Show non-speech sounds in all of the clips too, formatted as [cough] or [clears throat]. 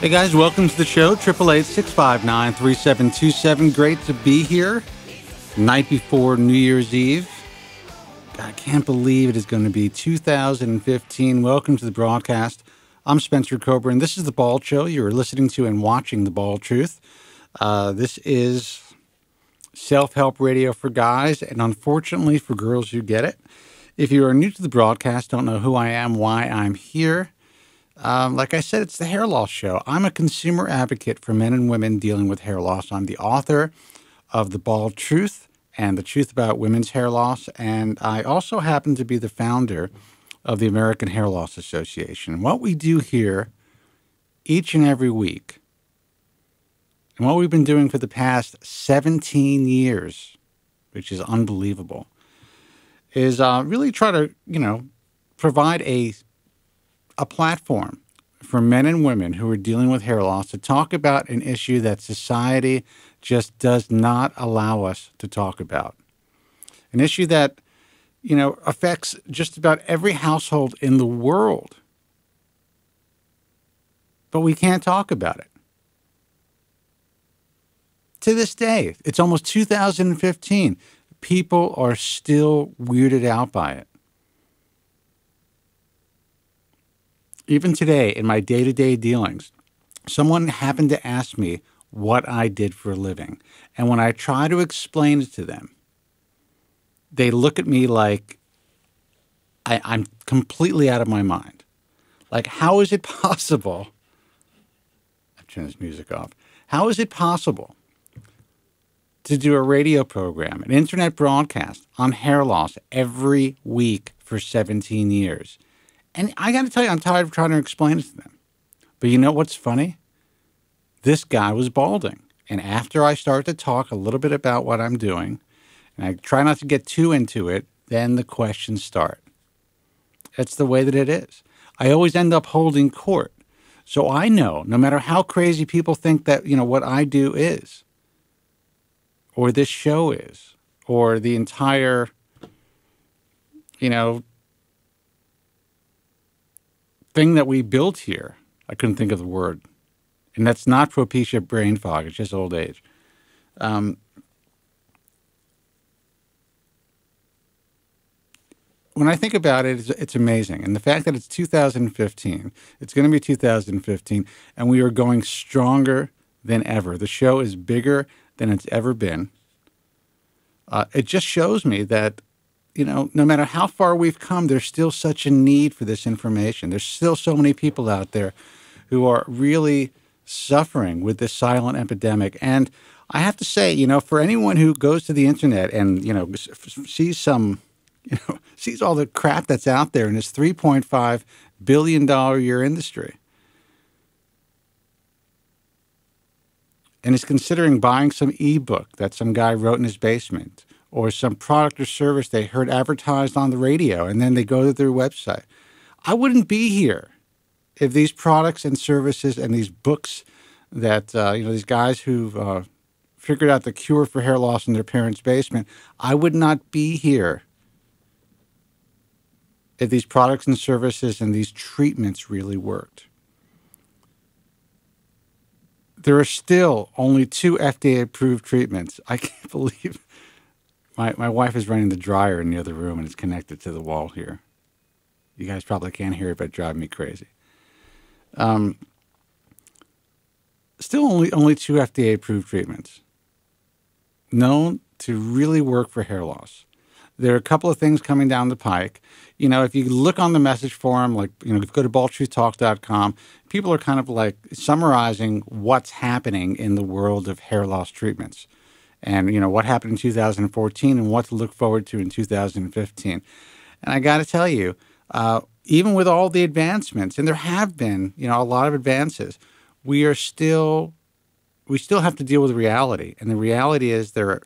Hey guys, welcome to the show. Triple eight six five nine three seven two seven. Great to be here. Night before New Year's Eve. God, I can't believe it is going to be 2015. Welcome to the broadcast. I'm Spencer Kobren. This is the Bald Show. You're listening to and watching the Bald Truth. Uh, this is self help radio for guys, and unfortunately for girls who get it. If you are new to the broadcast, don't know who I am, why I'm here. Um, like I said, it's the hair loss show. I'm a consumer advocate for men and women dealing with hair loss. I'm the author of The Bald Truth and The Truth About Women's Hair Loss. And I also happen to be the founder of the American Hair Loss Association. What we do here each and every week, and what we've been doing for the past 17 years, which is unbelievable, is uh, really try to, you know, provide a a platform for men and women who are dealing with hair loss to talk about an issue that society just does not allow us to talk about. An issue that, you know, affects just about every household in the world. But we can't talk about it. To this day, it's almost 2015. People are still weirded out by it. Even today in my day to day dealings, someone happened to ask me what I did for a living. And when I try to explain it to them, they look at me like I, am completely out of my mind. Like, how is it [laughs] possible? I turn this music off. How is it possible to do a radio program, an internet broadcast on hair loss every week for 17 years? And I got to tell you, I'm tired of trying to explain it to them. But you know what's funny? This guy was balding. And after I start to talk a little bit about what I'm doing, and I try not to get too into it, then the questions start. That's the way that it is. I always end up holding court. So I know no matter how crazy people think that, you know, what I do is, or this show is, or the entire, you know, thing that we built here. I couldn't think of the word. And that's not propecia brain fog, it's just old age. Um, when I think about it, it's, it's, amazing. And the fact that it's 2015, it's going to be 2015, and we are going stronger than ever. The show is bigger than it's ever been. Uh, it just shows me that you know, no matter how far we've come, there's still such a need for this information. There's still so many people out there who are really suffering with this silent epidemic. And I have to say, you know, for anyone who goes to the internet and, you know, sees some, [laughs] you know, sees all the crap that's out there in this $3.5 billion a year industry, and is considering buying some ebook that some guy wrote in his basement or some product or service they heard advertised on the radio and then they go to their website. I wouldn't be here if these products and services and these books that, uh, you know, these guys who've uh, figured out the cure for hair loss in their parents' basement, I would not be here if these products and services and these treatments really worked. There are still only two FDA approved treatments. I can't [laughs] believe my, my wife is running the dryer in the other room and it's connected to the wall here. You guys probably can't hear it, but it drives me crazy. Um, still only, only two FDA approved treatments known to really work for hair loss. There are a couple of things coming down the pike. You know, if you look on the message forum, like, you know, if you go to baldtruthtalk.com, people are kind of like summarizing what's happening in the world of hair loss treatments and you know what happened in 2014 and what to look forward to in 2015. And I got to tell you, uh, even with all the advancements, and there have been you know a lot of advances, we are still we still have to deal with reality. And the reality is there are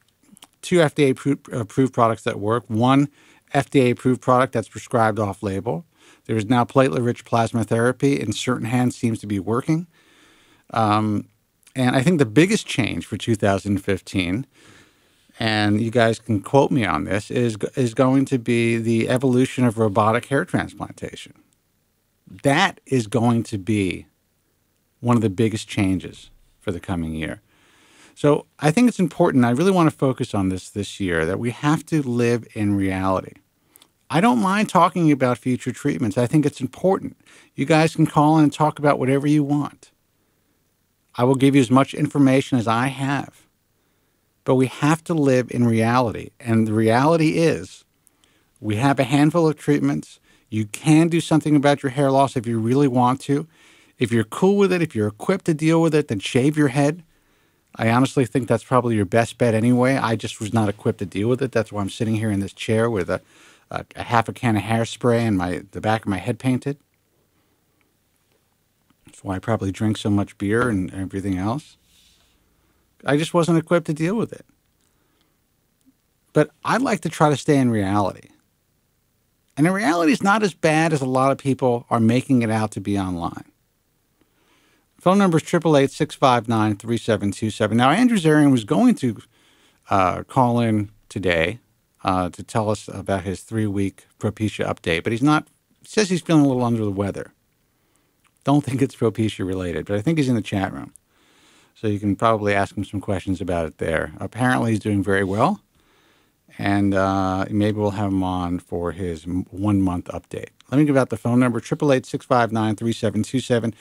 two FDA approved products that work. One FDA approved product that's prescribed off label. There is now platelet rich plasma therapy and certain hands seems to be working. Um, and I think the biggest change for 2015, and you guys can quote me on this, is, is going to be the evolution of robotic hair transplantation. That is going to be one of the biggest changes for the coming year. So I think it's important. I really want to focus on this this year that we have to live in reality. I don't mind talking about future treatments. I think it's important. You guys can call in and talk about whatever you want. I will give you as much information as I have. But we have to live in reality. And the reality is we have a handful of treatments. You can do something about your hair loss if you really want to. If you're cool with it, if you're equipped to deal with it, then shave your head. I honestly think that's probably your best bet anyway. I just was not equipped to deal with it. That's why I'm sitting here in this chair with a, a, a half a can of hairspray and my the back of my head painted. Why I probably drink so much beer and everything else. I just wasn't equipped to deal with it. But I'd like to try to stay in reality. And in reality is not as bad as a lot of people are making it out to be online. Phone number is 888-659-3727. Now, Andrew Zarian was going to uh, call in today uh, to tell us about his three-week Propecia update, but he's not. Says he's feeling a little under the weather. Don't think it's Propecia related, but I think he's in the chat room. So you can probably ask him some questions about it there. Apparently, he's doing very well, and uh, maybe we'll have him on for his one-month update. Let me give out the phone number, 888-659-3727.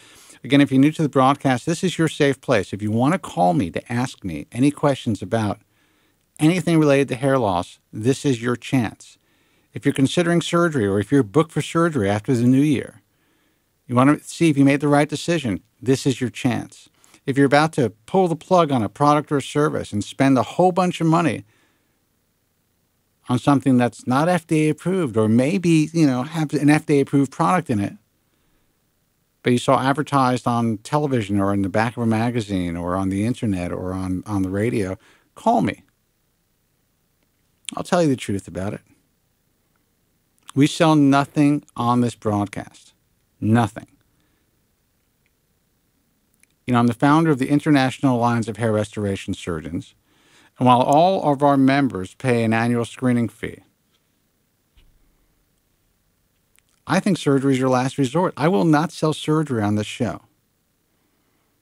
Again, if you're new to the broadcast, this is your safe place. If you want to call me to ask me any questions about anything related to hair loss, this is your chance. If you're considering surgery or if you're booked for surgery after the new year, you want to see if you made the right decision, this is your chance. If you're about to pull the plug on a product or service and spend a whole bunch of money on something that's not FDA approved or maybe, you know, have an FDA approved product in it, but you saw advertised on television or in the back of a magazine or on the internet or on, on the radio, call me. I'll tell you the truth about it. We sell nothing on this broadcast. Nothing. You know, I'm the founder of the International Alliance of Hair Restoration Surgeons. And while all of our members pay an annual screening fee, I think surgery is your last resort. I will not sell surgery on this show.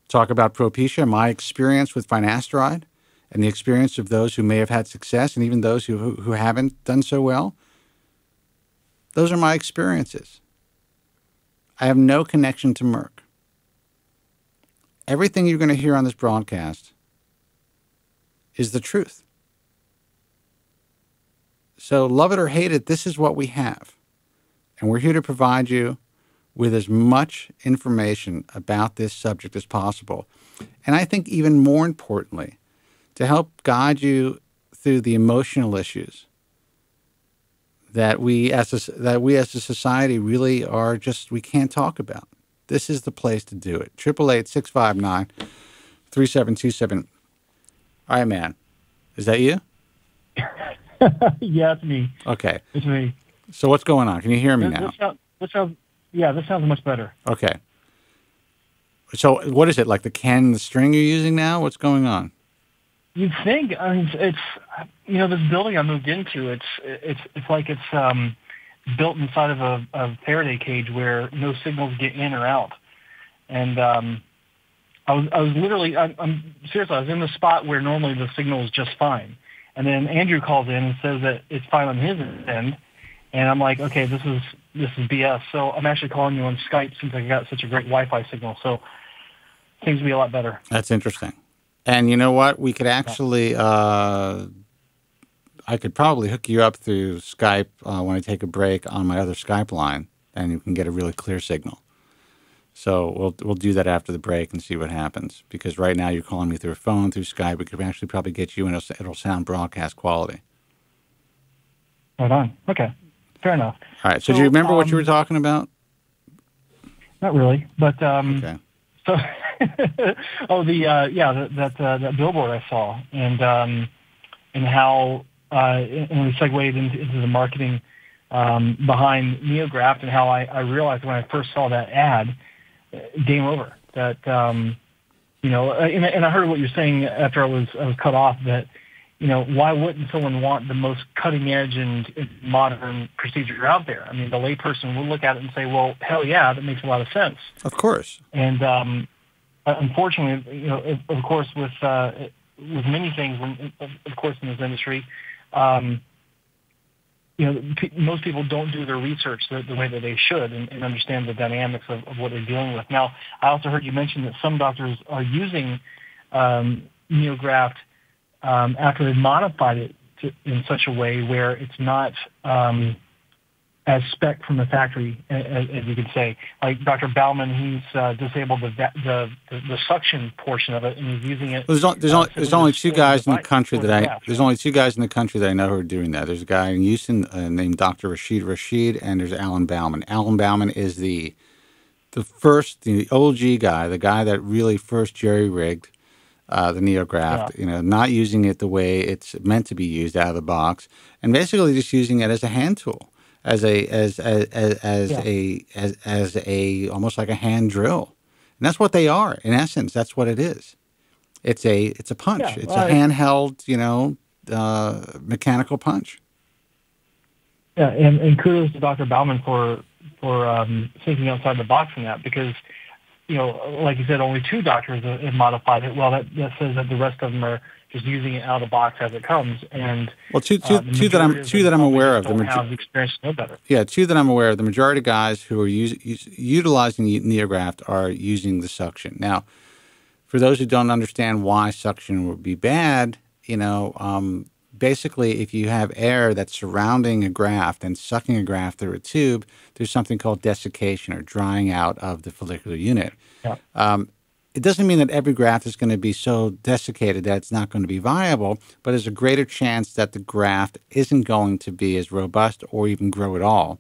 Talk about Propecia, my experience with finasteride, and the experience of those who may have had success and even those who, who, who haven't done so well. Those are my experiences. I have no connection to Merck. Everything you're going to hear on this broadcast is the truth. So, love it or hate it, this is what we have. And we're here to provide you with as much information about this subject as possible. And I think even more importantly, to help guide you through the emotional issues that we as a, that we as a society really are just we can't talk about. This is the place to do it. Triple eight six five nine three seven two seven. All right, man. Is that you? [laughs] yeah, it's me. Okay. It's me. So what's going on? Can you hear me This, now? this, sounds, this sounds, yeah, this sounds much better. Okay. So what is it like the can, the string you're using now? What's going on? You'd think, I mean, it's, you know, this building I moved into, it's it's it's like it's um, built inside of a, a Faraday cage where no signals get in or out, and um, I was I was literally, I, I'm seriously, I was in the spot where normally the signal is just fine, and then Andrew calls in and says that it's fine on his end, and I'm like, okay, this is this is BS. So I'm actually calling you on Skype since I got such a great Wi-Fi signal. So things will be a lot better. That's interesting. And you know what? We could actually, uh, I could probably hook you up through Skype uh, when I take a break on my other Skype line, and you can get a really clear signal. So we'll we'll do that after the break and see what happens. Because right now you're calling me through a phone through Skype. We could actually probably get you, and it'll, it'll sound broadcast quality. Right on. Okay. Fair enough. All right. So, So, do you remember what you um, were talking about? Not really, but um, Okay. so [laughs] [laughs] oh the uh, yeah that that, uh, that billboard I saw and um, and how uh, and we segued into, into the marketing um, behind Neograft and how I, I realized when I first saw that ad, uh, game over. That um, you know, uh, and, and I heard what you're saying after I was I was cut off that you know why wouldn't someone want the most cutting edge and, modern procedure out there? I mean, the layperson will look at it and say, well, hell yeah, that makes a lot of sense. Of course. And um, unfortunately, you know, of, course, with uh, with many things, of course, in this industry, um, you know, most people don't do their research the, the way that they should and, and understand the dynamics of, of, what they're dealing with. Now, I also heard you mention that some doctors are using um, NeoGraft um, after they've modified it to, in such a way where it's not um, as spec from the factory, as, as you could say. Like Dr. Bauman, he's uh, disabled the, the, the the suction portion of it, and he's using it. Well, there's, there's, uh, only, there's only two guys in the country that I there's only two guys in the country that I know who are doing that. There's a guy in Houston uh, named Dr. Rashid Rashid, and there's Alan Bauman. Alan Bauman is the the first, the OG guy, the guy that really first jerry rigged uh, the NeoGraft. Yeah. You know, not using it the way it's meant to be used out of the box, and basically just using it as a hand tool as a as as as, yeah. a as as a almost like a hand drill, and that's what they are in essence. That's what it is. It's a it's a punch. Yeah, it's well, a handheld, you know, uh, mechanical punch. Yeah, and, and kudos to Dr. Bauman for for um, thinking outside the box in that because you know, like you said, only two doctors have modified it. Well, that, that says that the rest of them are just using it out of the box as it comes. And well, two, two, uh, two that I'm two that I'm aware of. The major- have the experience to know better. Yeah, two that I'm aware of. The majority of guys who are use, use, utilizing the NeoGraft are using the suction. Now, for those who don't understand why suction would be bad, you know, um, basically, if you have air that's surrounding a graft and sucking a graft through a tube, there's something called desiccation or drying out of the follicular unit. Yeah. Um, it doesn't mean that every graft is going to be so desiccated that it's not going to be viable, but there's a greater chance that the graft isn't going to be as robust or even grow at all,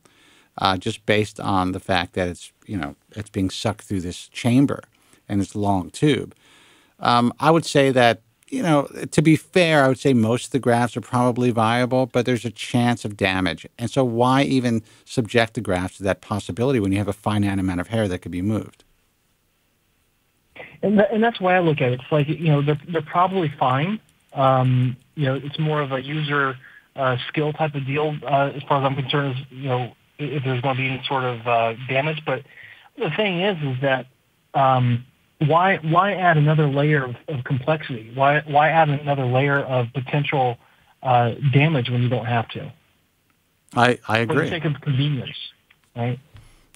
uh, just based on the fact that it's you know it's being sucked through this chamber and this long tube. Um, I would say that you know to be fair, I would say most of the grafts are probably viable, but there's a chance of damage, and so why even subject the grafts to that possibility when you have a finite amount of hair that could be moved? And and that's why I look at it. It's like you know they're they're probably fine. Um, you know, it's more of a user uh, skill type of deal uh, as far as I'm concerned. Is you know if there's going to be any sort of uh, damage, but the thing is, is that um, why why add another layer of, of, complexity? Why why add another layer of potential uh, damage when you don't have to? I I agree. For the sake of convenience, right?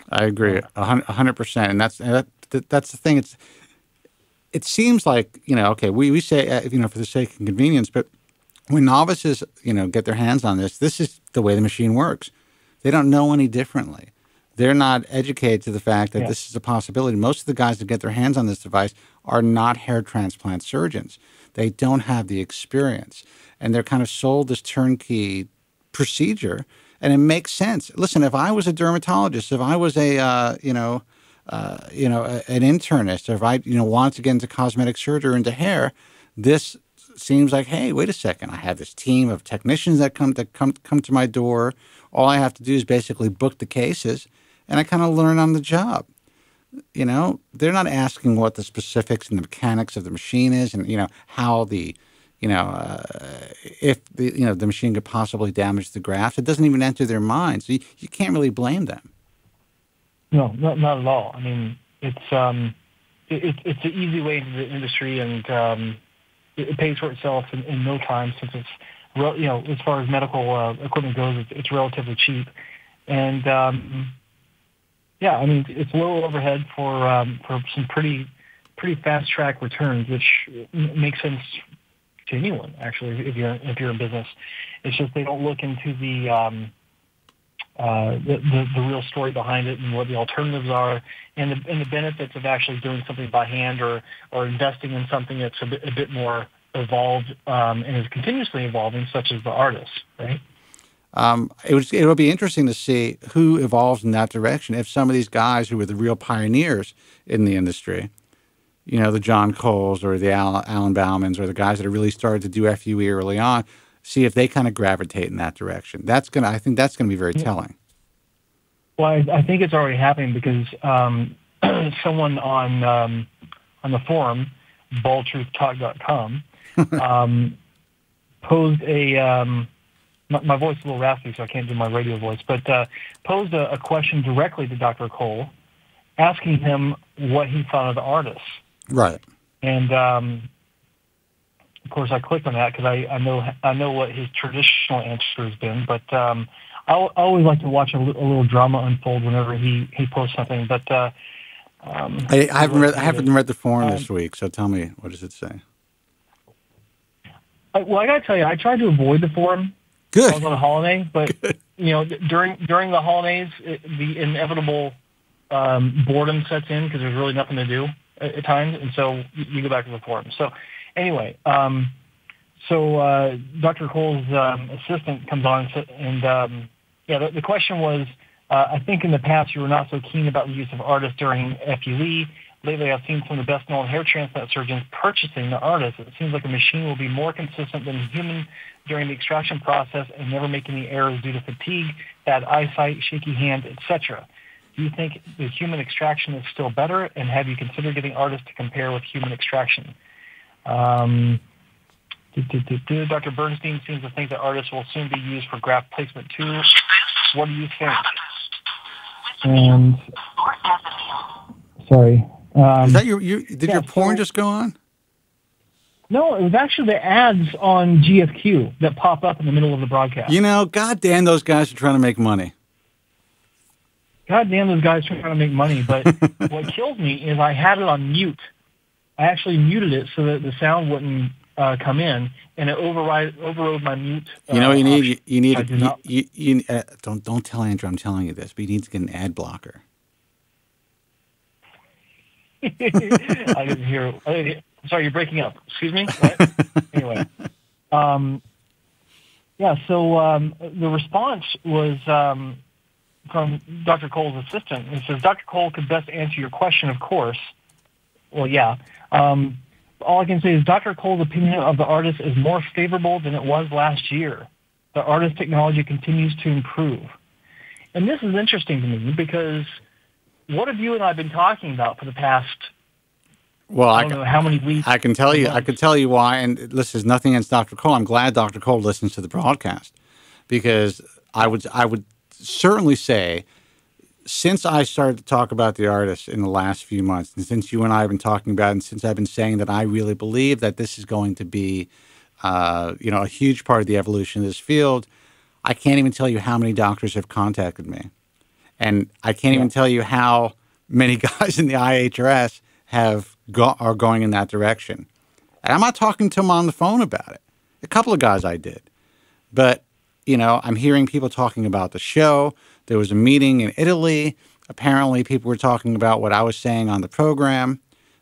I agree a hundred percent, and that's that, that's the thing. It's it seems like you know okay we, we say uh, you know for the sake of convenience but when novices you know get their hands on this this is the way the machine works. They don't know any differently. They're not educated to the fact that yeah. this is a possibility. Most of the guys that get their hands on this device are not hair transplant surgeons. They don't have the experience. And they're kind of sold this turnkey procedure. And it makes sense. Listen if i was a dermatologist if i was a uh, you know uh, you know, an internist, or if I, you know, wanted to get into cosmetic surgery into hair, this seems like, hey, wait a second, I have this team of technicians that come that come come to my door. All I have to do is basically book the cases, and I kind of learn on the job. You know, they're not asking what the specifics and the mechanics of the machine is, and you know how the, you know, uh, if the you know the machine could possibly damage the graft. It doesn't even enter their minds. So you, you can't really blame them. No, not, not at all. I mean, it's um, it, it's an easy way into the industry, and um, it, it pays for itself in, in no time since it's you know as far as medical uh, equipment goes, it's, it's relatively cheap, and um, yeah, I mean it's low overhead for um, for some pretty pretty fast track returns, which makes sense to anyone actually if you're if you're in business. It's just they don't look into the um, uh, the, the, the real story behind it and what the alternatives are and the, and the benefits of actually doing something by hand or, or investing in something that's a bit, a bit more evolved um, and is continuously evolving, such as the ARTAS, right? Um, it would be interesting to see who evolves in that direction. If some of these guys who were the real pioneers in the industry, you know, the John Coles or the Alan Baumans or the guys that really started to do FUE early on, see if they kind of gravitate in that direction. That's gonna, I think that's gonna be very telling. Well, I, I think it's already happening because um, [clears throat] someone on um, on the forum, baldtruthtalk.com, [laughs] um, posed a. Um, my, my, voice is a little raspy, so I can't do my radio voice, but uh, posed a, a question directly to Dr. Cole, asking him what he thought of the ARTAS. Right. And um, of course, I click on that because I, I know I know what his traditional answer has been. But um, I, I always like to watch a, a little drama unfold whenever he he posts something. But uh, um, I, I haven't read. I haven't read the forum Um, this week, so tell me what does it say? I, well, I got to tell you, I tried to avoid the forum I Good. was on a holiday, but [laughs] you know, during during the holidays, it, the inevitable um, boredom sets in because there's really nothing to do at, at times, and so you, you go back to the forum. So anyway, um, so uh, Dr. Cole's um, assistant comes on, and, um, yeah, the, the question was, uh, I think in the past you were not so keen about the use of ARTAS during FUE. Lately, I've seen some of the best-known hair transplant surgeons purchasing the ARTAS. It seems like a machine will be more consistent than human during the extraction process and never make any errors due to fatigue, bad eyesight, shaky hands, etc. Do you think the human extraction is still better, and have you considered getting ARTAS to compare with human extraction? Um, do, do, do, do. Dr. Bernstein seems to think that ARTAS will soon be used for graft placement too. What do you think? And sorry, um, Is that your? You did yeah, your porn so- just go on? no, it was actually the ads on GFQ that pop up in the middle of the broadcast. You know, goddamn, those guys are trying to make money. God damn, those guys are trying to make money. But [laughs] what kills me is I had it on mute. I actually muted it so that the sound wouldn't uh, come in, and it override overrode my mute. You know what you uh, need? option. You, need. Do You, you, you, uh, don't don't tell Andrew I'm telling you this, but you need to get an ad blocker. [laughs] I didn't hear. I didn't hear- sorry, you're breaking up. Excuse me. [laughs] Anyway, um, yeah. So um, the response was um, from Dr. Cole's assistant. It says Dr. Cole could best answer your question, of course. Well, yeah. Um, all I can say is Dr. Cole's opinion of the ARTAS is more favorable than it was last year. The ARTAS technology continues to improve. And this is interesting to me because what have you and I been talking about for the past Well, I I, don't know how many weeks. I can tell you. I months. can tell you why. And this is nothing against Dr. Cole. I'm glad Dr. Cole listens to the broadcast because I would I would certainly say since I started to talk about the ARTAS in the last few months, and since you and I have been talking about, it, and since I've been saying that I really believe that this is going to be, uh, you know, a huge part of the evolution of this field, I can't even tell you how many doctors have contacted me, and I can't even tell you how many [laughs] guys in the IHRS have go- are going in that direction. And I'm not talking to them on the phone about it. A couple of guys I did, but you know, I'm hearing people talking about the show. There was a meeting in Italy. Apparently, people were talking about what I was saying on the program.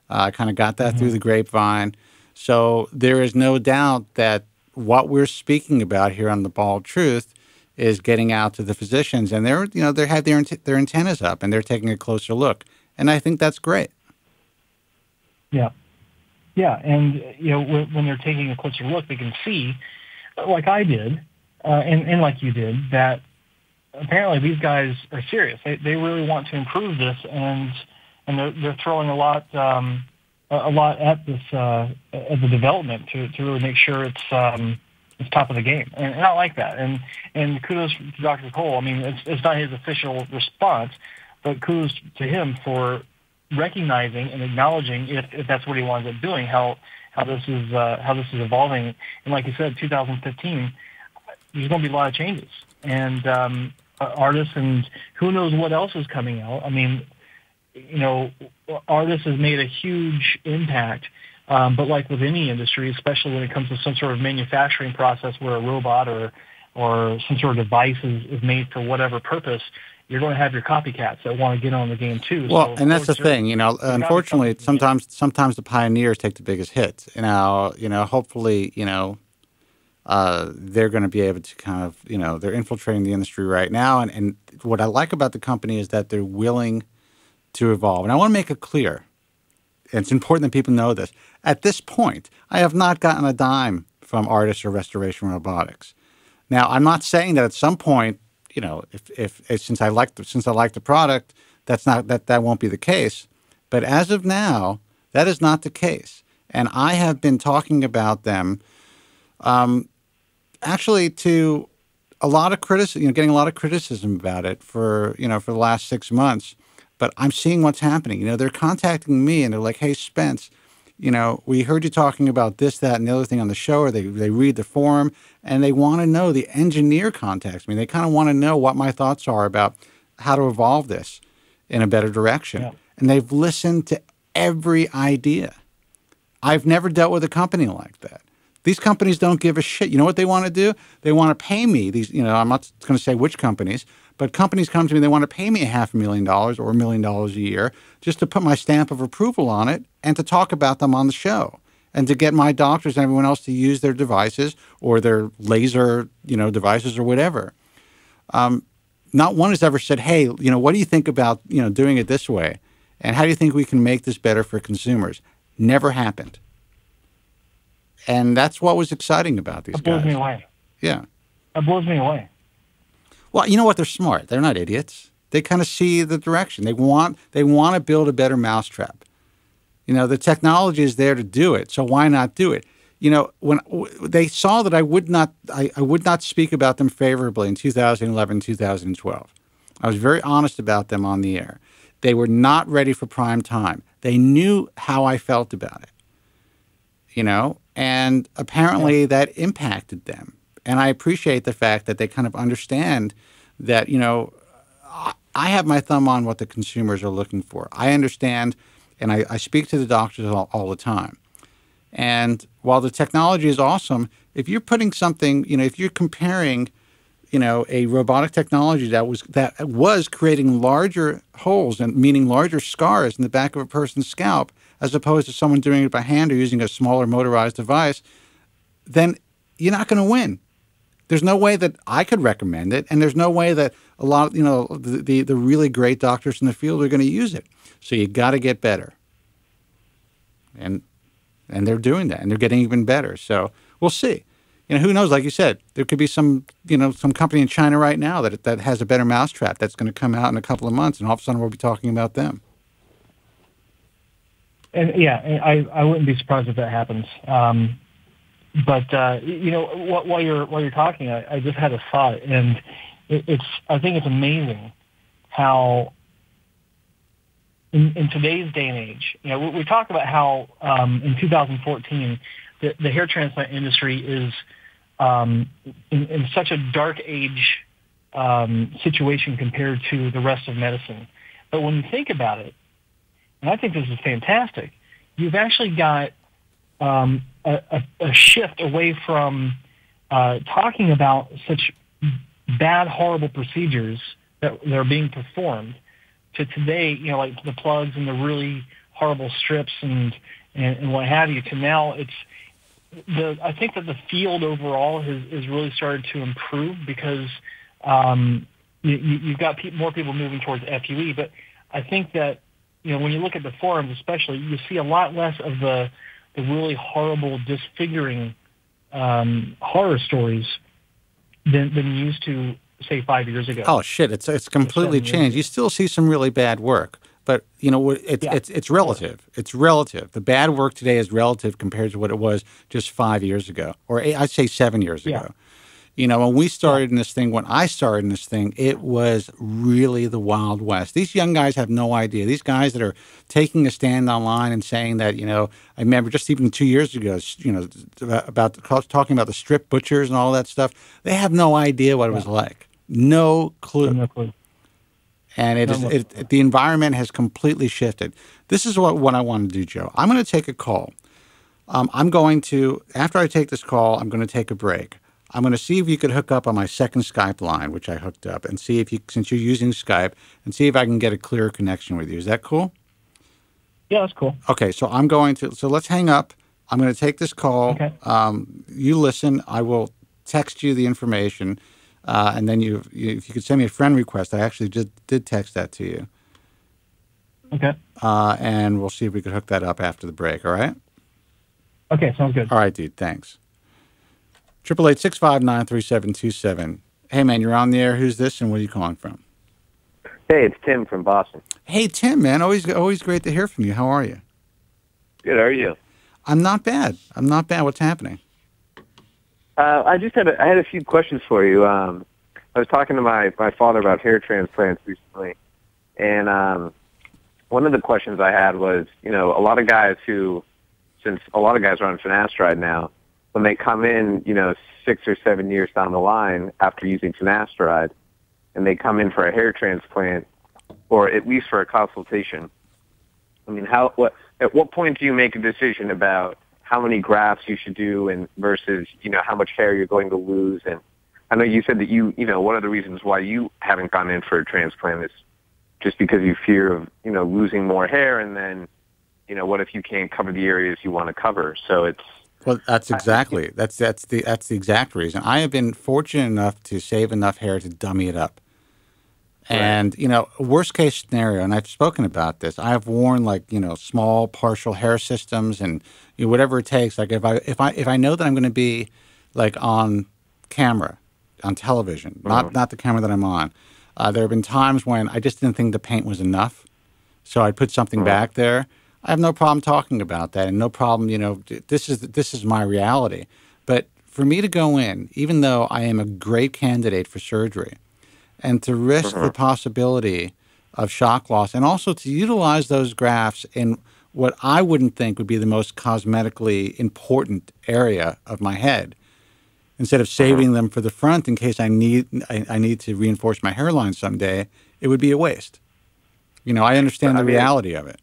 Uh, I kind of got that through the grapevine. So there is no doubt that what we're speaking about here on the Bald Truth is getting out to the physicians, and they're you know they have their their antennas up and they're taking a closer look, and I think that's great. Yeah, yeah, and you know when, when they're taking a closer look, they can see, like I did, uh, and and like you did, that apparently these guys are serious. They they really want to improve this, and and they're they're throwing a lot um, a lot at this uh, at the development to to really make sure it's. Um, it's top of the game, and, and I like that. And and kudos to Dr. Cole. I mean, it's, it's not his official response, but kudos to him for recognizing and acknowledging if, if that's what he winds up doing, how how this is uh, how this is evolving. And like you said, 2015, there's going to be a lot of changes, and um, ARTAS and who knows what else is coming out. I mean, you know, ARTAS has made a huge impact. Um, but like with any industry, especially when it comes to some sort of manufacturing process where a robot or or some sort of device is, is made for whatever purpose, you're going to have your copycats that want to get on the game too. Well, So, and that's the thing, you know. Unfortunately, sometimes sometimes the pioneers take the biggest hits. Now, you know, hopefully, you know, uh, they're going to be able to kind of, you know, they're infiltrating the industry right now. And and what I like about the company is that they're willing to evolve. And I want to make it clear. and It's important that people know this. At this point, I have not gotten a dime from ARTAS or restoration robotics. Now, I'm not saying that at some point, you know, if, if, if since I like the, since I like the product, that's not that that won't be the case. But as of now, that is not the case, and I have been talking about them, um, actually to a lot of criticism, you know, getting a lot of criticism about it for you know for the last six months. but I'm seeing what's happening. You know, they're contacting me and they're like, "Hey, Spence, you know, we heard you talking about this, that, and the other thing on the show." Or they they read the forum and they want to know. The engineer contacts me. They kind of want to know what my thoughts are about how to evolve this in a better direction. Yeah. And they've listened to every idea. I've never dealt with a company like that. These companies don't give a shit. You know what they want to do? They want to pay me these, you know, I'm not going to say which companies, but companies come to me, they want to pay me a half a million dollars or a million dollars a year just to put my stamp of approval on it and to talk about them on the show and to get my doctors and everyone else to use their devices or their laser, you know, devices or whatever. Um, not one has ever said, "Hey, you know, what do you think about you know doing it this way, and how do you think we can make this better for consumers?" Never happened, and that's what was exciting about these it blows guys. me away. Yeah, it blows me away. Well, you know what? They're smart. They're not idiots. They kind of see the direction. They want they want to build a better mousetrap. You know, the technology is there to do it, so why not do it? You know, when they saw that I would not I, I would not speak about them favorably in 2011, 2012. I was very honest about them on the air. They were not ready for prime time. They knew how I felt about it. You know, and apparently yeah. that impacted them and I appreciate the fact that they kind of understand that you know I have my thumb on what the consumers are looking for. I understand, and I, I speak to the doctors all, all, the time. And while the technology is awesome, if you're putting something, you know, if you're comparing, you know, a robotic technology that was that was creating larger holes and meaning larger scars in the back of a person's scalp, as opposed to someone doing it by hand or using a smaller motorized device, then you're not going to win there's no way that I could recommend it, and there's no way that a lot of you know the the, the really great doctors in the field are going to use it. So you got to get better, and and they're doing that, and they're getting even better. So we'll see. You know, who knows? Like you said, there could be some you know some company in China right now that that has a better mousetrap that's going to come out in a couple of months, and all of a sudden we'll be talking about them. And yeah, I I wouldn't be surprised if that happens. Um, but uh, you know, while you're while you're talking, I, I just had a thought, and it, it's I think it's amazing how in, in today's day and age, you know, we, we talk about how um, in 2014 the, the hair transplant industry is um, in, in such a dark age um, situation compared to the rest of medicine. But when you think about it, and I think this is fantastic, you've actually got um, a, a, a shift away from uh, talking about such bad, horrible procedures that, that are being performed to today, you know, like the plugs and the really horrible strips and, and, and what have you, to now it's the, I think that the field overall has, has really started to improve because um, you, you've got pe- more people moving towards FUE. But I think that, you know, when you look at the forums especially, you see a lot less of the the really horrible, disfiguring um, horror stories than, than you used to say five years ago. Oh shit! It's it's completely changed. You still see some really bad work, but you know it's yeah. it's it's relative. It's relative. The bad work today is relative compared to what it was just five years ago, or eight, I'd say seven years ago. You know, when we started in this thing, when I started in this thing, it was really the Wild West. These young guys have no idea. These guys that are taking a stand online and saying that, you know, I remember just even two years ago, you know, about talking about the strip butchers and all that stuff. They have no idea what it was like. No clue. No clue. And it, is, it, the environment has completely shifted. This is what, what I want to do, Joe. I'm going to take a call. Um, I'm going to, after I take this call, I'm going to take a break. I'm going to see if you could hook up on my second Skype line, which I hooked up, and see if you, since you're using Skype, and see if I can get a clearer connection with you. Is that cool? Yeah, that's cool. Okay, so I'm going to, so let's hang up. I'm going to take this call. Okay. Um, you listen. I will text you the information, uh, and then you, you, if you could send me a friend request, I actually did, did text that to you. Okay. Uh, and we'll see if we could hook that up after the break. All right. Okay, sounds good. All right, dude. Thanks. Triple eight six five nine three seven two seven. Hey man, you're on the air. Who's this, and where are you calling from? Hey, it's Tim from Boston. Hey Tim, man, always always great to hear from you. How are you? Good. How are you? I'm not bad. I'm not bad. What's happening? Uh, I just had a, I had a few questions for you. Um, I was talking to my my father about hair transplants recently, and um, one of the questions I had was, you know, a lot of guys who, since a lot of guys are on finasteride now, when they come in, you know, six or seven years down the line after using finasteride, and they come in for a hair transplant, or at least for a consultation. I mean, how what at what point do you make a decision about how many grafts you should do and versus you know how much hair you're going to lose? And I know you said that you you know one of the reasons why you haven't gone in for a transplant is just because you fear of you know losing more hair, and then you know what if you can't cover the areas you want to cover? So it's well, that's exactly that's that's the that's the exact reason. I have been fortunate enough to save enough hair to dummy it up. And you know, worst case scenario, and I've spoken about this. I have worn like you know small partial hair systems and you know, whatever it takes. Like if I if I if I know that I'm going to be like on camera, on television, not Mm-hmm. not the camera that I'm on. Uh, there have been times when I just didn't think the paint was enough, so I'd put something Mm-hmm. back there. I have no problem talking about that, and no problem. You know, this is this is my reality. But for me to go in, even though I am a great candidate for surgery, and to risk the possibility of shock loss, and also to utilize those grafts in what I wouldn't think would be the most cosmetically important area of my head, instead of saving them for the front in case I need I, I need to reinforce my hairline someday, it would be a waste. You know, I understand the reality of it.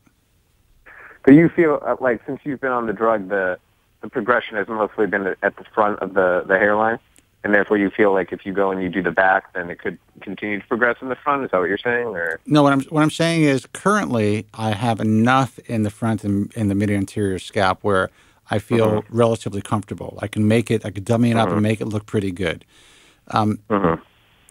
But you feel uh, like since you've been on the drug, the the progression has mostly been at the front of the the hairline, and therefore you feel like if you go and you do the back, then it could continue to progress in the front. Is that what you're saying? Or No, what I'm what I'm saying is currently I have enough in the front and in the mid anterior scalp where I feel Mm-hmm. relatively comfortable. I can make it, I can dummy it up and make it look pretty good. Um, Mm-hmm.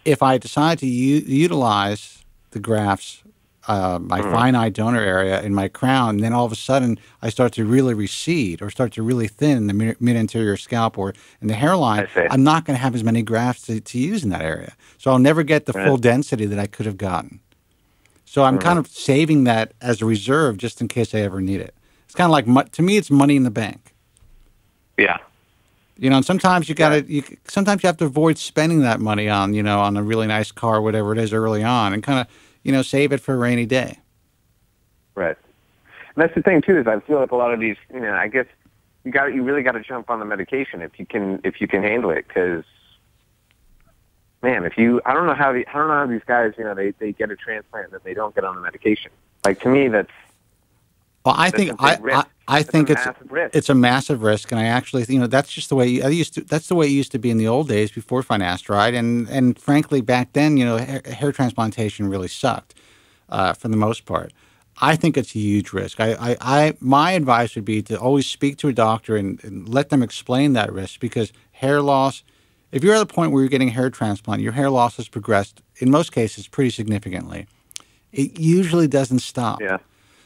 If I decide to u- utilize the grafts, uh, my Mm-hmm. finite donor area in my crown, and then all of a sudden I start to really recede or start to really thin in the mid anterior scalp or in the hairline. I'm not going to have as many grafts to, to use in that area. So I'll never get the Right. full density that I could have gotten. So I'm kind of saving that as a reserve just in case I ever need it. It's kind of like to me, it's money in the bank. yeah, You know, and sometimes you got to. You, sometimes you have to avoid spending that money on you know on a really nice car, whatever it is, early on, and kind of you know save it for a rainy day. right. And that's the thing too is I feel like a lot of these, you know, I guess you got you really got to jump on the medication if you can if you can handle it because. Man, if you, I don't know how the, I don't know how these guys, you know, they they get a transplant and they don't get on the medication. Like to me, that's Well, I think I, I. I think it's risk. it's a massive risk, and I actually you know that's just the way I used to. That's the way it used to be in the old days before finasteride, and and frankly back then you know hair, hair transplantation really sucked uh, for the most part. I think it's a huge risk. I, I, I my advice would be to always speak to a doctor and, and let them explain that risk because hair loss. If you're at the point where you're getting a hair transplant, your hair loss has progressed in most cases pretty significantly. It usually doesn't stop. yeah.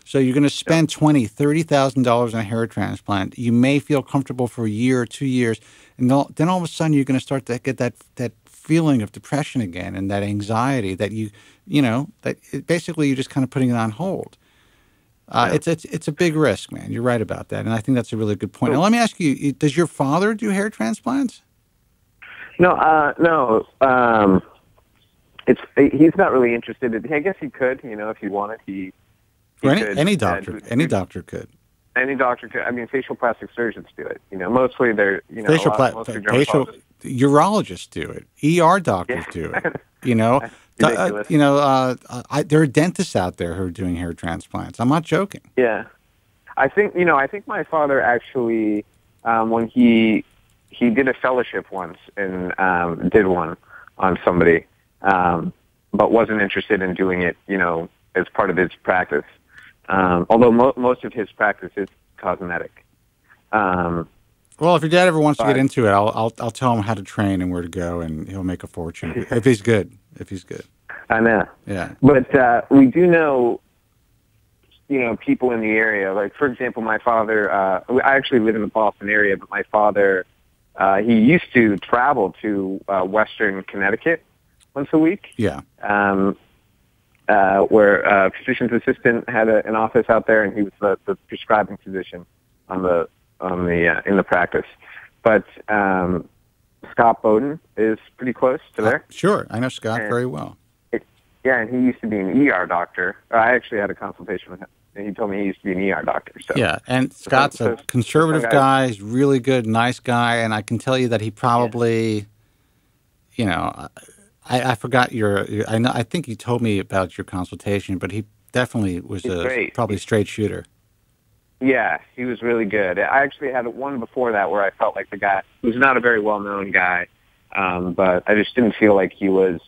So you're going to spend twenty, thirty thousand dollars on a hair transplant. You may feel comfortable for a year or two years, and then- all of a sudden you're going to start to get that that feeling of depression again and that anxiety that you you know that it, basically you're just kind of putting it on hold. Uh, Yeah. It's it's it's a big risk, man. You're right about that, and I think that's a really good point. Now let me ask you: Does your father do hair transplants? No, uh, no. Um, it's he's not really interested. I guess he could, you know, if he wanted. He, he any, could, any doctor, do- any doctor could. any doctor could. I mean, facial plastic surgeons do it. You know, mostly they're you know facial, pla- lot, mostly facial urologists do it. ER doctors Yeah. do it. You know, [laughs] uh, you know, uh, I, there are dentists out there who are doing hair transplants. I'm not joking. Yeah, I think you know. I think my father actually, um, when he he did a fellowship once and um, did one on somebody, um, but wasn't interested in doing it. You know, as part of his practice. Um, although mo- most of his practice is cosmetic. Um, Well, if your dad ever wants to get into it, I'll, I'll I'll tell him how to train and where to go, and he'll make a fortune if he's good. If he's good, I know. yeah. But uh, we do know, you know, people in the area. Like, for example, my father. Uh, I actually live in the Boston area, but my father, uh, he used to travel to uh, Western Connecticut once a week, Yeah. um, uh, where a physician's assistant had a, an office out there, and he was the, the prescribing physician on the on the uh, in the practice. But um, Scott Bowden is pretty close to there. Sure, I know Scott And- very well. Yeah, and he used to be an ER doctor. I actually had a consultation with him, and he told me he used to be an ER doctor. So yeah, and Scott's a conservative guy. He's really good, nice guy, and I can tell you that he probably, yeah. you know, I, I forgot your, your, I know I think you told me about your consultation, but he definitely was He's a great. probably straight shooter. Yeah, he was really good. I actually had one before that where I felt like the guy who's not a very well known guy, um, but I just didn't feel like he was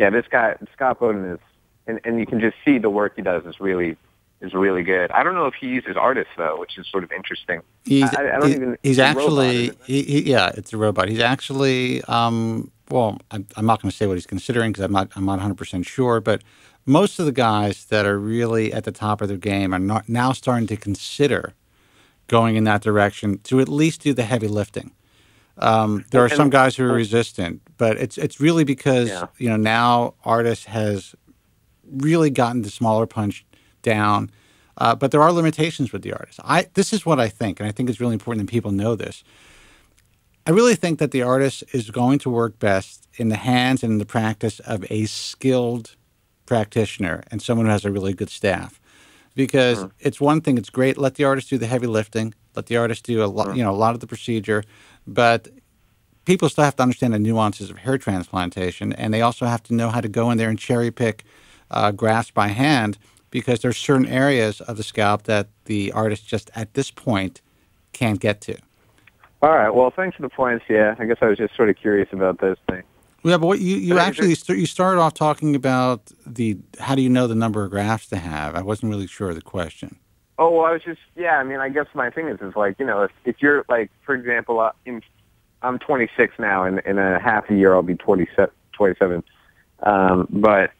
yeah, this guy Scott Bowden is, and and you can just see the work he does is really is really good. I don't know if he uses ARTAS though, which is sort of interesting. He's I, I don't he, even. he's actually robot, he, he, yeah, it's a robot. He's actually um, well, I'm, I'm not going to say what he's considering because I'm not I'm not 100 percent sure, but most of the guys that are really at the top of their game are not now starting to consider going in that direction to at least do the heavy lifting. Um, there are some guys who are resistant, but it's it's really because Yeah. you know now ARTAS has really gotten the smaller punch down. Uh, but there are limitations with the ARTAS. I this is what I think, and I think it's really important that people know this. I really think that the ARTAS is going to work best in the hands and in the practice of a skilled practitioner and someone who has a really good staff. Because it's one thing, it's great. Let the ARTAS do the heavy lifting. Let the ARTAS do a lot, you know, a lot of the procedure. But people still have to understand the nuances of hair transplantation, and they also have to know how to go in there and cherry pick uh, grafts by hand because there's certain areas of the scalp that the ARTAS just at this point can't get to. All right. Well, thanks for the points. Yeah, I guess I was just sort of curious about those things. Yeah, but what you, you But actually st- you started off talking about the how do you know the number of grafts to have? I wasn't really sure of the question. Oh well, I was just yeah. I mean, I guess my thing is is like you know if if you're like for example, uh, in, I'm 26 now, and in a half a year I'll be 27. 27. Um, but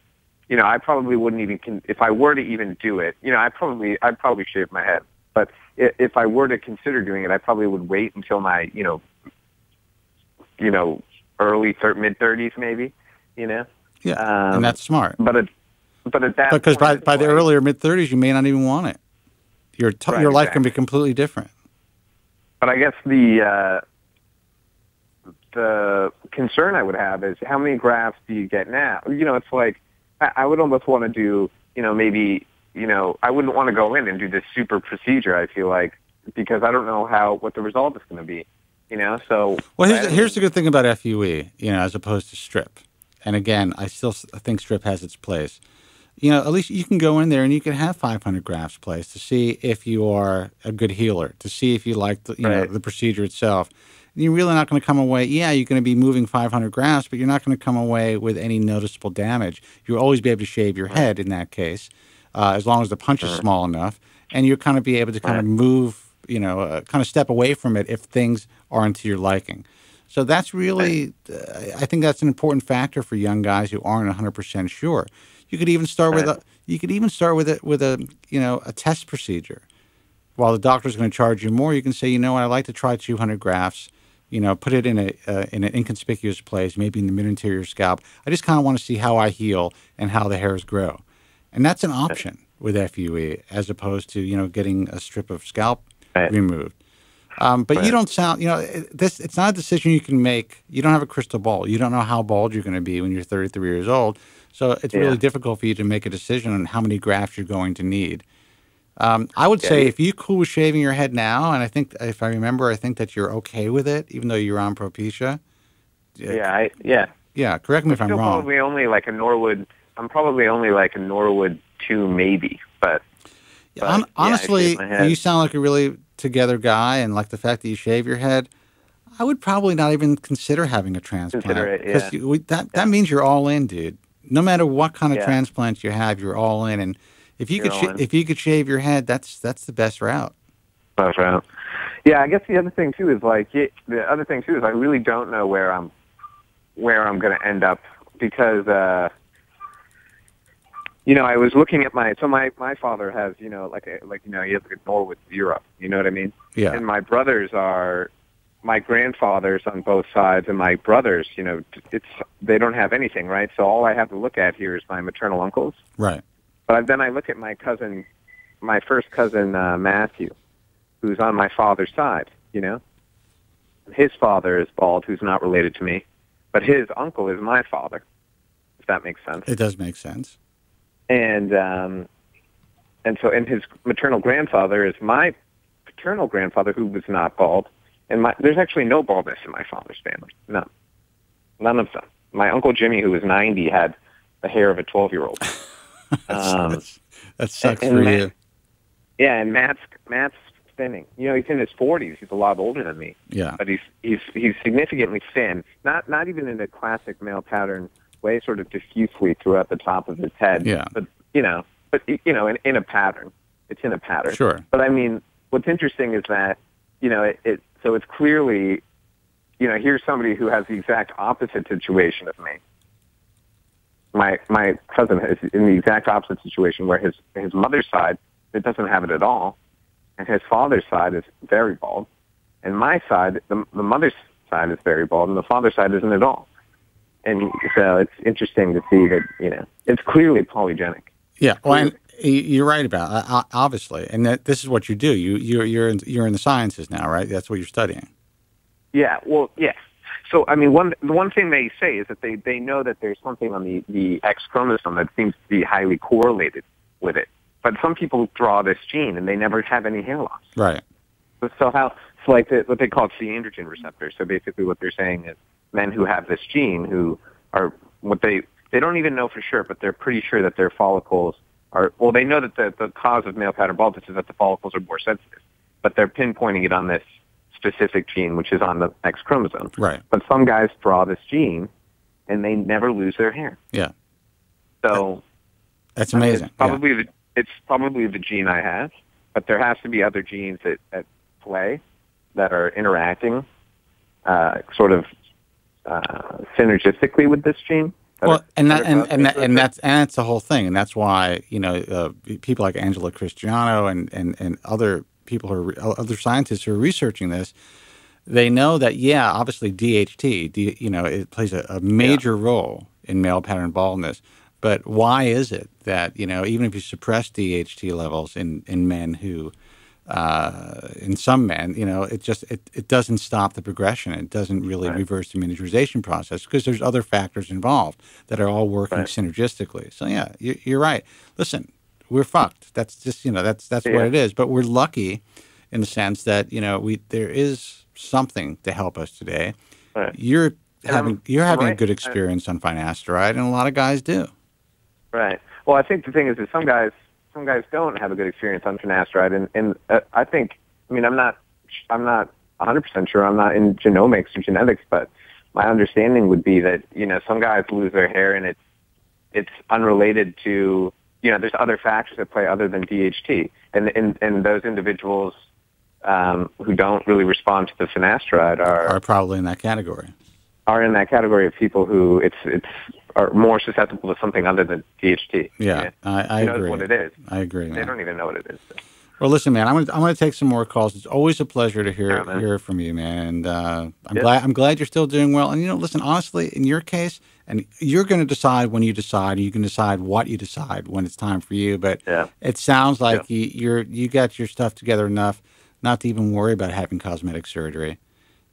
you know, I probably wouldn't even con- if I were to even do it. You know, I probably I'd probably shave my head. But if, if I were to consider doing it, I probably would wait until my you know, you know, early thir- mid 30s maybe. You know, Yeah, Um, and that's smart but at but at that because by point, by the like- earlier mid thirties, you may not even want it. Your t- Right, your life can be completely different. But I guess the uh, the concern I would have is how many grafts do you get now? You know, it's like I, I would almost want to do, you know, maybe, you know, I wouldn't want to go in and do this super procedure. I feel like because I don't know how what the result is going to be. You know, so Well, here's I the, here's the good thing about FUE, you know, as opposed to strip. And again, I still think strip has its place. You know, at least you can go in there and you can have 500 grafts placed to see if you are a good healer, to see if you like the, you know, the procedure itself. You're really not going to come away. Yeah, you're going to be moving 500 grafts, but you're not going to come away with any noticeable damage. You'll always be able to shave your head in that case, uh, as long as the punch is small enough, and you'll kind of be able to kind of move, you know, uh, kind of step away from it if things aren't to your liking. So that's really, uh, I think that's an important factor for young guys who aren't 100% sure. You could even start with a, you could even start with it with a, you know, a test procedure. While the doctor's going to charge you more, you can say, you know what, I'd like to try 200 grafts. You know, put it in a uh, in an inconspicuous place, maybe in the mid interior scalp. I just kind of want to see how I heal and how the hairs grow, and that's an option with FUE as opposed to you know getting a strip of scalp Right. removed. Um, but you don't sound, you know, this. It's not a decision you can make. You don't have a crystal ball. You don't know how bald you're going to be when you're 33 years old. So it's really difficult for you to make a decision on how many grafts you're going to need. Um, I would say Yeah. if you cool with shaving your head now, and I think if I remember, I think that you're okay with it, even though you're on Propecia. yeah, I, yeah. Yeah. Correct me if I'm Still wrong. probably only like a Norwood. I'm probably only like a Norwood two, maybe. But Yeah, But, hon- yeah, honestly, shave you sound like a really together guy, and like the fact that you shave your head. I would probably not even consider having a transplant Consider it, yeah. you, we, that that means you're all in, dude. No matter what kind of Yeah. transplants you have, you're all in. And if you could sh- if you could shave your head, that's that's the best route. That's right. Yeah, I guess the other thing too is like it, the other thing too is I really don't know where I'm where I'm going to end up because uh you know I was looking at my so my my father has you know like a, like you know he has like a with Europe you know what I mean Yeah. and my brothers are my grandfathers on both sides and my brothers you know it's they don't have anything right so all I have to look at here is my maternal uncles Right. But then I look at my cousin, my first cousin uh, Matthew, who's on my father's side. You know, his father is bald, who's not related to me, but his uncle is my father, if that makes sense. It does make sense. And um, and so and his maternal grandfather is my paternal grandfather who was not bald. And my there's actually no baldness in my father's family. None. None of them. My uncle Jimmy, who was 90, had the hair of a 12 year old. [laughs] [laughs] Um, that sucks and for Matt- you. Yeah, and Matt's Matt's thinning. You know, he's in his 40s. He's a lot older than me. Yeah. but he's he's he's significantly thin. Not not even in a classic male pattern way, sort of diffusely throughout the top of his head. Yeah. But you know, but you know, in, in a pattern. It's in a pattern. Sure. But I mean, what's interesting is that you know it. it so it's clearly, you know, here's somebody who has the exact opposite situation of me. My my cousin is in the exact opposite situation where his his mother's side it doesn't have it at all, and his father's side is very bald, and my side the the mother's side is very bald, and the father's side isn't at all. And so it's interesting to see that you know it's clearly polygenic. Yeah, well, and you're right about uh, uh, obviously, and that this is what you do. You you're you're in, you're in the sciences now, right? That's what you're studying. Yeah, well, yes. So, I mean, one the one thing they say is that they they know that there's something on the the X chromosome that seems to be highly correlated with it. But some people draw this gene and they never have any hair loss. Right. So, so how it's like the, what they call the androgen receptor. So basically, what they're saying is men who have this gene who are what they they don't even know for sure, but they're pretty sure that their follicles are well. They know that the the cause of male pattern baldness is that the follicles are more sensitive, but they're pinpointing it on this specific gene, which is on the X chromosome. Right. But some guys draw this gene, and they never lose their hair. Yeah. So That's I mean, amazing. it's probably the it's probably the gene I have, but there has to be other genes at, at play that are interacting, uh, sort of uh, synergistically with this gene. Well, are- and that are and and, that, and that's and that's the whole thing, and that's why you know uh, people like Angela Christiano and and and other people who are other scientists who are researching this. They know that yeah, obviously DHT, D, you know, it plays a, a major role in male pattern baldness. But why is it that you know even if you suppress DHT levels in in men who uh, in some men, you know, it just it, it doesn't stop the progression. It doesn't really Right. reverse the miniaturization process because there's other factors involved that are all working Right. synergistically. So yeah, you, you're right. Listen, we're fucked. That's just you know that's that's what it is. But we're lucky in the sense that you know we there is something to help us today. Right. You're And having I'm- you're having a good experience on finasteride, and a lot of guys do. Right. Well, I think the thing is that some guys some guys don't have a good experience on finasteride, and and uh, I think I mean I'm not I'm not 100 percent sure I'm not in genomics or genetics, but my understanding would be that you know some guys lose their hair and it's it's unrelated to you know there's other factors at play other than DHT, and and and those individuals um, who don't really respond to the finasteride are Are probably in that category. are in that category of people who it's it's are more susceptible to something other than DHT. Yeah, I, I knows agree. what it is? I agree. They man. don't even know what it is. Well, listen, man, I'm gonna I'm gonna take some more calls. It's always a pleasure to hear Yeah, hear from you, man. And uh, I'm Yeah. glad I'm glad you're still doing well. And you know, listen, honestly, in your case, and you're going to decide when you decide. You can decide what you decide when it's time for you. But Yeah. it sounds like you, you're you got your stuff together enough not to even worry about having cosmetic surgery.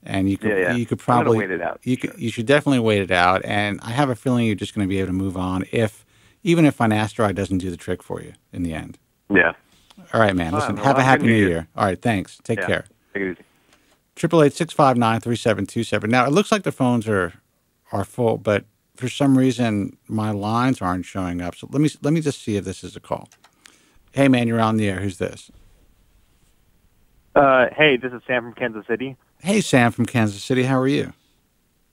And you could Yeah, yeah. you could probably wait it out, You sure. could, you should definitely wait it out. And I have a feeling you're just going to be able to move on if even if finasteride doesn't do the trick for you in the end. Yeah. All right, man. Listen, have a happy new New year. Year. All right, thanks. Take Yeah. care. Take it easy. Triple eight six five nine three seven two seven. Now it looks like the phones are are full, but for some reason my lines aren't showing up. So let me let me just see if this is a call. Hey man, you're on the air. Who's this? Uh, hey, this is Sam from Kansas City. Hey Sam from Kansas City. How are you?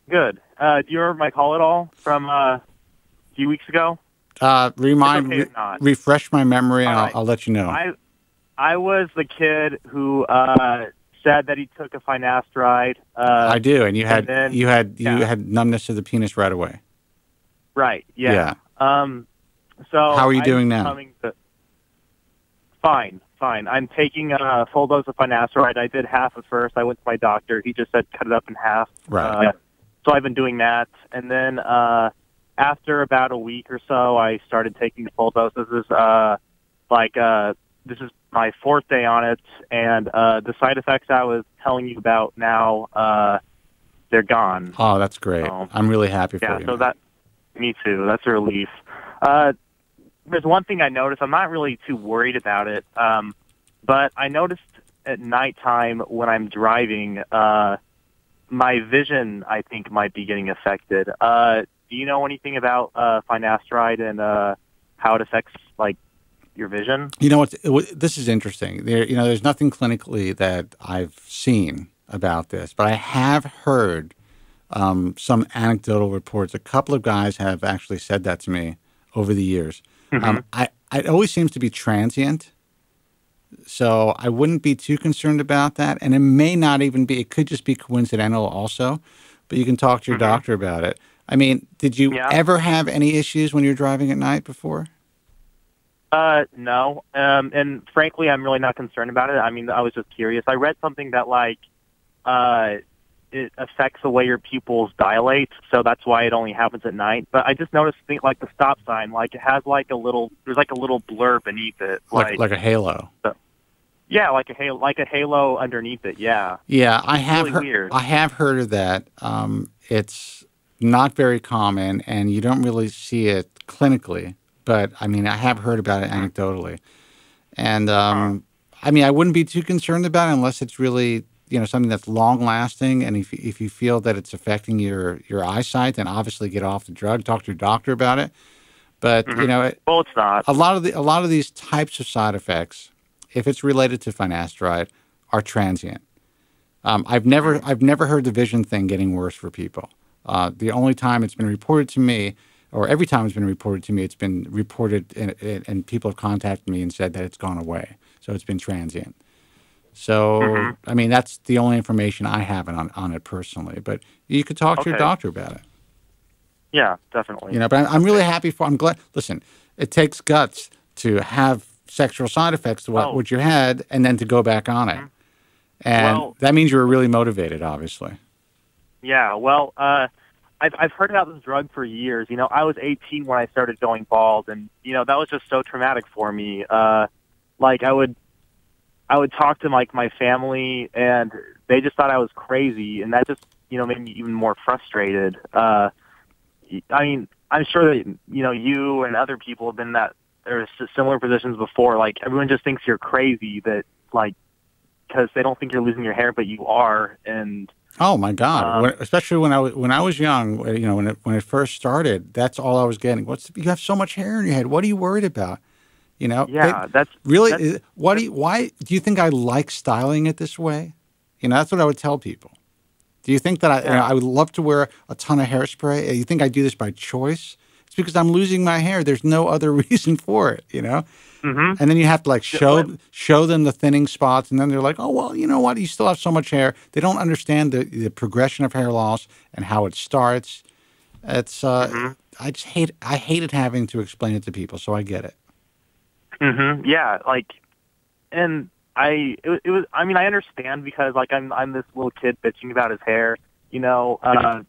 Good. Uh, do you remember my call at all from uh, a few weeks ago? Uh, remind okay re- refresh my memory, and I'll, right. I'll let you know. I I was the kid who uh, said that he took a finasteride. Uh, I do, and you had then- you had you had numbness of the penis right away. right. Yeah. Um. So How are you I'm doing now? To, fine. Fine. I'm taking a full dose of finasteride. I did half at first. I went to my doctor. He just said cut it up in half. Right. Uh, so I've been doing that, and then uh, after about a week or so, I started taking the full dose. This is uh, like uh, this is my fourth day on it, and uh, the side effects I was telling you about now, uh, they're gone. Oh, that's great. Oh. I'm really happy for Yeah, you. Yeah, so that Me too. That's a relief. Uh, there's one thing I noticed. I'm not really too worried about it, um, but I noticed at nighttime when I'm driving, uh, my vision I think might be getting affected. Uh, do you know anything about uh, finasteride and uh, how it affects like your vision? You know what? This is interesting. There, you know, there's nothing clinically that I've seen about this, but I have heard um, some anecdotal reports. A couple of guys have actually said that to me over the years. Mm-hmm. Um, I, it always seems to be transient. So I wouldn't be too concerned about that. And it may not even be, it could just be coincidental also, but you can talk to your mm-hmm. doctor about it. I mean, did you yeah. ever have any issues when you're driving at night before? Uh, no. Um, and frankly, I'm really not concerned about it. I mean, I was just curious. I read something that like, uh, it affects the way your pupils dilate, so that's why it only happens at night. But I just noticed, like the stop sign, like it has like a little, there's like a little blur beneath it, like like, like a halo. So, yeah, like a halo, like a halo underneath it. Yeah. Yeah, I have really heard. I have heard of that. Um, it's not very common, and you don't really see it clinically. But I mean, I have heard about it anecdotally, and um, I mean, I wouldn't be too concerned about it unless it's really you know something that's long lasting, and if if you feel that it's affecting your your eyesight, then obviously get off the drug. Talk to your doctor about it. But mm-hmm. you know, it, well, it's not a lot of the a lot of these types of side effects if it's related to finasteride, are transient. Um, I've never I've never heard the vision thing getting worse for people. Uh, the only time it's been reported to me, or every time it's been reported to me, it's been reported and, and people have contacted me and said that it's gone away. So it's been transient. So mm-hmm. I mean that's the only information I have on on it personally. But you could talk okay. to your doctor about it. Yeah, definitely. You know, but I'm, I'm really happy for. I'm glad. Listen, it takes guts to have sexual side effects to what, oh. what you had and then to go back on it. Mm-hmm. And well, that means you were really motivated, obviously. Yeah, well, uh, I've, I've heard about this drug for years. You know, I was 18 when I started going bald, and, you know, that was just so traumatic for me. Uh, like, I would, I would talk to, like, my family, and they just thought I was crazy, and that just, you know, made me even more frustrated. Uh, I mean, I'm sure that, you know, you and other people have been that or similar positions before. Like everyone just thinks you're crazy that like because they don't think you're losing your hair, but you are. And oh my god, um, when, especially when I was when I was young, you know, when it when it first started, that's all I was getting. What's you have so much hair in your head? What are you worried about? You know, yeah, they, that's really. That's, is, what do you, why do you think I like styling it this way? You know, that's what I would tell people. Do you think that I, yeah. you know, I would love to wear a ton of hairspray? You think I do this by choice? It's because I'm losing my hair. There's no other [laughs] reason for it, you know. Mm-hmm. And then you have to like show show them the thinning spots, and then they're like, "Oh well, you know what? You still have so much hair." They don't understand the, the progression of hair loss and how it starts. It's uh, mm-hmm. I just hate I hated having to explain it to people, so I get it. Mm-hmm. Yeah, like, and I it, it was I mean I understand because like I'm I'm this little kid bitching about his hair, you know. Uh,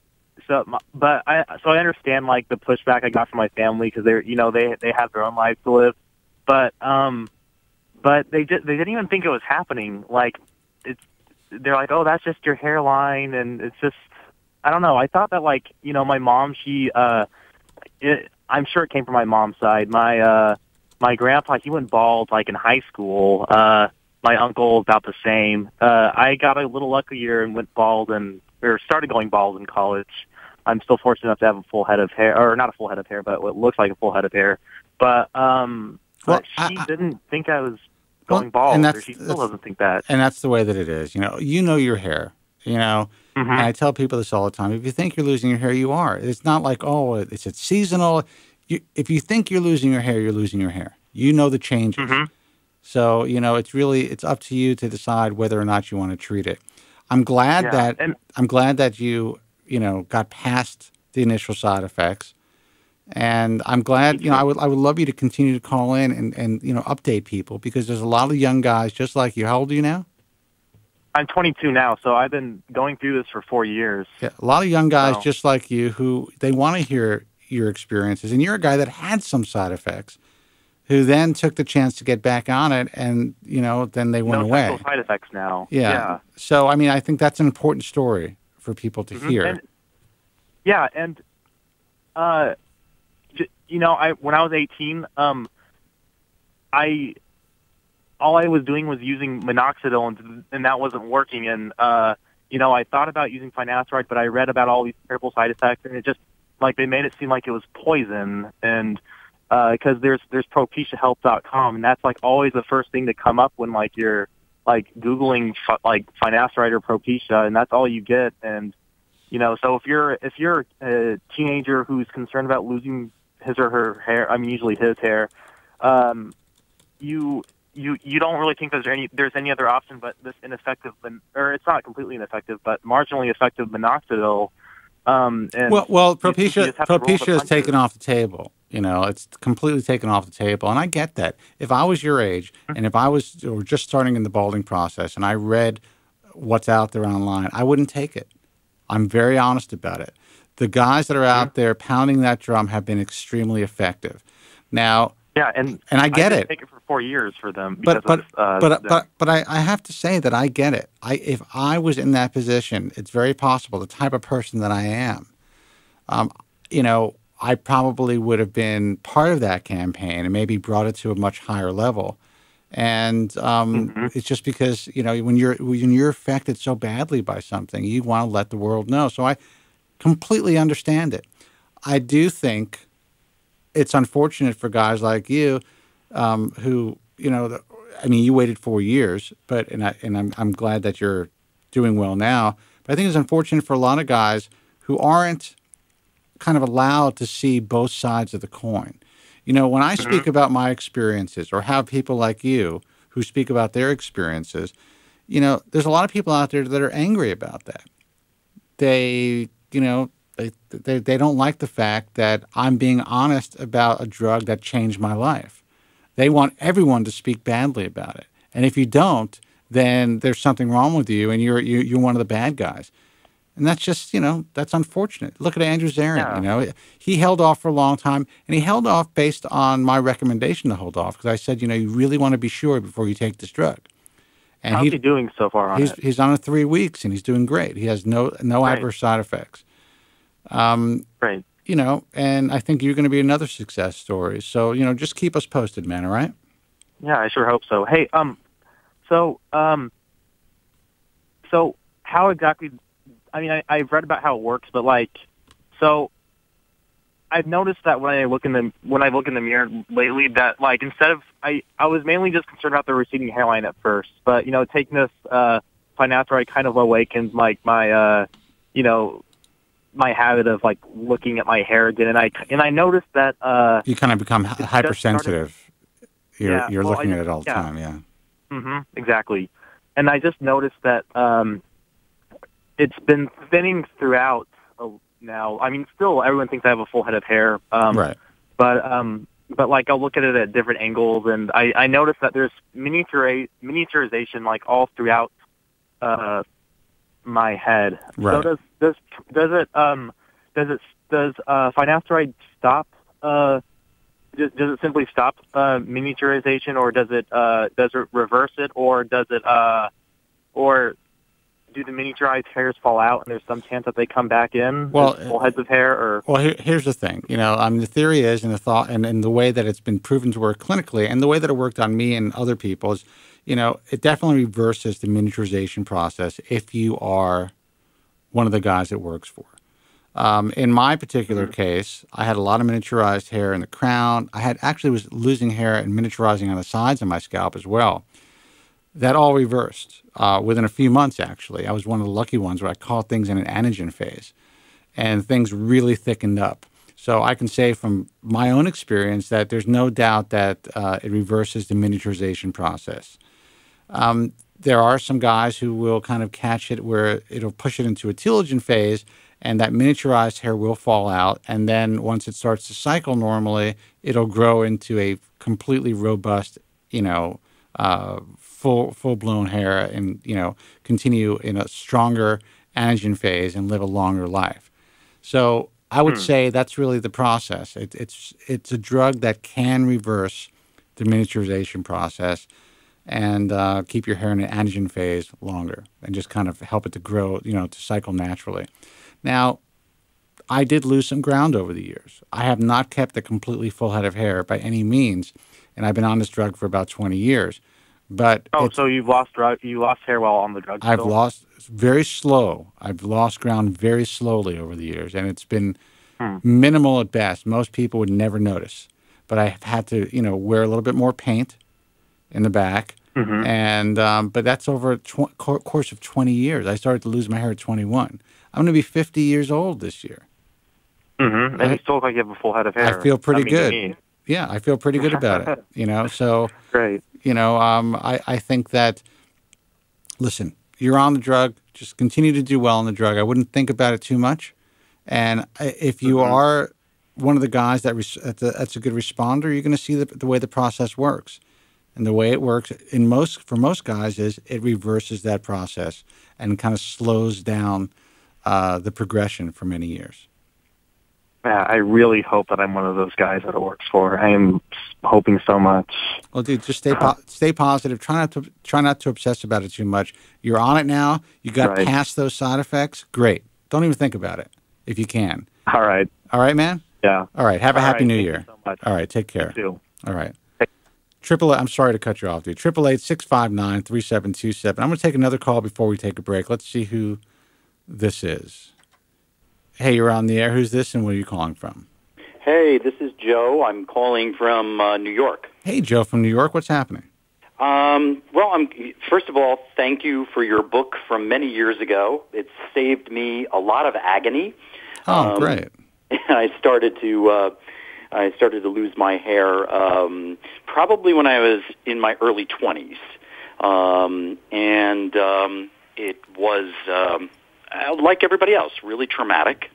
so but I so I understand like the pushback I got from my family because they're you know they they have their own lives to live, but um, but they did, they didn't even think it was happening. Like it's they're like oh that's just your hairline and it's just I don't know. I thought that like you know my mom she uh, it, I'm sure it came from my mom's side. My uh my grandpa he went bald like in high school. Uh, my uncle about the same. Uh, I got a little luckier and went bald and or started going bald in college. I'm still fortunate enough to have a full head of hair, or not a full head of hair, but what looks like a full head of hair. But um, well, she I, didn't think I was going well, bald, and that's, or she still doesn't think that. And that's the way that it is. You know, you know your hair. You know, mm-hmm. and I tell people this all the time. If you think you're losing your hair, you are. It's not like oh, it's, it's seasonal. You, if you think you're losing your hair, you're losing your hair. You know the changes. Mm-hmm. So you know it's really it's up to you to decide whether or not you want to treat it. I'm glad yeah, that and, I'm glad that you you know got past the initial side effects, and I'm glad you know I would I would love you to continue to call in and and you know update people because there's a lot of young guys just like you. How old are you now? I'm 22 now, so I've been going through this for four years. Yeah, a lot of young guys so. just like you who they want to hear your experiences, and you're a guy that had some side effects who then took the chance to get back on it, and you know, then they went no away. side effects now. Yeah. yeah. So I mean, I think that's an important story for people to mm-hmm. hear. And, yeah, and uh, you know, I when I was 18, um, I all I was doing was using minoxidil, and, and that wasn't working. And uh, you know, I thought about using finasteride, but I read about all these terrible side effects, and it just like they made it seem like it was poison. And because uh, there's there's propeciahelp.com, and that's like always the first thing to come up when like you're like googling like finasteride or propecia, and that's all you get. And you know, so if you're if you're a teenager who's concerned about losing his or her hair, I mean usually his hair, um, you you you don't really think there's any there's any other option but this ineffective or it's not completely ineffective but marginally effective minoxidil. Um, and well, well, Propecia Propecia is taken off the table. You know, it's completely taken off the table, and I get that. If I was your age, mm-hmm. and if I was or just starting in the balding process, and I read what's out there online, I wouldn't take it. I'm very honest about it. The guys that are out mm-hmm. there pounding that drum have been extremely effective. Now, yeah, and and I get I it. Take it for four years for them. But but of, uh, but but but I, I have to say that I get it. I if I was in that position, it's very possible. The type of person that I am, um, you know, I probably would have been part of that campaign and maybe brought it to a much higher level. And um, mm-hmm. it's just because you know when you're when you're affected so badly by something, you want to let the world know. So I completely understand it. I do think it's unfortunate for guys like you um, who, you know, I mean, you waited four years, but and I and I'm I'm glad that you're doing well now. But I think it's unfortunate for a lot of guys who aren't kind of allowed to see both sides of the coin. You know, when I mm-hmm. speak about my experiences or have people like you who speak about their experiences, you know, there's a lot of people out there that are angry about that. They, you know, they, they, they don't like the fact that I'm being honest about a drug that changed my life. They want everyone to speak badly about it. And if you don't, then there's something wrong with you and you're, you, are you are one of the bad guys. And that's just, you know, that's unfortunate. Look at Andrew Zarian, yeah. you know, he held off for a long time and he held off based on my recommendation to hold off because I said, you know, you really want to be sure before you take this drug. And How's he, he doing so far on he's, it? He's on it three weeks and he's doing great. He has no no right. adverse side effects. Um, right. You know, and I think you're going to be another success story. So, you know, just keep us posted, man. All right. Yeah, I sure hope so. Hey, um, so, um, so how exactly? I mean, I, I've read about how it works, but like, so I've noticed that when I look in the when I look in the mirror lately, that like instead of I I was mainly just concerned about the receding hairline at first, but you know, taking this uh, finasteride kind of awakens like my uh, you know my habit of like looking at my hair again, and I and I noticed that uh, you kind of become hypersensitive. You're yeah, you're well, looking at it all the yeah. time, yeah. Mm-hmm. Exactly, and I just noticed that um, it's been thinning throughout uh, now. I mean, still everyone thinks I have a full head of hair, um, right? But um, but like I'll look at it at different angles, and I I noticed that there's miniatura- miniaturization like all throughout uh, my head. Right. So does does does it um does it does uh, finasteride stop uh does, does it simply stop uh, miniaturization or does it uh does it reverse it or does it uh or do the miniaturized hairs fall out and there's some chance that they come back in well full heads of hair or well here, here's the thing you know I mean the theory is and the thought and, and the way that it's been proven to work clinically and the way that it worked on me and other people is you know, it definitely reverses the miniaturization process if you are one of the guys it works for. Um, in my particular mm-hmm. case, I had a lot of miniaturized hair in the crown. I had actually was losing hair and miniaturizing on the sides of my scalp as well. That all reversed uh, within a few months. Actually, I was one of the lucky ones where I caught things in an anagen phase, and things really thickened up. So I can say from my own experience that there's no doubt that uh, it reverses the miniaturization process. Um, there are some guys who will kind of catch it where it'll push it into a telogen phase and that miniaturized hair will fall out. And then once it starts to cycle normally, it'll grow into a completely robust, you know, uh, full full blown hair and you know continue in a stronger anagen phase and live a longer life. So I would hmm. say that's really the process. It, it's it's a drug that can reverse the miniaturization process and uh, keep your hair in an anagen phase longer and just kind of help it to grow, you know, to cycle naturally. Now, I did lose some ground over the years. I have not kept a completely full head of hair by any means, and I've been on this drug for about 20 years. But Oh, so you've lost you lost hair while on the drug. I've still? lost very slow. I've lost ground very slowly over the years, and it's been Hmm. minimal at best. Most people would never notice, but I've had to, you know, wear a little bit more paint in the back, Mm-hmm. and um, but that's over a tw- course of twenty years. I started to lose my hair at twenty-one. I'm going to be fifty years old this year. Mm-hmm. And I- you still look like you have a full head of hair. I feel pretty mean, good. me. Yeah, I feel pretty good about it. [laughs] You know, so Great. you know, um, I, I think that, listen, you're on the drug, just continue to do well on the drug. I wouldn't think about it too much. And if you Mm-hmm. are one of the guys that res- that's, a, that's a good responder, you're going to see the, the way the process works. And the way it works in most for most guys is it reverses that process and kind of slows down uh, the progression for many years. Yeah, I really hope that I'm one of those guys that it works for. I am hoping so much. Well, dude, just stay po- stay positive. Try not to try not to obsess about it too much. You're on it now. You got Right. past those side effects. Great. Don't even think about it if you can. All right. All right, man. Yeah. All right. Have a All happy right, New thank you Year. so much. All right. Take care. Too. All right. Triple. I'm sorry to cut you off, dude. Triple eight six five nine three seven two seven. I'm going to take another call before we take a break. Let's see who this is. Hey, you're on the air. Who's this, and where are you calling from? Hey, this is Joe. I'm calling from uh, New York. Hey, Joe from New York. What's happening? Um, well, I'm first of all, thank you for your book from many years ago. It saved me a lot of agony. Oh, Um, great. [laughs] I started to uh, I started to lose my hair um, probably when I was in my early twenties, um, and um, it was um, uh, like everybody else, really traumatic.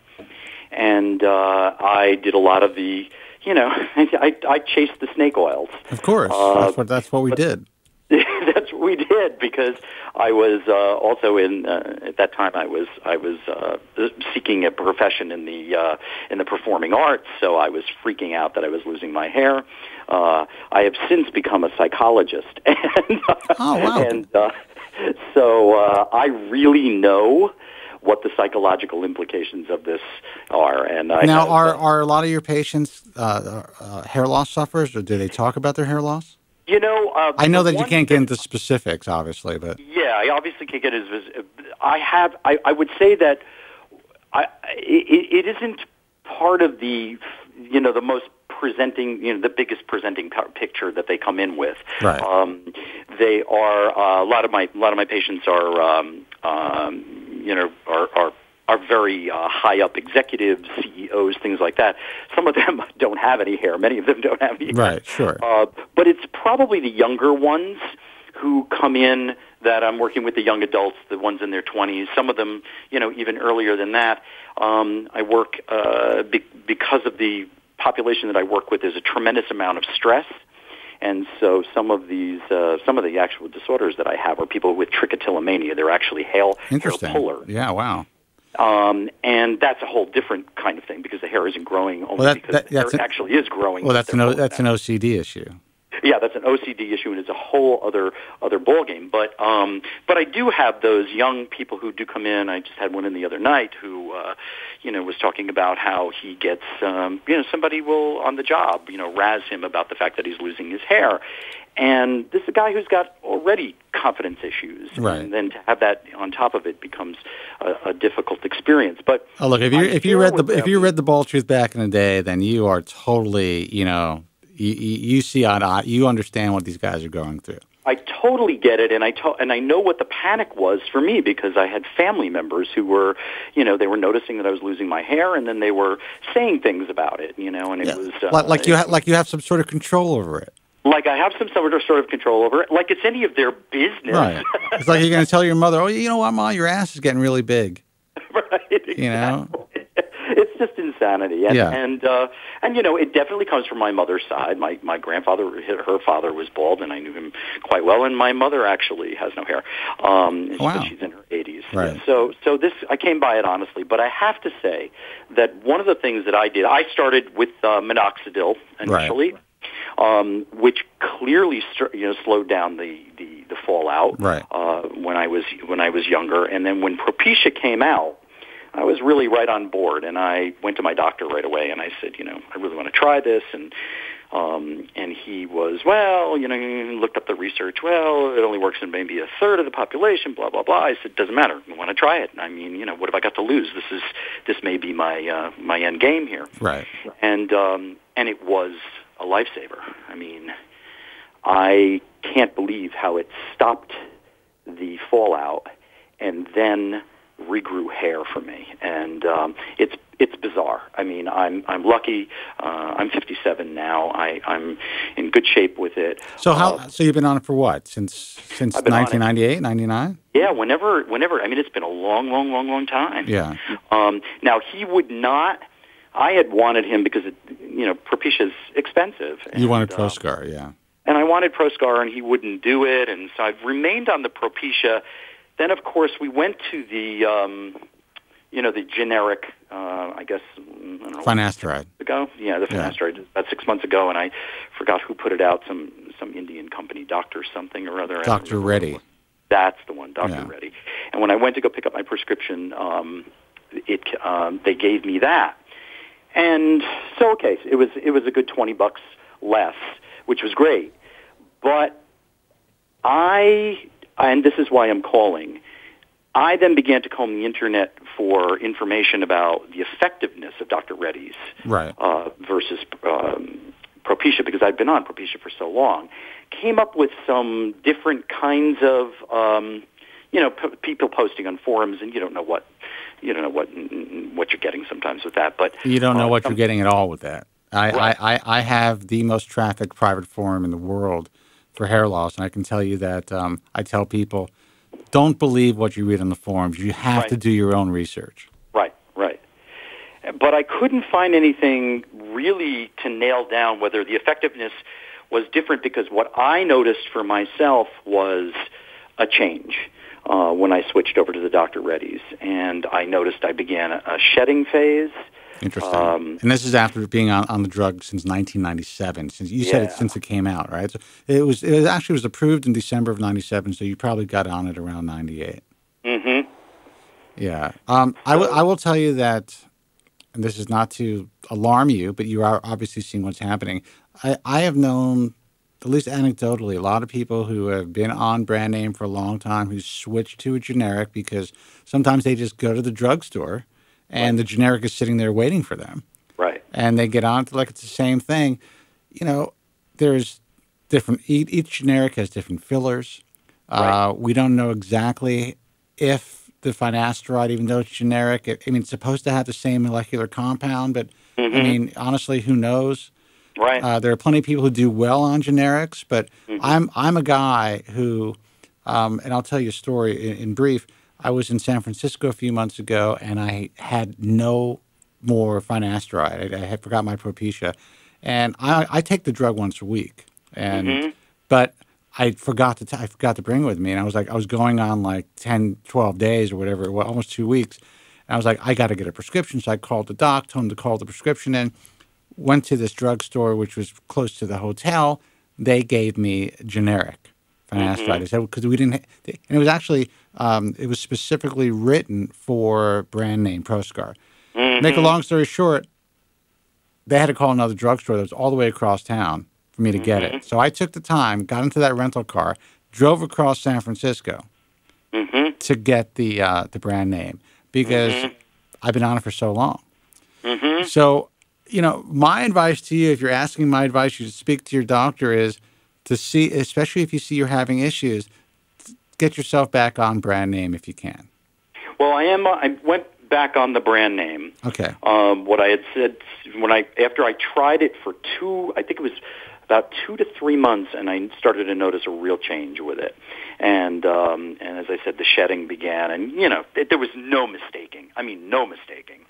And uh, I did a lot of the, you know, [laughs] I, I chased the snake oils. Of course. Uh, that's what that's what we did. [laughs] That's what we did because I was uh, also in uh, at that time I was I was uh, seeking a profession in the uh, in the performing arts, so I was freaking out that I was losing my hair. Uh, I have since become a psychologist, [laughs] and Oh, wow. and uh, so uh, I really know what the psychological implications of this are. And I now, have, are uh, are a lot of your patients uh, uh, hair loss sufferers, or do they talk about their hair loss? You know uh, I know that you can't get into specifics, obviously, but Yeah, I obviously can't get as. I have. I, I would say that I, it, it isn't part of the, you know, the most presenting, you know, the biggest presenting picture that they come in with. Right. Um, they are uh, a lot of my a lot of my patients are, um, um, you know, are. are are very uh, high up executives, CEOs, things like that. Some of them [laughs] don't have any hair. Many of them [laughs] don't have any hair. right, sure. Uh, but it's probably the younger ones who come in that I'm working with the young adults, the ones in their 20s. Some of them, you know, even earlier than that. Um, I work uh, be- because of the population that I work with. There's a tremendous amount of stress. And so some of these, uh, some of the actual disorders that I have are people with trichotillomania. They're actually hair, hair Interesting. puller. Yeah, wow. Um, and that's a whole different kind of thing because the hair isn't growing only Well, that- because that- the hair an- actually is growing. Well, that's an o- that's that. an OCD issue. Yeah, that's an OCD issue, and it's a whole other other ballgame. But um, but I do have those young people who do come in. I just had one in the other night who, uh, you know, was talking about how he gets, um, you know, somebody will on the job, you know, razz him about the fact that he's losing his hair, and this is a guy who's got already confidence issues, Right. and then to have that on top of it becomes a, a difficult experience. But Oh, look, if you if you read the with if you read the Bald Truth back in the day, then you are totally, you know, you, you see eye. You understand what these guys are going through. I totally get it, and I to- and I know what the panic was for me because I had family members who were, you know, they were noticing that I was losing my hair, and then they were saying things about it, you know, and it was uh, like, like you ha- like you have some sort of control over it. Like I have some sort of sort of control over it, like it's any of their business, Right. it's like you're going to tell your mother, "Oh, you know what, ma, your ass is getting really big." [laughs] right? You know? [laughs] it's just insanity, and Yeah. and uh, and you know, it definitely comes from my mother's side. My my grandfather, her father was bald, and I knew him quite well. And my mother actually has no hair. Um, Wow. she's in her 80s. Right. So so this I came by it honestly, but I have to say that one of the things that I did, I started with uh, minoxidil initially. Um, which clearly, str- you know, slowed down the, the, the fallout Right. uh, when I was when I was younger, and then when Propecia came out, I was really right on board, and I went to my doctor right away, and I said, you know, I really want to try this, and um, and he was, well, you know, looked up the research. Well, it only works in maybe a third of the population. Blah blah blah. I said, doesn't matter. I want to try it. I mean, you know, what have I got to lose? This is this may be my uh, my end game here. Right. And um, and it was a lifesaver. I mean, I can't believe how it stopped the fallout and then regrew hair for me, and um, it's it's bizarre. I mean, I'm I'm lucky. Uh, I'm 57 now. I I'm in good shape with it. So how? Uh, so you've been on it for what? Since since I've been on it. 1998, 99? yeah, whenever whenever. I mean, it's been a long, long, long, long time. Yeah. Um, now he would not. I had wanted him because it, you know Propecia's expensive. You wanted and, um, ProScar, yeah. and I wanted ProScar, and he wouldn't do it, and so I've remained on the Propecia. Then, of course, we went to the, um, you know, the generic, uh, I guess, mm, I don't know, Finasteride. ago. Yeah, the Yeah. finasteride about six months ago, and I forgot who put it out. Some some Indian company, Doctor something or other. Dr. remember Reddy. what it was. That's the one, Doctor Yeah. Reddy. And when I went to go pick up my prescription, um, it um, they gave me that, and so okay, it was it was a good twenty bucks less, which was great. But I and this is why I'm calling. I then began to comb the internet for information about the effectiveness of Dr. Reddy's Right. uh, versus um, Propecia because I'd been on Propecia for so long. Came up with some different kinds of, um, you know, p- people posting on forums, and you don't know what, you don't know what what you're getting sometimes with that. But You don't know uh, what you're getting at all with that. I, Right. I, I, I have the most trafficked private forum in the world for hair loss, and I can tell you that um, I tell people don't believe what you read on the forums. You have Right. to do your own research. Right, right. But I couldn't find anything really to nail down whether the effectiveness was different because what I noticed for myself was a change uh, when I switched over to the Dr. Reddy's. And I noticed I began a, a shedding phase. Interesting. Um, and this is after being on, on the drug since 1997. Since you said it since it came out, right? So it was it was actually was approved in December of 97. So you probably got on it around 98. Mm-hmm. Yeah. Um, I will- I will tell you that, and this is not to alarm you, but you are obviously seeing what's happening. I, I have known, at least anecdotally, a lot of people who have been on brand name for a long time who switch to a generic because sometimes they just go to the drugstore and the generic is sitting there waiting for them Right. and they get on to like it's the same thing. You know, there's different. Each, each generic has different fillers. Uh, we don't know exactly if the finasteride, even though it's generic, it, I mean, it's supposed to have the same molecular compound, but I mean, honestly, who knows? Right. Uh, there are plenty of people who do well on generics, but I'm I'm a guy who, um, and I'll tell you a story in, in brief. I was in San Francisco a few months ago, and I had no more finasteride. I, I had forgot my Propecia, and I, I take the drug once a week, and but I forgot to t- I forgot to bring it with me, and I was like I was going on like 10, 12 days or whatever, it was, almost two weeks, and I was like I got to get a prescription, so I called the doc, told him to call the prescription in went to this drugstore which was close to the hotel. They gave me generic finasteride. I said because we didn't, and it was actually um, it was specifically written for brand name Proscar. Make a long story short, they had to call another drugstore that was all the way across town for me to get it. So I took the time, got into that rental car, drove across San Francisco Mm-hmm. to get the uh, the brand name because I've been on it for so long. Mm-hmm. So, you know, my advice to you, if you're asking my advice, you should speak to your doctor is to see, especially if you see you're having issues, get yourself back on brand name if you can. Well, I am. I went back on the brand name. Okay. um, what I had said when I after I tried it for two, I think it was about two to three months, and I started to notice a real change with it. And um, and as I said, the shedding began, and you know th- there was no mistaking. I mean, no mistaking.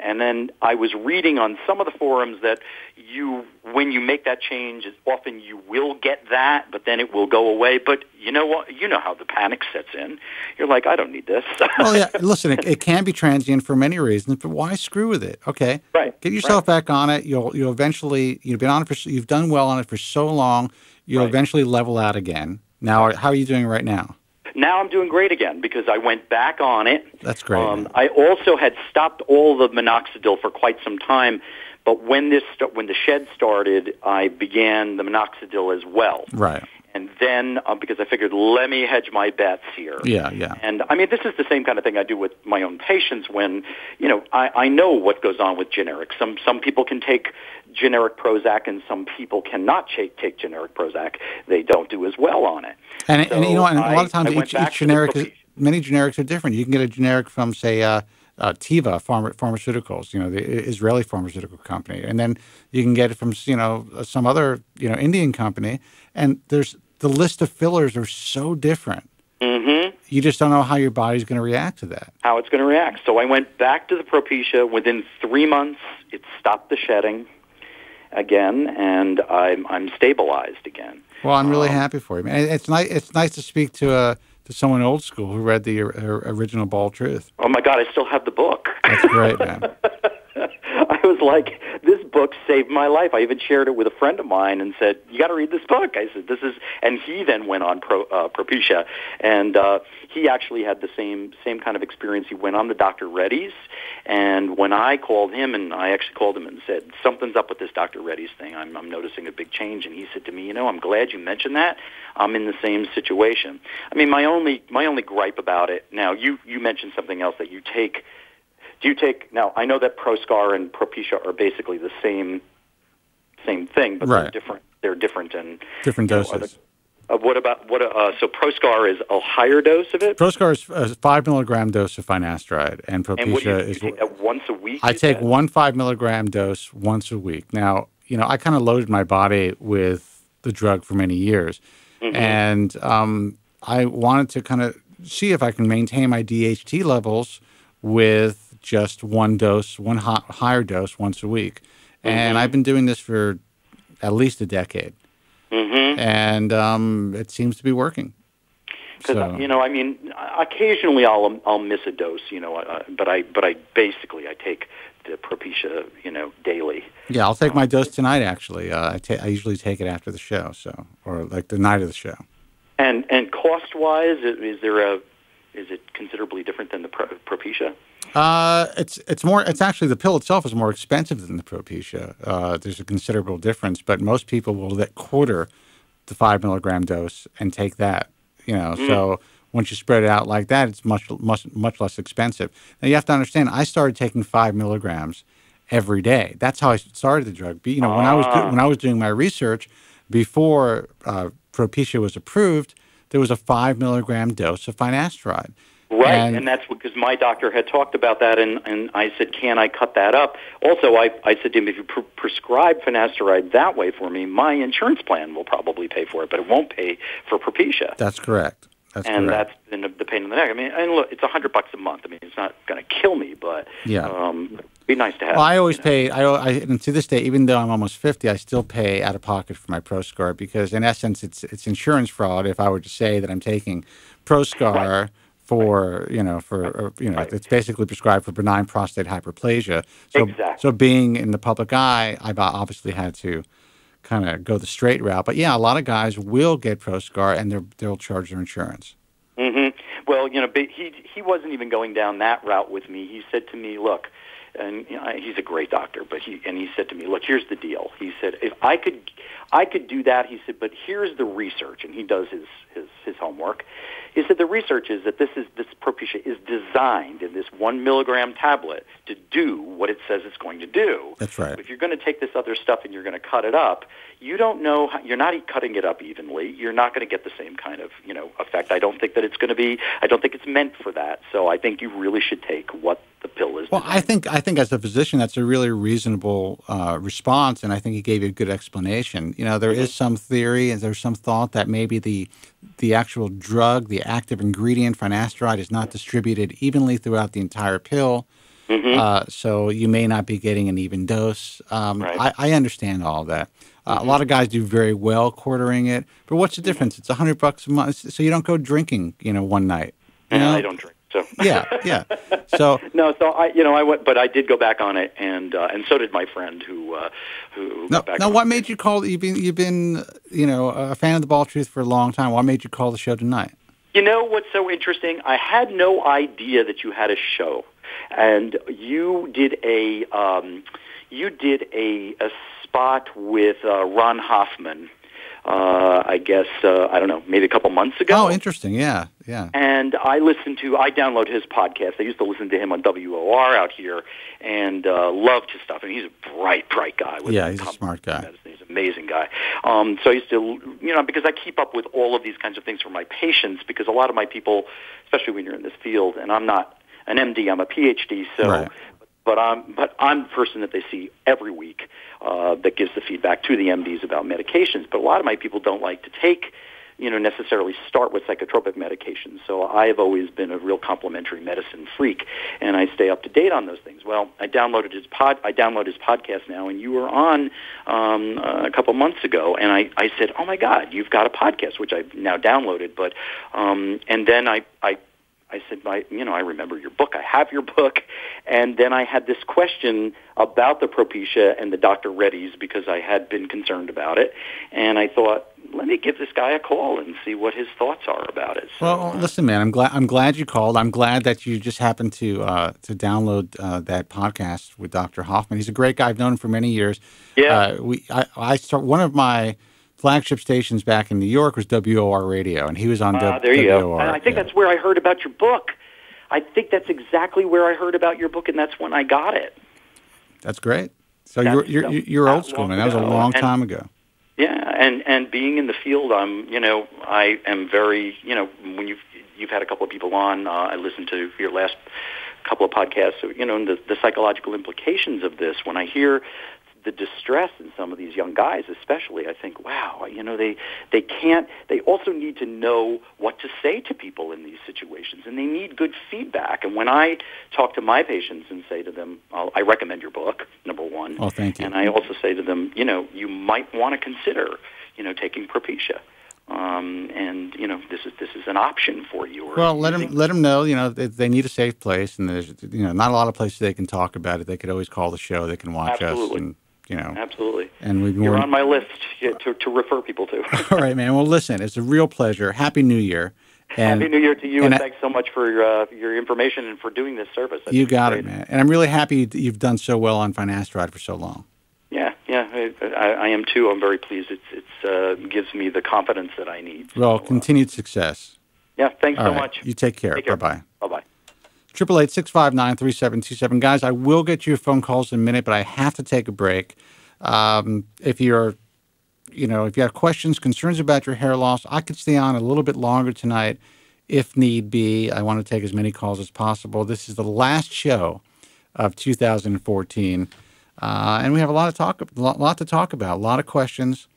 And then I was reading on some of the forums that you, when you make that change, often you will get that, but then it will go away. But you know what? You know how the panic sets in. You're like, I don't need this. Well, yeah. [laughs] Listen, it, it can be transient for many reasons, but why screw with it? Okay. Right, Get yourself back on it. You'll you'll eventually you've been on it for you've done well on it for so long. You'll Right. eventually level out again. Now, how are you doing right now? Now I'm doing great again because I went back on it. That's great. Um, I also had stopped all the minoxidil for quite some time, but when this when the shed started, I began the minoxidil as well. Right. And then, uh, because I figured, let me hedge my bets here. Yeah, yeah. And I mean, this is the same kind of thing I do with my own patients. When you know, I, I know what goes on with generics. Some some people can take generic Prozac, and some people cannot take, take generic Prozac. They don't do as well on it. And, so and you know, and a lot of times each, each generic, is, many generics are different. You can get a generic from, say, uh, uh, Teva Pharma, Pharmaceuticals, you know, the Israeli pharmaceutical company, and then you can get it from, you know, some other, you know, Indian company. And there's the list of fillers are so different. Mm-hmm. You just don't know how your body's going to react to that. How it's going to react. So I went back to the Propecia. Within three months, it stopped the shedding again, and I'm I'm stabilized again. Well, I'm really um, happy for you. Man. It's nice. It's nice to speak to a to someone old school who read the original Bald Truth. Oh my God, I still have the book. That's great, man. [laughs] Was like, this book saved my life. I even shared it with a friend of mine and said, "You got to read this book." I said, "This is," and he then went on Pro, uh, Propecia, and uh, he actually had the same same kind of experience. He went on the Dr. Reddy's, and when I called him, and I actually called him and said, "Something's up with this Dr. Reddy's thing. I'm, I'm noticing a big change." And he said to me, "You know, I'm glad you mentioned that. I'm in the same situation. I mean, my only my only gripe about it. Now, you you mentioned something else that you take." Do you take now? I know that Proscar and Propecia are basically the same same thing, but right. they're different. They're different and different doses. uh, what about what? Uh, so Proscar is a higher dose of it. Proscar is a five milligram dose of finasteride, and Propecia you, is you take once a week. I take one five milligram dose once a week. Now, you know, I kind of loaded my body with the drug for many years, mm-hmm. and um, I wanted to kind of see if I can maintain my DHT levels with just one dose, one hot, higher dose once a week. Mm-hmm. And I've been doing this for at least a decade. Mm-hmm. And um, it seems to be working. Because so. you know, I mean, occasionally I'll I'll miss a dose, you know, uh, but I but I basically I take the Propecia, you know, daily. Yeah, I'll take my dose tonight. Actually, uh, I, ta- I usually take it after the show, so or like the night of the show. And and cost wise, is there a is it considerably different than the Propecia? Uh, it's it's more. It's actually the pill itself is more expensive than the Propecia. Uh, there's a considerable difference, but most people will let quarter the five milligram dose and take that. You know, mm. so once you spread it out like that, it's much much much less expensive. Now you have to understand. I started taking five milligrams every day. That's how I started the drug. But, you know, when I was do, ah. when I was doing my research before uh, Propecia was approved, there was a five milligram dose of finasteride. Right, and, and that's because my doctor had talked about that, and, and I said, can I cut that up? Also, I, I said to him, if you pre- prescribe finasteride that way for me, my insurance plan will probably pay for it, but it won't pay for Propecia. That's correct. That's and correct. that's the, the pain in the neck. I mean, and look, it's a hundred bucks a month. I mean, it's not going to kill me, but yeah, um, it'd be nice to have. Well, I always you know? pay. I, I and to this day, even though I'm almost fifty, I still pay out of pocket for my Proscar because, in essence, it's it's insurance fraud. If I were to say that I'm taking Proscar. Right for you know for uh, you know right. it's basically prescribed for benign prostate hyperplasia. So exactly. so being in the public eye, I've obviously had to kind of go the straight route. But yeah, a lot of guys will get Proscar and they they'll charge their insurance. Mm-hmm. Well, you know, he he wasn't even going down that route with me. He said to me, "Look." And you know, he's a great doctor, but he and he said to me, "Look, here's the deal." He said, "If I could, I could do that." He said, "But here's the research," and he does his his his homework. He said the research is that this is this Propecia is designed in this one milligram tablet to do what it says it's going to do. That's right. If you're going to take this other stuff and you're going to cut it up, you don't know how, you're not cutting it up evenly. You're not going to get the same kind of you know effect. I don't think that it's going to be. I don't think it's meant for that. So I think you really should take what the pill is. Well, I think I think as a physician, that's a really reasonable uh, response, and I think he gave you a good explanation. You know, there mm-hmm. some theory and there's some thought that maybe the the actual drug, the active ingredient, finasteride, is not distributed evenly throughout the entire pill. Mm-hmm. Uh, so you may not be getting an even dose. Um, right. I, I, understand all that. Uh, mm-hmm. A lot of guys do very well quartering it, but what's the difference? It's a hundred bucks a month, so you don't go drinking, you know, one night. You know? I don't drink. So yeah, yeah. So [laughs] no, so I, you know, I went, but I did go back on it, and uh, and so did my friend who uh, who. No, now, what made you call? You've been you've been you know a fan of the Bald Truth for a long time. What made you call the show tonight? You know what's so interesting? I had no idea that you had a show, and you did a um, you did a, a spot with uh, Ron Hoffman. Uh, I guess uh, I don't know, maybe a couple months ago. Oh, interesting. Yeah, yeah. And I listened to, I download his podcast. I used to listen to him on WOR out here, and uh, loved his stuff. I And he's a bright, bright guy. With Yeah, he's a smart guy. medicine. He's an amazing guy. Um, so I used to, you know, because I keep up with all of these kinds of things for my patients, because a lot of my people, especially when you're in this field, and I'm not an MD, I'm a PhD, so. Right. But I'm but I'm the person that they see every week uh, that gives the feedback to the MDs about medications. But a lot of my people don't like to take you know, necessarily start with psychotropic medications. So I have always been a real complementary medicine freak, and I stay up to date on those things. Well, I downloaded his pod. I downloaded his podcast now, and you were on um, uh, a couple months ago, and I, I said, "Oh my God, you've got a podcast," which I've now downloaded. But um, and then I, I I said, I, you know, I remember your book. I have your book. And then I had this question about the Propecia and the Dr. Reddy's because I had been concerned about it. And I thought, let me give this guy a call and see what his thoughts are about it. So, Well, listen, man. I'm glad. I'm glad you called. I'm glad that you just happened to uh, to download uh, that podcast with Dr. Hoffman. He's a great guy. I've known him for many years. Yeah. Uh, we. I, I start one of my flagship stations back in New York was WOR Radio, and he was on. Ah, W- there you WOR. go. And I think yeah. that's where I heard about your book. I think that's exactly where I heard about your book, and that's when I got it. that's great. So That's you're you're you're old school, man. That was a long And- time ago. Yeah, and and being in the field, I'm you know I am very you know when you've you've had a couple of people on, uh, I listened to your last couple of podcasts. So, you know, and the, the psychological implications of this. When I hear the distress in some of these young guys, especially, I think, wow, you know, they they can't. They also need to know what to say to people in these situations, and they need good feedback. And when I talk to my patients and say to them, I'll, I recommend your book, number one. Oh, thank you. And I also say to them, you know, you might want to consider, you know, taking Propecia. Um, and you know, this is this is an option for you. Or Well, let them let them know. You know, they, they need a safe place, and there's you know not a lot of places they can talk about it. They could always call the show. They can watch us, Absolutely. and you know, Absolutely. and be You're on my list to, to refer people to. [laughs] All right, man. Well, listen, it's a real pleasure. Happy New Year. And Happy New Year to you, and and, I- thanks so much for your, uh, your information and for doing this service. That's You got great. it, man. And I'm really happy that you've done so well on finasteride for so long. Yeah, yeah, I, I, I am too. I'm very pleased. It's it's uh, gives me the confidence that I need. Well, So, uh, continued success. yeah, thanks All so right. much. You take care. Take care. Bye bye. Bye bye. Triple eight six five nine three seven two seven. Guys, I will get you phone calls in a minute, but I have to take a break. Um, if you're, you know, if you have questions, concerns about your hair loss, I could stay on a little bit longer tonight, if need be. I want to take as many calls as possible. This is the last show of 2014, uh, and we have a lot of talk, a lot to talk about, a lot of questions.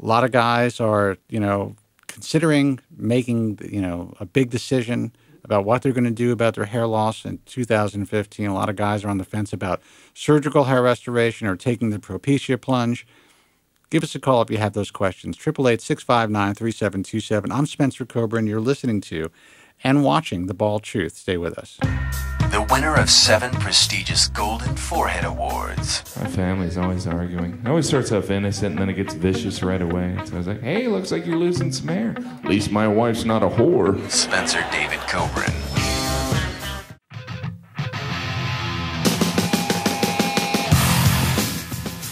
A lot of guys are, you know, considering making, you know, a big decision about what they're going to do about their hair loss in 2015. A lot of guys are on the fence about surgical hair restoration or taking the Propecia plunge. Give us a call if you have those questions. 888-659-3727. I'm Spencer Kobren. you're listening to and watching The Bald Truth. Stay with us. The winner of seven prestigious Golden Forehead Awards. My family's always arguing. It always starts off innocent and then it gets vicious right away. So I was like, hey, looks like you're losing some hair. At least my wife's not a whore. Spencer David Kobren.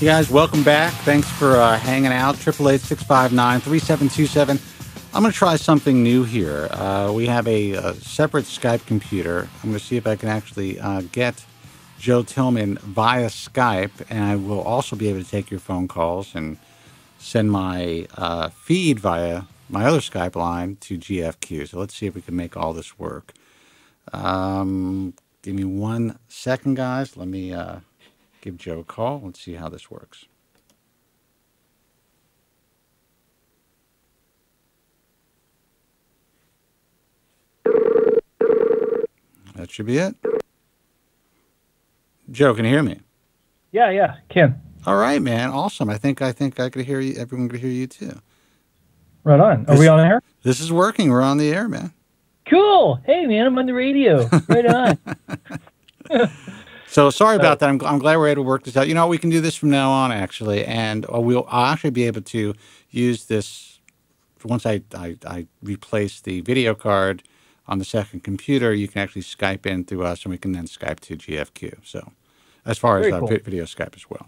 You guys, welcome back. Thanks for uh, hanging out. 888-659-3727. I'm going to try something new here. Uh, we have a, uh separate Skype computer. I'm going to see if I can actually uh, get Joe Tillman via Skype, and I will also be able to take your phone calls and send my uh, feed via my other Skype line to GFQ. So let's see if we can make all this work. Um, give me one second, guys. Let me uh, give Joe a call. Let's see how this works. That should be it. Joe, can you hear me? Yeah, yeah, can. All right, man. Awesome. I think I think I could hear you. Everyone could hear you too. Right on. Are This- we on air? This is working. We're on the air, man. Cool. Hey, man, I'm on the radio. Right on. [laughs] So sorry about that. I'm, I'm glad we're able to work this out. You know, we can do this from now on, actually, and uh, we'll I'll actually be able to use this once I, I I replace the video card on the second computer, you can actually Skype in through us, and we can then Skype to GFQ. So, as far Very as uh, cool. vi- video Skype as well.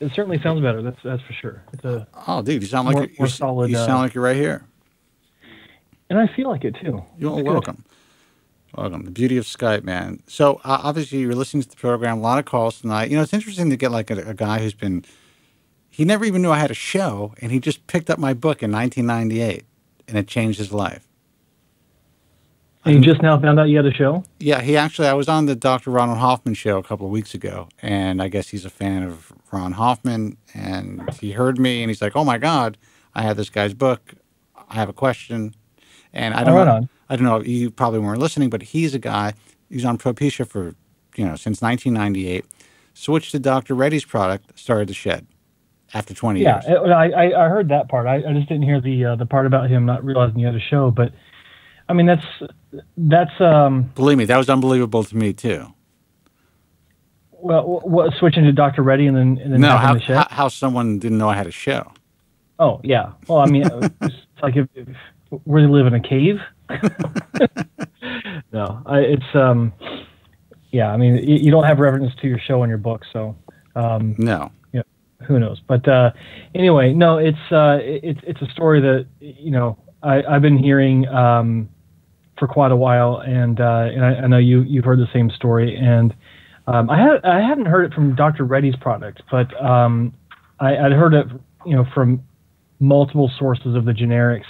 It certainly sounds better. That's that's for sure. It's a, Oh, dude, you sound like More- you're, more you, solid, you uh, sound like you're right here. and I feel like it too. You're It's good. welcome. Welcome. The beauty of Skype, man. So uh, obviously you're listening to the program. A lot of calls tonight. You know, it's interesting to get like a, a guy who's been. He never even knew I had a show, and he just picked up my book in 1998, and it changed his life. And you just now found out you had a show. Yeah, he actually. I was on the Dr. Ronald Hoffman show a couple of weeks ago, and I guess he's a fan of Ron Hoffman, and he heard me, and he's like, "Oh my God, I have this guy's book. I have a question." And I don't right know. on. I don't know. You probably weren't listening, but he's a guy. He's on Propecia for you know since 1998. Switched to Dr. Reddy's product. Started the shed after 20 Yeah, years. it- I, I heard that part. I, I just didn't hear the uh, the part about him not realizing you had a show. But I mean, that's that's um Believe me, that was unbelievable to me too. well, what switching to Dr. Reddy and then and then No, how, the shed. how how someone didn't know I had a show. Oh yeah. Well, I mean, it's [laughs] like if, if they live in a cave. [laughs] no, I, it's um, yeah. I mean, you, you don't have reference to your show in your book, so um, No. Yeah. Who knows? But uh, anyway, no, it's uh, it, it's it's a story that you know I, I've been hearing um, for quite a while, and uh, and I, I know you you've heard the same story, and um, I had I hadn't heard it from Dr. Reddy's product, but um, I, I'd heard it you know from multiple sources of the generics.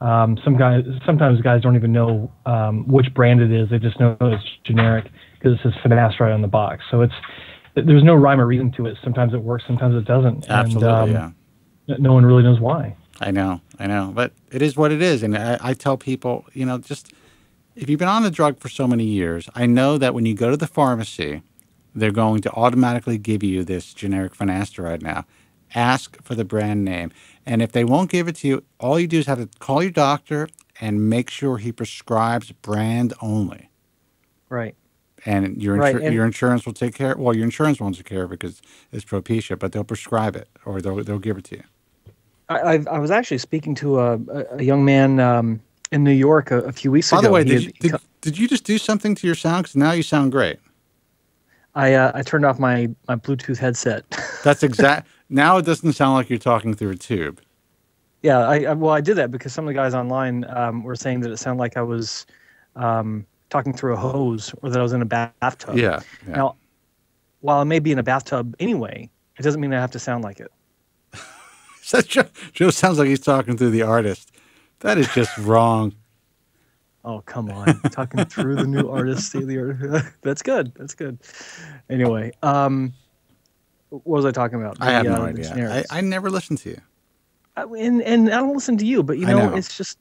Um, some guys sometimes guys don't even know um, which brand it is; they just know it's generic because it says finasteride on the box. So it's there's no rhyme or reason to it. Sometimes it works, sometimes it doesn't. Absolutely, and, yeah. um, n- No one really knows why. I know, I know, but it is what it is, and I, I tell people, you know, just if you've been on the drug for so many years, I know that when you go to the pharmacy, they're going to automatically give you this generic finasteride now. Ask for the brand name, and if they won't give it to you, all you do is have to call your doctor and make sure he prescribes brand only, Right. and your Right, and- your insurance will take care. Well, your insurance won't take care of it because it's Propecia, but they'll prescribe it or they'll they'll give it to you. I, I, was actually speaking to a, a, a young man um, in New York a, a few weeks By ago. By the way, did you, did, did you just do something to your sound? Because now you sound great. I uh, I turned off my, my Bluetooth headset. [laughs] That's exact. now it doesn't sound like you're talking through a tube. yeah, I, I well I did that because some of the guys online um, were saying that it sounded like I was um, talking through a hose or that I was in a bathtub. Yeah. yeah. Now, while I may be in a bathtub anyway, it doesn't mean I have to sound like it. [laughs] Joe, Joe sounds like he's talking through the ARTAS. That is just wrong. Oh come on, talking through the new ARTAS. The [laughs] art- That's good. That's good. Anyway, um, what was I talking about? I have The, no uh, idea. I. I never listened to you. I, and and I don't listen to you, but you know, know. it's just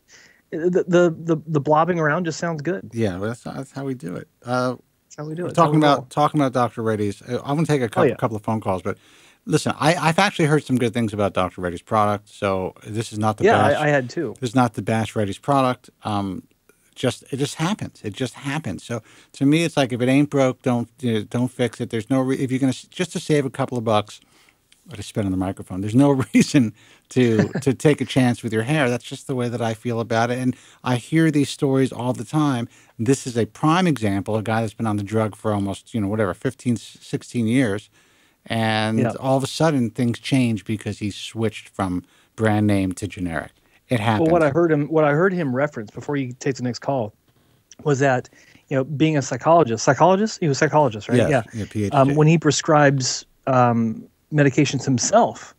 the, the the the blobbing around just sounds good. Yeah, well, that's, that's how we do it. Uh, That's how we do it. we're That's how talking about talking about Dr. Reddy's. uh, I'm going to take a couple, yeah. couple of phone calls, but listen, I, I've actually heard some good things about Dr. Reddy's product. So this is not the Yeah, bash. I, I had two. This is not the bash Reddy's product. Um, just it just happens. It just happens. So to me, it's like if it ain't broke, don't you know, don't fix it. There's no re- if you're gonna just to save a couple of bucks. What I spend on the microphone. There's no [laughs] reason to to take a chance with your hair. That's just the way that I feel about it. And I hear these stories all the time. This is a prime example. A guy that's been on the drug for almost you know whatever 15, 16 years, and Yeah. all of a sudden things change because he switched from brand name to generic. It happens. Well, what I heard him what I heard him reference before you take the next call was that you know being a psychologist, psychologist, he was a psychologist, right? Yes, yeah. yeah. Um, when he prescribes um, medications himself,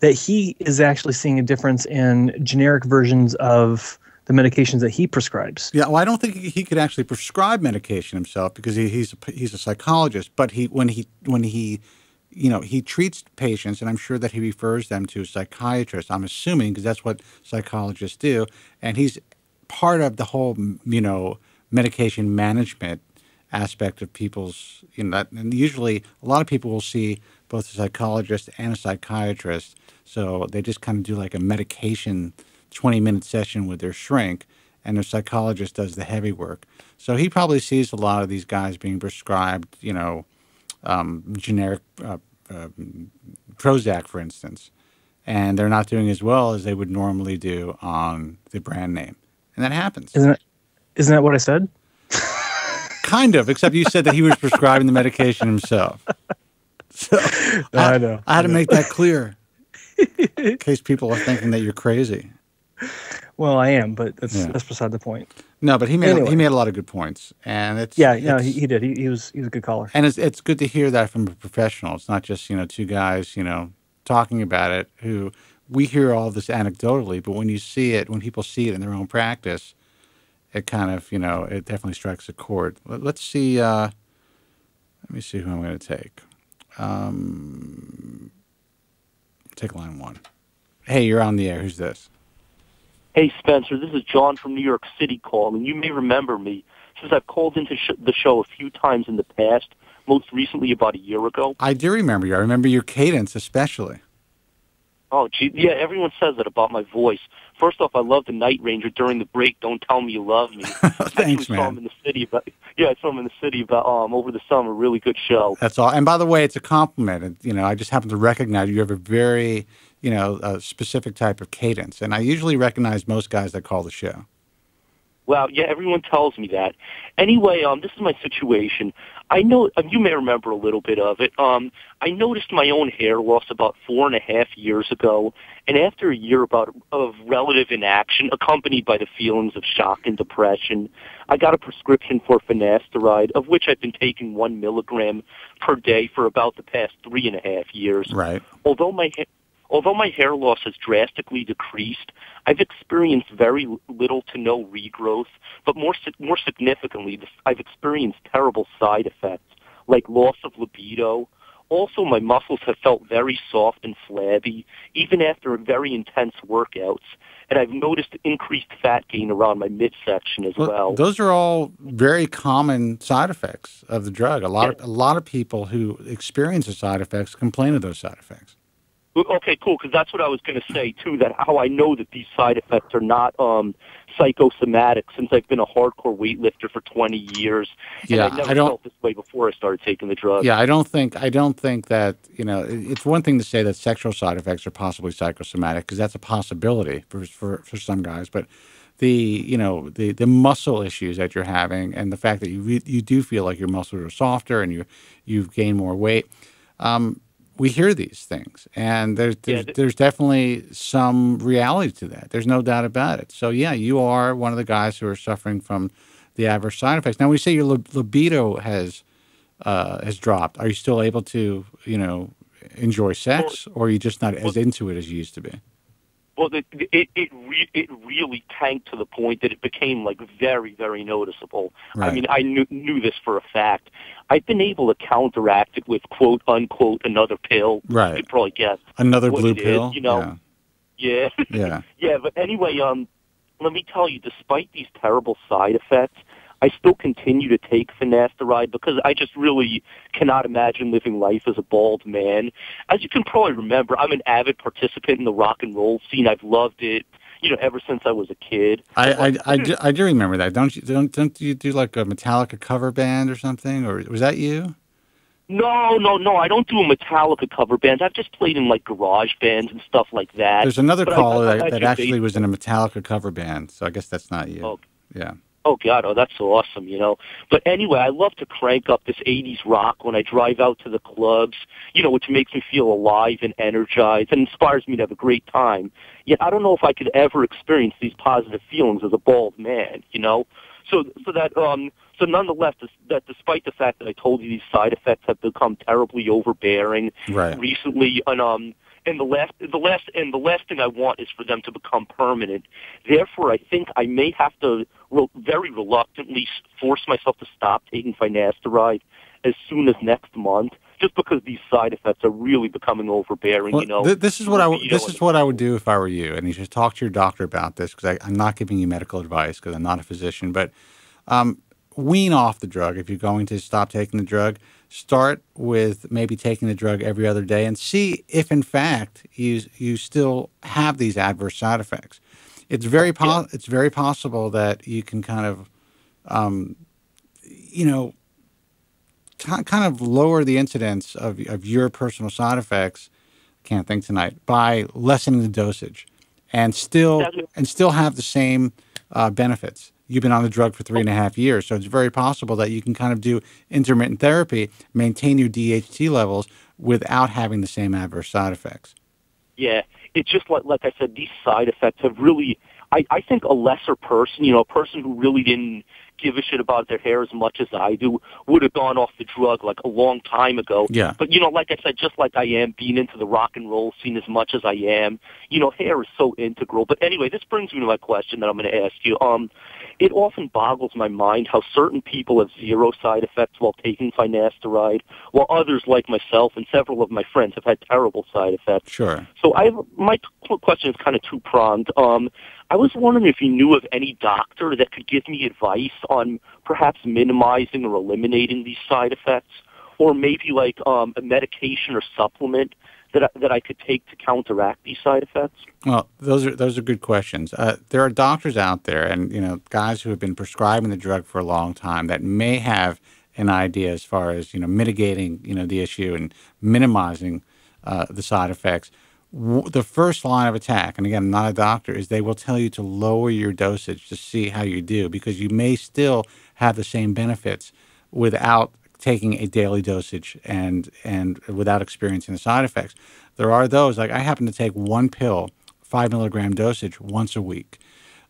that he is actually seeing a difference in generic versions of the medications that he prescribes. Yeah, well, I don't think he he could actually prescribe medication himself because he, he's a, he's a psychologist. But he when he when he you know he treats patients, and I'm sure that he refers them to psychiatrists. I'm assuming because that's what psychologists do, and he's part of the whole you know medication management aspect of people's you know that, and usually a lot of people will see both a psychologist and a psychiatrist so they just kind of do like a medication 20 minute session with their shrink and their psychologist does the heavy work so he probably sees a lot of these guys being prescribed you know um, generic uh, uh, prozac for instance and they're not doing as well as they would normally do on the brand name, and that happens. Isn't it? Isn't that what I said? Kind of, except you said that he was prescribing the medication himself. So I know, I had to I know. make that clear in case people are thinking that you're crazy. Well, I am, but that's Yeah. that's beside the point. No, but he made Anyway. he made a lot of good points, and it's Yeah, yeah, it's- he, he did. He, he was he was a good caller. and it's it's good to hear that from a professional. It's not just you know two guys you know talking about it. Who we hear all this anecdotally, but when you see it, when people see it in their own practice, it kind of you know it definitely strikes a chord. Let, let's see. Uh, let me see who I'm going to take. Um, take line one. Hey, you're on the air. Who's this? Hey, Spencer, this is John from New York City calling. You may remember me since I've called into sh- the show a few times in the past, most recently about a year ago. I do remember you. I remember your cadence, especially. Oh, gee, yeah, everyone says that about my voice. First off, I love the Night Ranger during the break. Don't tell me you love me. [laughs] Thanks, actually saw man. him in the city, but yeah, I saw him in the city but um over the summer. Really good show. That's all. And by the way, it's a compliment. And, you know, I just happen to recognize you have a very, you know, a specific type of cadence. And I usually recognize most guys that call the show. Well, yeah, everyone tells me that. Anyway, um, this is my situation. I know um, you may remember a little bit of it. Um, I noticed my own hair loss about four and a half years ago, and after a year about of relative inaction, accompanied by the feelings of shock and depression, I got a prescription for finasteride, of which I've been taking one milligram per day for about the past three and a half years. Right. Although my although my hair loss has drastically decreased, I've experienced very little to no regrowth. But more more significantly, I've experienced terrible side effects like loss of libido. Also, my muscles have felt very soft and flabby, even after very intense workouts. And I've noticed increased fat gain around my midsection as well. Those are all very common side effects of the drug. A lot of a lot of people who experience the side effects complain of those side effects. Okay, cool. Because that's what I was going to say too. That how I know that these side effects are not um, psychosomatic, since I've been a hardcore weightlifter for 20 years, and Yeah, I never I don't- felt this way before I started taking the drug. Yeah, I don't think I don't think that you know. It's one thing to say that sexual side effects are possibly psychosomatic because that's a possibility for, for for some guys, but the you know the the muscle issues that you're having and the fact that you re- you do feel like your muscles are softer and you you've gained more weight. Um, we hear these things, and there's there's, th- there's definitely some reality to that. There's no doubt about it. So yeah, you are one of the guys who are suffering from the adverse side effects. Now, when you say your libido has uh, has dropped, are you still able to you know enjoy sex, or are you just not as into it as you used to be? Well, it it it, re- it really tanked to the point that it became like very very noticeable. I mean, I knew knew this for a fact. I've been able to counteract it with quote unquote another pill. Right. You could probably guess Another blue it is, pill, you know. Yeah. [laughs] Yeah. yeah, but anyway, um, let me tell you, despite these terrible side effects, I still continue to take finasteride because I just really cannot imagine living life as a bald man. As you can probably remember, I'm an avid participant in the rock and roll scene. I've loved it, you know, ever since I was a kid. I, I, I, do, I do remember that. Don't you? Don't, don't you do like a Metallica cover band or something? Or was that you? No, no, no. I don't do a Metallica cover band. I've just played in like garage bands and stuff like that. There's another But caller I- I that, that actually was in a Metallica cover band. So I guess that's not you. Oh. Yeah. Oh God, oh that's so awesome, you know. But anyway, I love to crank up this '80s rock when I drive out to the clubs, you know, which makes me feel alive and energized and inspires me to have a great time. Yet I don't know if I could ever experience these positive feelings as a bald man, you know. So, so that, um, so nonetheless, that despite the fact that I told you these side effects have become terribly overbearing Right. recently, and um, and the last, the last, and the last thing I want is for them to become permanent. Therefore, I think I may have to re- very reluctantly force myself to stop taking finasteride as soon as next month, just because these side effects are really becoming overbearing. Well, you know, th- this is what I this is what I would do if I were you, and you should talk to your doctor about this because I'm not giving you medical advice because I'm not a physician. But um, wean off the drug if you're going to stop taking the drug. Start with maybe taking the drug every other day and see if, in fact, you you still have these adverse side effects. It's very po- it's very possible that you can kind of, um, you know, ki- kind of lower the incidence of, of your personal side effects I can't think tonight by lessening the dosage, and still and still have the same uh, benefits. You've been on the drug for three and a half years, so it's very possible that you can kind of do intermittent therapy, maintain your DHT levels without having the same adverse side effects. Yeah, it's just like like I said, these side effects have really. I, I think a lesser person, you know, a person who really didn't give a shit about their hair as much as I do would have gone off the drug like a long time ago. Yeah. But you know, like I said, just like I am being into the rock and roll scene as much as I am, you know, hair is so integral. But anyway, this brings me to my question that I'm going to ask you. Um, it often boggles my mind how certain people have zero side effects while taking finasteride, while others, like myself and several of my friends, have had terrible side effects. Sure. So I, my question is kind of two pronged. Um, I was wondering if you knew of any doctor that could give me advice on perhaps minimizing or eliminating these side effects, or maybe like um, a medication or supplement that I, that I could take to counteract these side effects. Well, those are those are good questions. Uh, there are doctors out there, and you know, guys who have been prescribing the drug for a long time that may have an idea as far as you know mitigating you know the issue and minimizing uh, the side effects the first line of attack, and again, I'm not a doctor, is they will tell you to lower your dosage to see how you do because you may still have the same benefits without taking a daily dosage and and without experiencing the side effects. There are those like I happen to take one pill, five milligram dosage once a week.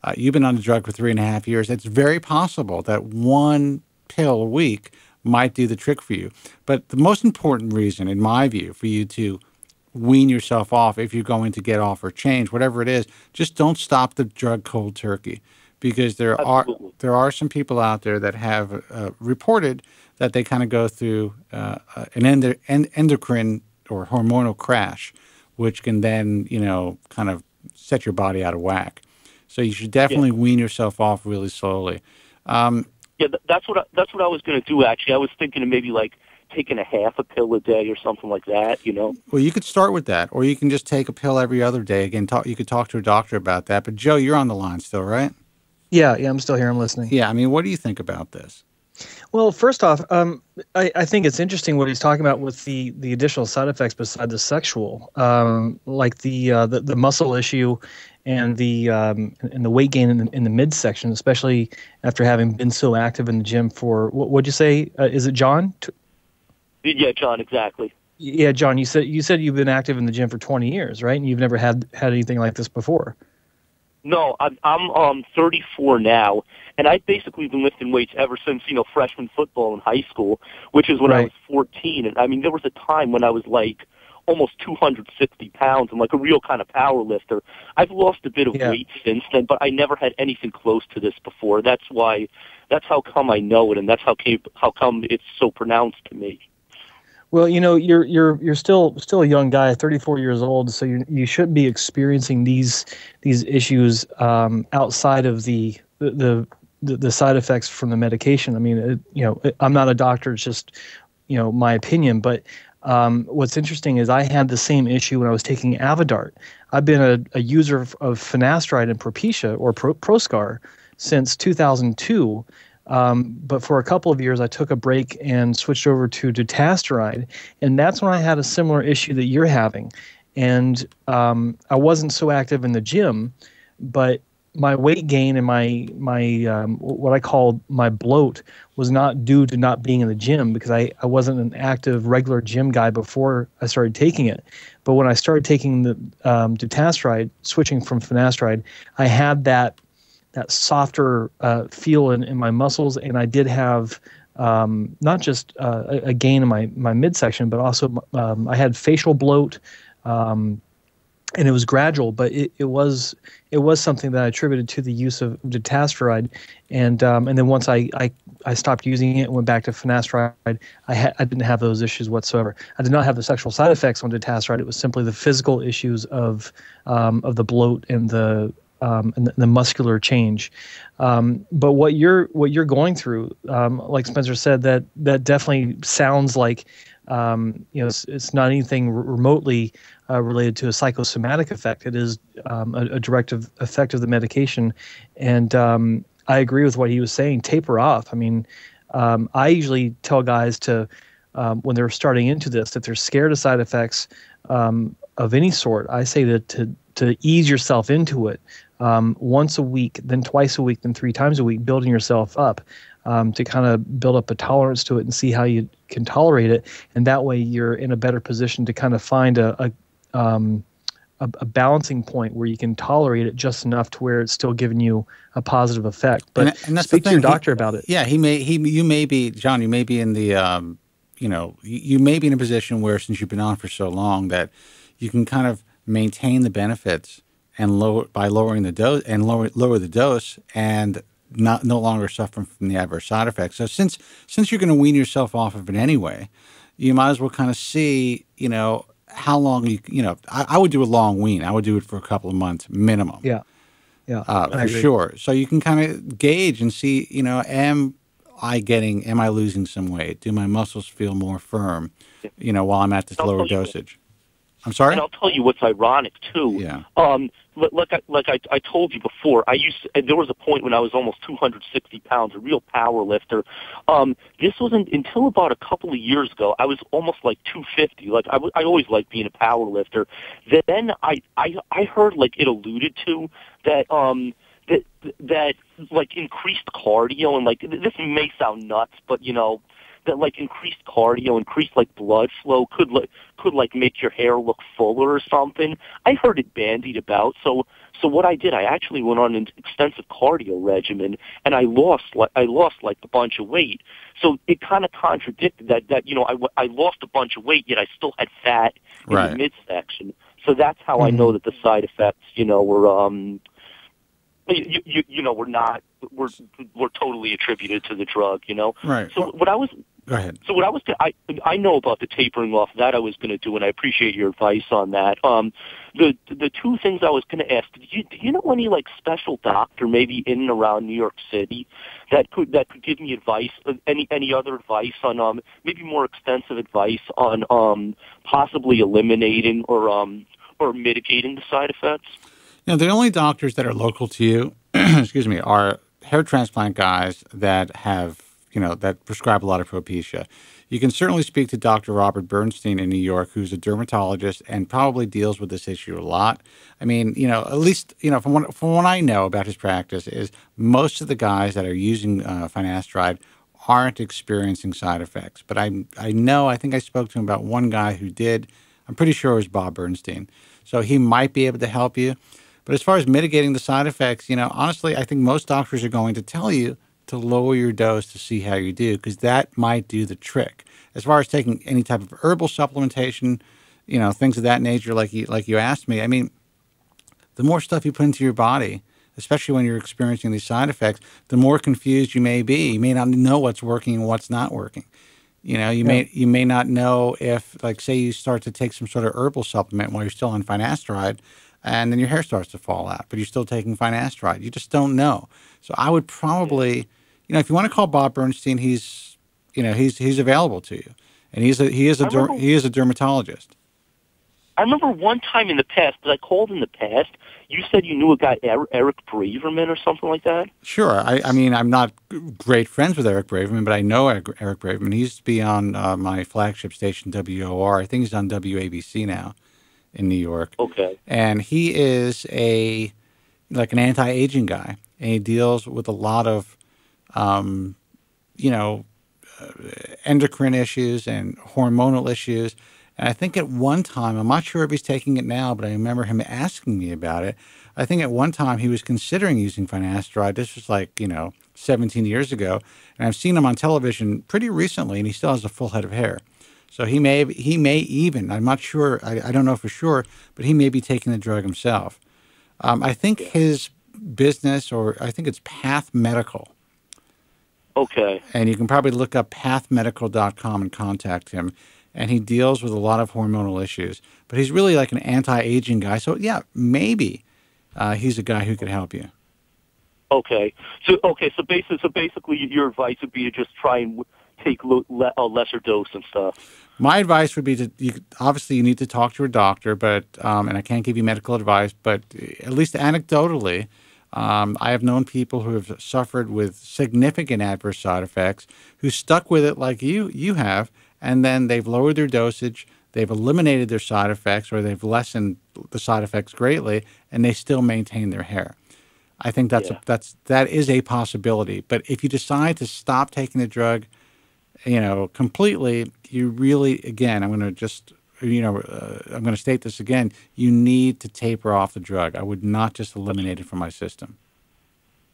Uh, you've been on the drug for three and a half years. It's very possible that one pill a week might do the trick for you. But the most important reason, in my view, for you to wean yourself off if you're going to get off or change, whatever it is. Just don't stop the drug cold turkey, because there Absolutely. are there are some people out there that have uh, reported that they kind of go through uh, an endo- endocrine or hormonal crash, which can then you know kind of set your body out of whack. So you should definitely yeah. wean yourself off really slowly. Um, yeah, that's what I, that's what I was going to do. Actually, I was thinking of maybe like taking a half a pill a day or something like that, you know? Well, you could start with that, or you can just take a pill every other day. Again, talk, you could talk to a doctor about that. But Joe, you're on the line still, right? Yeah, yeah, I'm still here. I'm listening. Yeah, I mean, what do you think about this? Well, first off, um, I, I, think it's interesting what he's talking about with the, the additional side effects beside the sexual, um, like the, uh, the the muscle issue and the um, and the weight gain in the, in the midsection, especially after having been so active in the gym for what would you say? Uh, is it John? Yeah, John, exactly. Yeah, John, you said you said you've been active in the gym for 20 years, right? And you've never had had anything like this before. No, I'm I'm um 34 now, and I've basically been lifting weights ever since you know freshman football in high school, which is when right. I was 14. And I mean, there was a time when I was like almost 260 pounds and like a real kind of power lifter. I've lost a bit of yeah. weight since then, but I never had anything close to this before. That's why, that's how come I know it, and that's how came, how come it's so pronounced to me. Well, you know, you're you're you're still still a young guy, 34 years old, so you you shouldn't be experiencing these these issues um, outside of the the, the the the side effects from the medication. I mean, it, you know, it, I'm not a doctor; it's just you know my opinion. But um, what's interesting is I had the same issue when I was taking Avodart. I've been a, a user of, of finasteride and Propecia or Pro, Proscar since 2002 um, but for a couple of years, I took a break and switched over to dutasteride, and that's when I had a similar issue that you're having. And um, I wasn't so active in the gym, but my weight gain and my my um, what I call my bloat was not due to not being in the gym because I, I wasn't an active regular gym guy before I started taking it. But when I started taking the um, dutasteride, switching from finasteride, I had that that softer uh, feel in, in my muscles, and I did have um, not just uh, a, gain in my my midsection, but also um, I had facial bloat, um, and it was gradual, but it, it was it was something that I attributed to the use of dutasteride, and um, and then once I, I I stopped using it and went back to finasteride, I ha- I didn't have those issues whatsoever. I did not have the sexual side effects on dutasteride. It was simply the physical issues of um, of the bloat and the um, and the, the, muscular change. Um, but what you're what you're going through, um, like Spencer said, that that definitely sounds like um, you know it's, it's, not anything remotely uh, related to a psychosomatic effect. It is um, a, a, direct effect of the medication, and um, I agree with what he was saying. Taper off. I mean, I usually tell guys to. when they're starting into this, if they're scared of side effects, um, of any sort, I say that to to ease yourself into it um, once a week, then twice a week, then three times a week, building yourself up um, to kind of build up a tolerance to it and see how you can tolerate it, and that way you're in a better position to kind of find a, a um, a, a, balancing point where you can tolerate it just enough to where it's still giving you a positive effect. But and, and that's speak to your doctor he, about it. Yeah, he may he you may be John. You may be in the um, you know you may be in a position where since you've been on for so long that you can kind of maintain the benefits and lower by lowering the dose and lower lower the dose and not no longer suffering from the adverse side effects. So since since you're going to wean yourself off of it anyway, you might as well kind of see you know how long you you know I, I, would do a long wean. I would do it for a couple of months minimum. Yeah, yeah, uh, for sure. So you can kind of gauge and see you know am I getting am I losing some weight? Do my muscles feel more firm? You know while I'm at this lower dosage. I'm sorry. And I'll tell you what's ironic too. Yeah. Um, like I, like I, I told you before, I used to, there was a point when I was almost 260 pounds, a real power lifter. Um, this wasn't until about a couple of years ago. I was almost like 250. Like I, w- I always liked being a power lifter. Then I, I, I heard like it alluded to that, um, that, that like increased cardio and like this may sound nuts, but you know, that like increased cardio, increased like blood flow could like could like make your hair look fuller or something. I heard it bandied about. So so what I did, I actually went on an extensive cardio regimen, and I lost like I lost like a bunch of weight. So it kind of contradicted that that you know I I lost a bunch of weight, yet I still had fat in right. the midsection. So that's how mm-hmm. I know that the side effects, you know, were um you, you, you know, we're not, we're, we're totally attributed to the drug, you know? Right. So what I was, Go ahead. So what I was, I I know about the tapering off that I was going to do, and I appreciate your advice on that. Um, the the two things I was going to ask: do you do you know any like special doctor, maybe in and around New York City, that could that could give me advice, uh, any any other advice on um maybe more extensive advice on um possibly eliminating or um or mitigating the side effects? You know, the only doctors that are local to you, [clears throat] excuse me, are hair transplant guys that have you know, that prescribe a lot of Propecia. You can certainly speak to Dr. Robert Bernstein in New York, who's a dermatologist and probably deals with this issue a lot. I mean, you know, at least, you know, from what, from what I know about his practice is most of the guys that are using uh, finasteride aren't experiencing side effects. But I, I know, I think I spoke to him about one guy who did. I'm pretty sure it was Bob Bernstein. So he might be able to help you. But as far as mitigating the side effects, you know, honestly, I think most doctors are going to tell you to lower your dose to see how you do because that might do the trick. As far as taking any type of herbal supplementation, you know, things of that nature, like you like you asked me. I mean, the more stuff you put into your body, especially when you're experiencing these side effects, the more confused you may be. You may not know what's working and what's not working. You know, you yeah. may you may not know if, like, say, you start to take some sort of herbal supplement while you're still on finasteride, and then your hair starts to fall out, but you're still taking finasteride. You just don't know. So I would probably you know, if you want to call Bob Bernstein, he's, you know, he's he's available to you, and he's a he is a remember, he is a dermatologist. I remember one time in the past, because I called in the past, you said you knew a guy Eric Braverman or something like that. Sure. I, I mean, I'm not great friends with Eric Braverman, but I know Eric, Eric Braverman. He used to be on uh, my flagship station WOR. I think he's on WABC now in New York. Okay. And he is a like an anti-aging guy, and he deals with a lot of um, you know, uh, endocrine issues and hormonal issues. And I think at one time, I'm not sure if he's taking it now, but I remember him asking me about it. I think at one time he was considering using finasteride. This was like, you know, 17 years ago. And I've seen him on television pretty recently, and he still has a full head of hair. So he may he may even I'm not sure I, I don't know for sure, but he may be taking the drug himself. Um, I think his business, or I think it's Path Medical, Okay. And you can probably look up pathmedical.com and contact him. And he deals with a lot of hormonal issues. But he's really like an anti aging guy. So, yeah, maybe uh, he's a guy who could help you. Okay. So, okay. So basically, so basically, your advice would be to just try and take le- a lesser dose and stuff. My advice would be to you, obviously you need to talk to a doctor, but um, and I can't give you medical advice, but at least anecdotally, um, I have known people who have suffered with significant adverse side effects who stuck with it like you you have, and then they've lowered their dosage. they've eliminated their side effects or they've lessened the side effects greatly, and they still maintain their hair. I think that's Yeah. a, that's that is a possibility. But if you decide to stop taking the drug, you know, completely, you really again, I'm going to just you know, uh, I'm going to state this again. You need to taper off the drug. I would not just eliminate it from my system.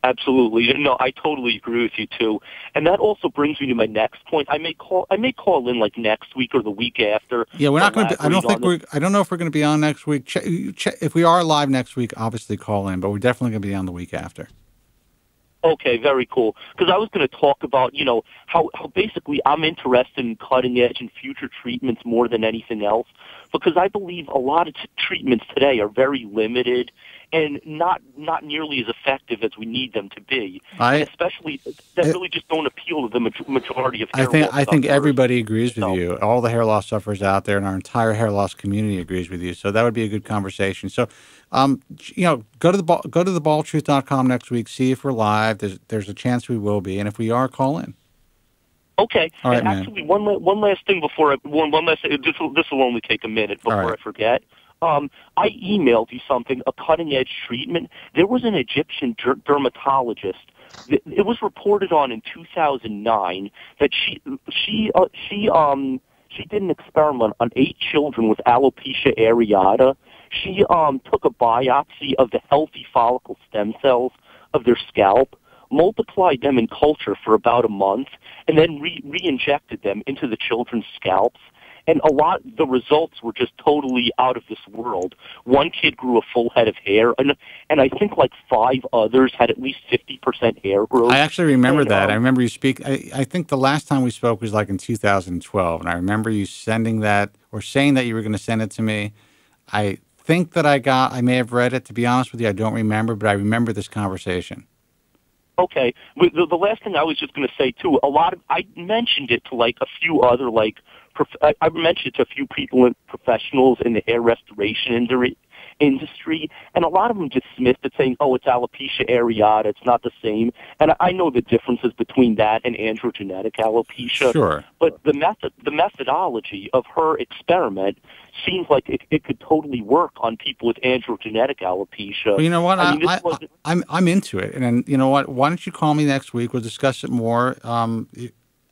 Absolutely. No, I totally agree with you too. And that also brings me to my next point. I may call I may call in like next week or the week after. Yeah, we're not going to. I don't think we're. I don't know if we're going to be on next week. Che- che- if we are live next week, obviously call in. But we're definitely going to be on the week after. Okay, very cool. Because I was going to talk about, you know, how, how basically I'm interested in cutting edge and future treatments more than anything else. Because I believe a lot of t- treatments today are very limited and not not nearly as effective as we need them to be. I- and especially that really just don't appeal to the majority of I think. loss I think everybody agrees with you. All the hair loss sufferers out there, and our entire hair loss community agrees with you. So that would be a good conversation. So, um, you know, go to the ball, go to the baldtruth.com next week. See if we're live. There's there's a chance we will be, and if we are, call in. Okay. All right, and man. actually, one one last thing before I, one one last this will this will only take a minute before right. I forget. Um, I emailed you something, a cutting edge treatment. There was an Egyptian der- dermatologist. It was reported on in 2009 that she she uh, she um she did an experiment on eight children with alopecia areata. She um took a biopsy of the healthy follicle stem cells of their scalp, multiplied them in culture for about a month, and then re- re-injected them into the children's scalps. And a lot, the results were just totally out of this world. One kid grew a full head of hair, and and I think like five others had at least fifty percent hair growth. I actually remember And, that. um, I remember you speak. I, I think the last time we spoke was like in 2012, and I remember you sending that or saying that you were going to send it to me. I think that I got. I may have read it. To be honest with you, I don't remember, but I remember this conversation. Okay. The, the last thing I was just going to say too, a lot of I mentioned it to like a few other like prof- I've mentioned it to a few people and professionals in the hair restoration industry, industry, and a lot of them dismissed it, saying, "Oh, it's alopecia areata. It's not the same." And I, know the differences between that and androgenetic alopecia. Sure. But the method, the methodology of her experiment seems like it, it could totally work on people with androgenetic alopecia. Well, you know what? I I, mean, this I, wasn't- I, am I'm into it, and then you know what? Why don't you call me next week? We'll discuss it more. Um,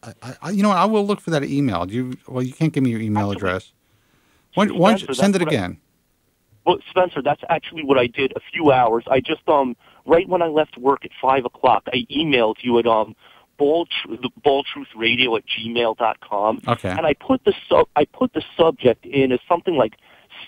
I, I, you know? I will look for that email. Do you? Well, you can't give me your email address. Why, why don't you send it what I- again? Well, Spencer, that's actually what I did a few hours. I just um right when I left work at five o'clock, I emailed you at um ball tr- the bald truth radio at gmail dot com. Okay. And I put the sub I put the subject in as something like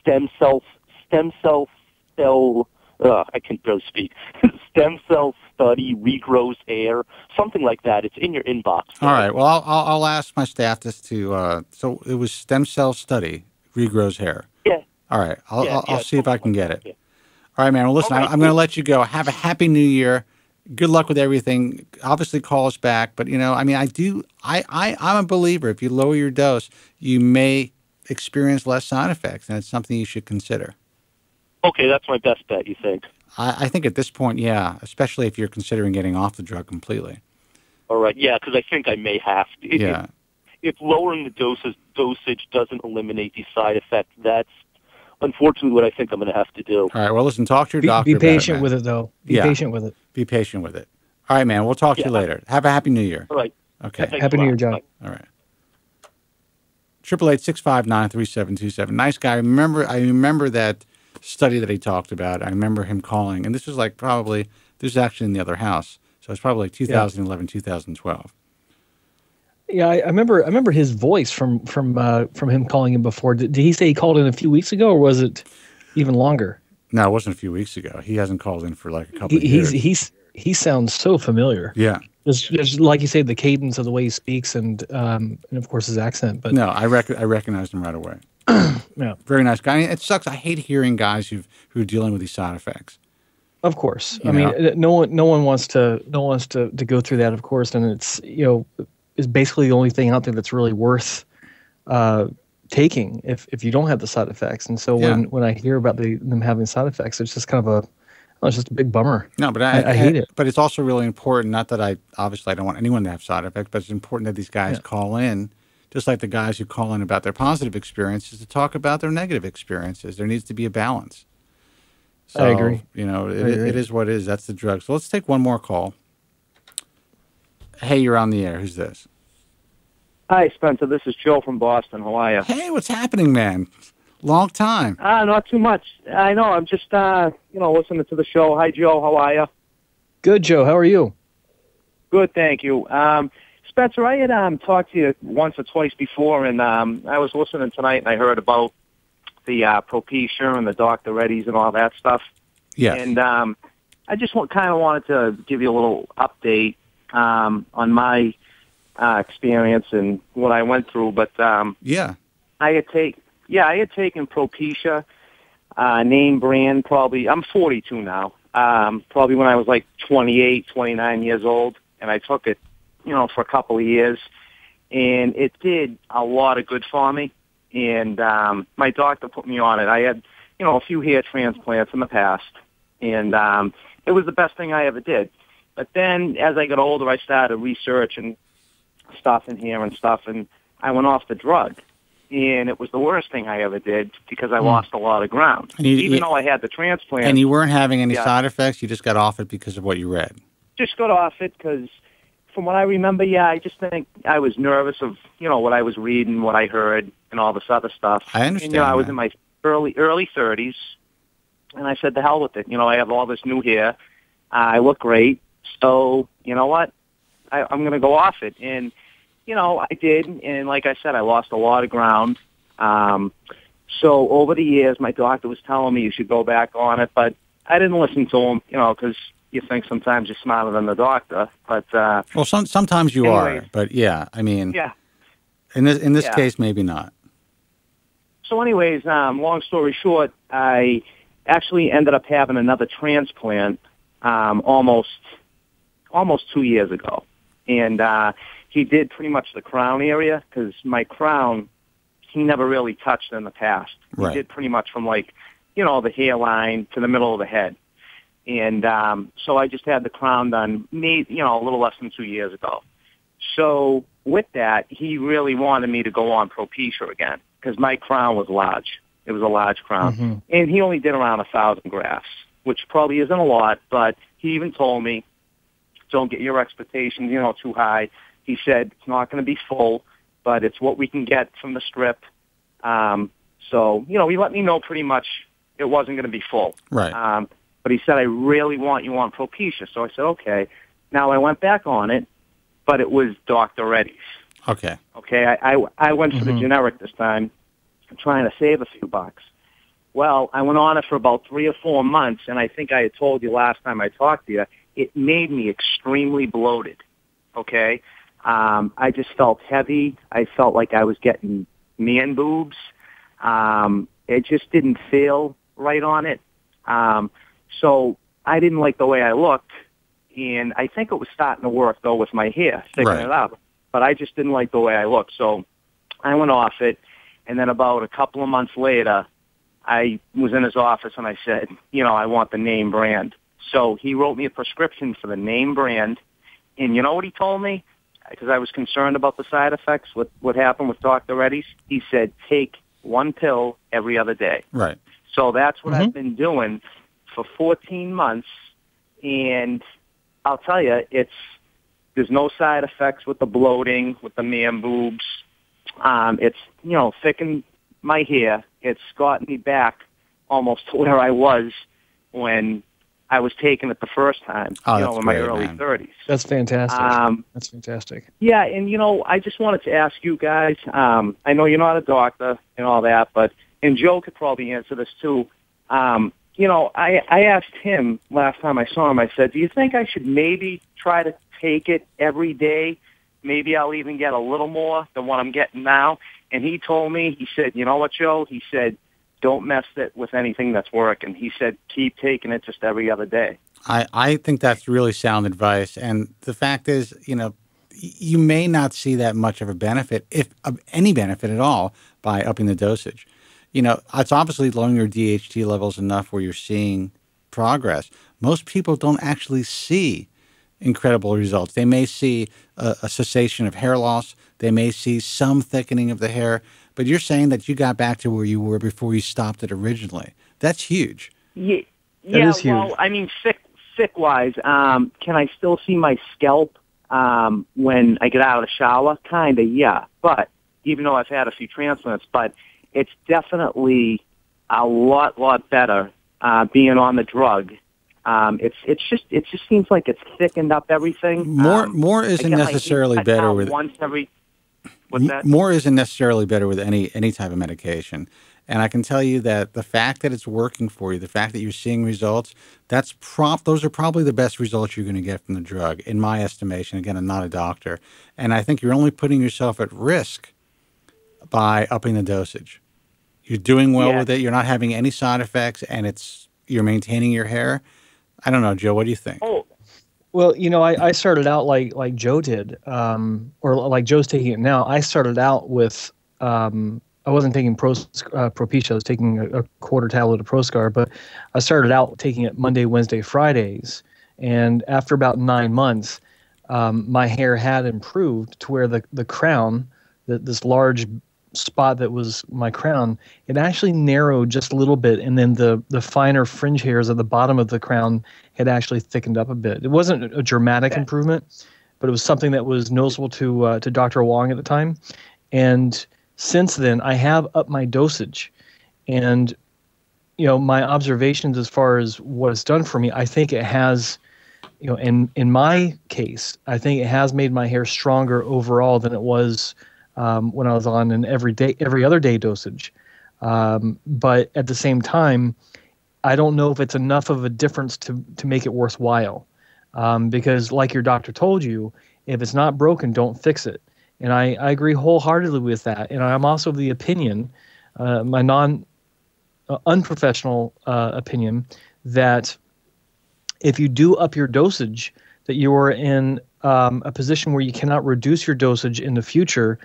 stem cell stem cell cell uh, I can barely speak. [laughs] stem cell study regrows hair, something like that. It's in your inbox. All right. Well, I'll, I'll, ask my staff this to. Uh, so it was stem cell study regrows hair. Yeah. All right. I'll, Yeah, I'll, I'll see if I can get it. yeah. All right, man. Well, listen, right, I'm going to let you go. Have a happy new year. Good luck with everything. Obviously, call us back. But you know, I mean, I do. I, I I'm a believer. If you lower your dose, you may experience less side effects, and it's something you should consider. Okay, that's my best bet. You think? I, I think at this point, yeah, especially if you're considering getting off the drug completely. All right, yeah, because I think I may have to. If- Yeah. If, if lowering the doses dosage doesn't eliminate these side effects, that's unfortunately what I think I'm going to have to do. All right. Well, listen. Talk to your Be, doctor. be about it, patient with it, though. Be Yeah. patient with it. Be patient with it. All right, man. We'll talk to you later. Have a happy new year. All right. Okay. Thanks Happy New. Year, John. Bye. All right. Triple eight six five nine three seven two seven. Nice guy. I remember. I remember that study that he talked about. I remember him calling, and this was like probably this was actually in the other house, so it's probably like 2011, 2012. Yeah, I, I remember. I remember his voice from from uh, from him calling him before. Did, did he say he called in a few weeks ago, or was it even longer? No, it wasn't a few weeks ago. He hasn't called in for like a couple He, of years. he's he's he sounds so familiar. yeah. Just, just like you say, the cadence of the way he speaks, and um, and of course his accent. But No, I rec- I recognized him right away. [clears throat] yeah, Very nice guy. It sucks. I hate hearing guys who who are dealing with these side effects. of course. You I mean, know? uh, no one no one wants to no one wants to to go through that, of course. And it's you know is basically the only thing out there that's really worth uh, taking if if you don't have the side effects. And so when Yeah. when I hear about the them having side effects, it's just kind of a oh, it's just a big bummer. No, but I, I- I hate it. But it's also really important. Not that I obviously I don't want anyone to have side effects, but it's important that these guys Yeah. call in just like the guys who call in about their positive experiences, to talk about their negative experiences. There needs to be a balance. I agree. You know, it, agree. it is what it is. That's the drug. So let's take one more call. Hey, you're on the air. Who's this? Hi, Spencer. This is Joe from Boston. How are you? Hey, what's happening, man? Long time. Uh, not too much. I know. I'm just, uh, you know, listening to the show. Hi, Joe. How are you? Good, Joe. How are you? Good, thank you. Um, Spencer, I had um, talked to you once or twice before, and um, I was listening tonight, and I heard about the uh, Propecia and the Dr. Reddy's and all that stuff. Yes. And um, I just want, kind of wanted to give you a little update um, on my uh, experience and what I went through. But um, yeah, I had take yeah, I had taken Propecia, uh, name brand. Probably I'm 42 now. Um, probably when I was like 28, 29 years old, and I took it, you know, for a couple of years, and it did a lot of good for me. And um, my doctor put me on it. I had, you know, a few hair transplants in the past, and um, it was the best thing I ever did. But then, as I got older, I started researching stuff in here and stuff, and I went off the drug. And it was the worst thing I ever did because I Hmm. lost a lot of ground. And you- Even you- though I had the transplant, And you weren't having any Yeah. side effects. You just got off it because of what you read. just got off it because, from what I remember, yeah, I just think I was nervous of you know what I was reading, what I heard, and all this other stuff. I And understand. you know, I was that. in my early early thirties, and I said, "The hell with it." You know, I have all this new hair. I look great, so you know what? I, I'm going to go off it, and you know, I did, and like I said, I lost a lot of ground. Um, so over the years, my doctor was telling me you should go back on it, but I didn't listen to him, you know, because you think sometimes you're smarter than the doctor. But uh, Well, some sometimes you Anyways. are, but yeah, I mean, yeah. in this in this Yeah. case, maybe not. So, anyways, um, long story short, I actually ended up having another transplant um, almost almost two years ago, and uh, he did pretty much the crown area because my crown he never really touched in the past. Right. He did pretty much from like you know the hairline to the middle of the head, and um, so I just had the crown done, me you know a little less than two years ago. So with that, he really wanted me to go on Propecia again because my crown was large. It was a large crown, Mhm. and he only did around a thousand grafts, which probably isn't a lot. But he even told me, "Don't get your expectations, you know, too high." He said it's not going to be full, but it's what we can get from the strip. Um, so you know, he let me know pretty much it wasn't going to be full. Right. Um, but he said, I really want you on Propecia. So I said, okay. Now I went back on it, but it was Dr. Reddy's. Okay. Okay, I, I, I went for the Mhm. generic this time, trying to save a few bucks. Well, I went on it for about three or four months, and I think I had told you last time I talked to you, it made me extremely bloated. Okay, um, I just felt heavy. I felt like I was getting man boobs. Um, it just didn't feel right on it. Um, so I didn't like the way I looked, and I think it was starting to work though with my hair, sticking Right. it up. But I just didn't like the way I looked, so I went off it. And then about a couple of months later, I was in his office and I said, you know, I want the name brand. So he wrote me a prescription for the name brand. And you know what he told me? Because I was concerned about the side effects, what, what happened with Dr. Reddy's. He said, take one pill every other day. Right. So that's what mm-hmm. I've been doing for 14 months. And I'll tell you, it's, there's no side effects with the bloating, with the man boobs. Um, it's, you know, thickened my hair. It's gotten me back almost [laughs] to where I was when I was taking it the first time, Oh, you know, in my great, early man. 30s. That's fantastic. Um, That's fantastic. Yeah, and you know, I just wanted to ask you guys. Um, I know you're not a doctor and all that, but and Joe could probably answer this too. Um, you know, I I asked him last time I saw him. I said, "Do you think I should maybe try to take it every day? Maybe I'll even get a little more than what I'm getting now." And he told me, he said, "You know what, Joe?" He said, "Don't mess it with anything that's working." He said, "Keep taking it just every other day." I, I think that's really sound advice. And the fact is, you know, you may not see that much of a benefit, if of any benefit at all, by upping the dosage. You know, it's obviously lowering your DHT levels enough where you're seeing progress. Most people don't actually see incredible results. They may see a, a cessation of hair loss. They may see some thickening of the hair. But you're saying that you got back to where you were before you stopped it originally. That's huge. Yeah, yeah. is huge. Well, I mean, sick, sick wise, um, can I still see my scalp um, when I get out of the shower? Kinda, yeah. But even though I've had a few transplants, but it's definitely a lot, lot better uh, being on the drug. Um, it's it's just it just seems like it's thickened up everything. More Um, more isn't necessarily better with once every. That? More isn't necessarily better with any any type of medication. And I can tell you that the fact that it's working for you, the fact that you're seeing results, that's prop those are probably the best results you're going to get from the drug in my estimation. Again, I'm not a doctor. And I think you're only putting yourself at risk by upping the dosage. You're doing well Yeah. with it, you're not having any side effects and it's you're maintaining your hair. I don't know, Joe, what do you think? Oh, Well, you know, I, I started out like like Joe did, um, or like Joe's taking it now. I started out with um, I wasn't taking Pros, uh, Propecia. I was taking a, a quarter tablet of Proscar, but I started out taking it Monday, Wednesday, Fridays, and after about nine months, um, my hair had improved to where the the crown, the, this large spot that was my crown, it actually narrowed just a little bit, and then the the finer fringe hairs at the bottom of the crown had actually thickened up a bit. It wasn't a dramatic improvement, but it was something that was noticeable to uh, to Dr. Wong at the time. And since then, I have upped my dosage, and you know my observations as far as what it's done for me. I think it has, you know, in in my case, I think it has made my hair stronger overall than it was um, when I was on an every day, every other day dosage. Um, but at the same time, I don't know if it's enough of a difference to to make it worthwhile. Um, because, like your doctor told you, if it's not broken, don't fix it. And I, I agree wholeheartedly with that. And I'm also of the opinion, uh, my non uh, unprofessional uh, opinion, that if you do up your dosage, that you are in um, a position where you cannot reduce your dosage in the future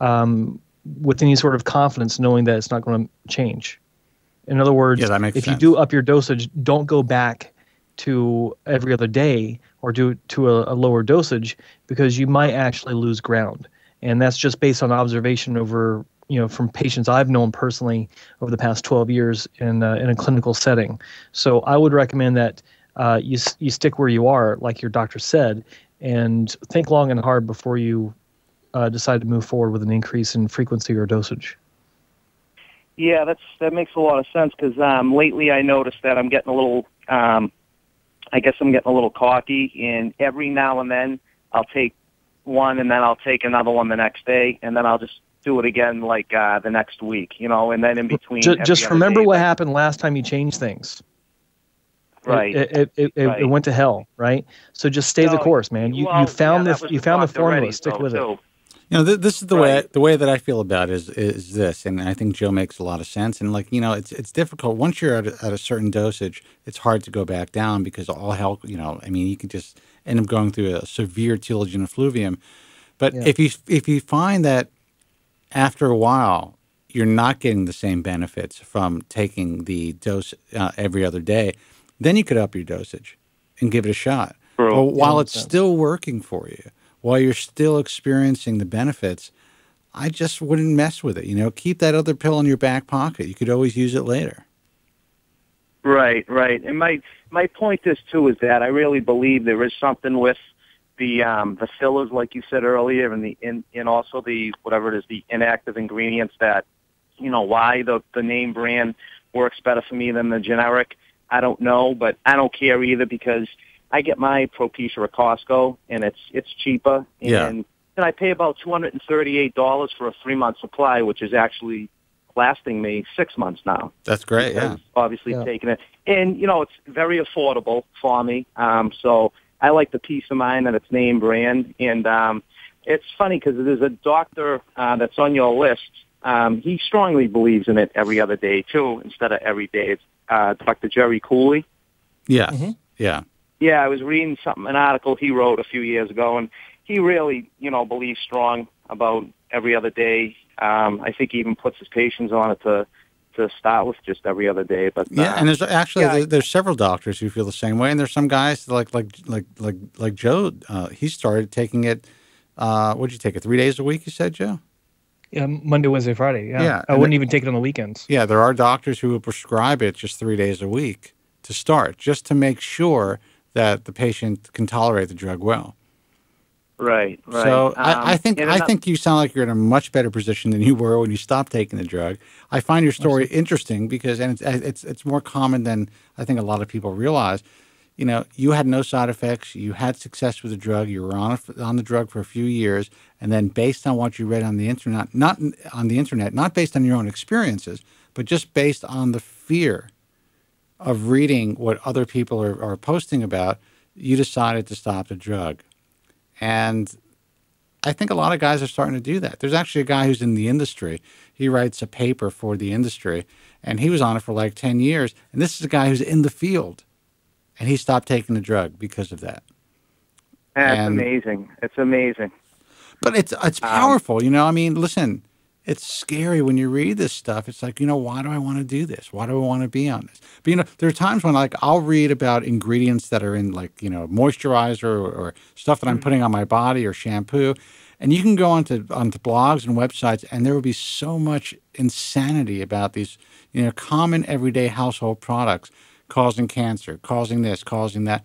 um, with any sort of confidence, knowing that it's not going to change. In other words, Yeah, that makes if you do up your dosage, don't go back to every other day or do it to a, a lower dosage because you might actually lose ground. And that's just based on observation over, you know, from patients I've known personally over the past 12 years in, uh, in a clinical setting. So I would recommend that uh, you, you stick where you are, like your doctor said, and think long and hard before you uh, decide to move forward with an increase in frequency or dosage. Yeah, that's that makes a lot of sense because um, lately I noticed that I'm getting a little, um, I guess I'm getting a little cocky, and every now and then I'll take one, and then I'll take another one the next day, and then I'll just do it again like uh, the next week, you know, and then in between. Ju- every just remember day, what happened last time you changed things. It- Right. It, it, it, it, Right. went to hell, right? So just stay the course, man. You, well, you found yeah, the you found the formula. already, Stick though, with it. You know, th- this is the way Right. the way that I feel about it is is this, and I think Joe makes a lot of sense. And like you know, it's it's difficult once you're at a, at a certain dosage. It's hard to go back down because all hell, you know, I mean, you could just end up going through a severe telogen effluvium. But Yeah. if you if you find that after a while you're not getting the same benefits from taking the dose uh, every other day, then you could up your dosage and give it a shot. But while it's sense. still working for you, while you're still experiencing the benefits, I just wouldn't mess with it. You know, keep that other pill in your back pocket. You could always use it later. Right, right. And my my point is too is that I really believe there is something with the um the fillers, like you said earlier, and the in and also the whatever it is, the inactive ingredients that you know why the the name brand works better for me than the generic. I don't know, but I don't care either because I get my Propecia at Costco and it's it's cheaper and Yeah. and I pay about two hundred and thirty eight dollars for a three month supply, which is actually lasting me six months now That's great. Yeah. obviously Yeah. taking it. And, you know, it's very affordable for me. Um, so I like the peace of mind that it's name brand. And um, it's funny because there's a doctor uh, that's on your list. Um, he strongly believes in it every other day, too, instead of every day. It's uh, Dr. Jerry Cooley. Yes. Mm-hmm. Yeah. Yeah, I was reading something, an article he wrote a few years ago, and he really, you know, believes strong about every other day. Um, I think he even puts his patients on it to to start with, just every other day. But Yeah, uh, and there's actually yeah, there, there's several doctors who feel the same way, and there's some guys like like like like like Joe. Uh, he started taking it. Uh, what did you take it three days a week? You said, Joe. Yeah, Monday, Wednesday, Friday. Yeah, Yeah, I wouldn't the- even take it on the weekends. Yeah, there are doctors who will prescribe it just three days a week to start, just to make sure that the patient can tolerate the drug well. right, right. So Um, I, I think I think you sound like you're in a much better position than you were when you stopped taking the drug. I find your story interesting because and it's it's it's more common than I think a lot of people realize. You know, you had no side effects. You had success with the drug. You were on a, on the drug for a few years, and then based on what you read on the internet, not on the internet, not based on your own experiences, but just based on the fear of reading what other people are, are posting about, you decided to stop the drug. And I think a lot of guys are starting to do that. There's actually a guy who's in the industry. He writes a paper for the industry, and he was on it for like 10 years. And this is a guy who's in the field, and he stopped taking the drug because of that. That's and- amazing. It's amazing. But it's it's Um, powerful, you know. I mean, listen, it's scary when you read this stuff. It's like, you know, why do I want to do this? Why do I want to be on this? But you know, there are times when like I'll read about ingredients that are in like you know moisturizer or, or stuff that I'm mm-hmm. putting on my body or shampoo, and you can go onto onto blogs and websites, and there will be so much insanity about these you know common everyday household products causing cancer, causing this, causing that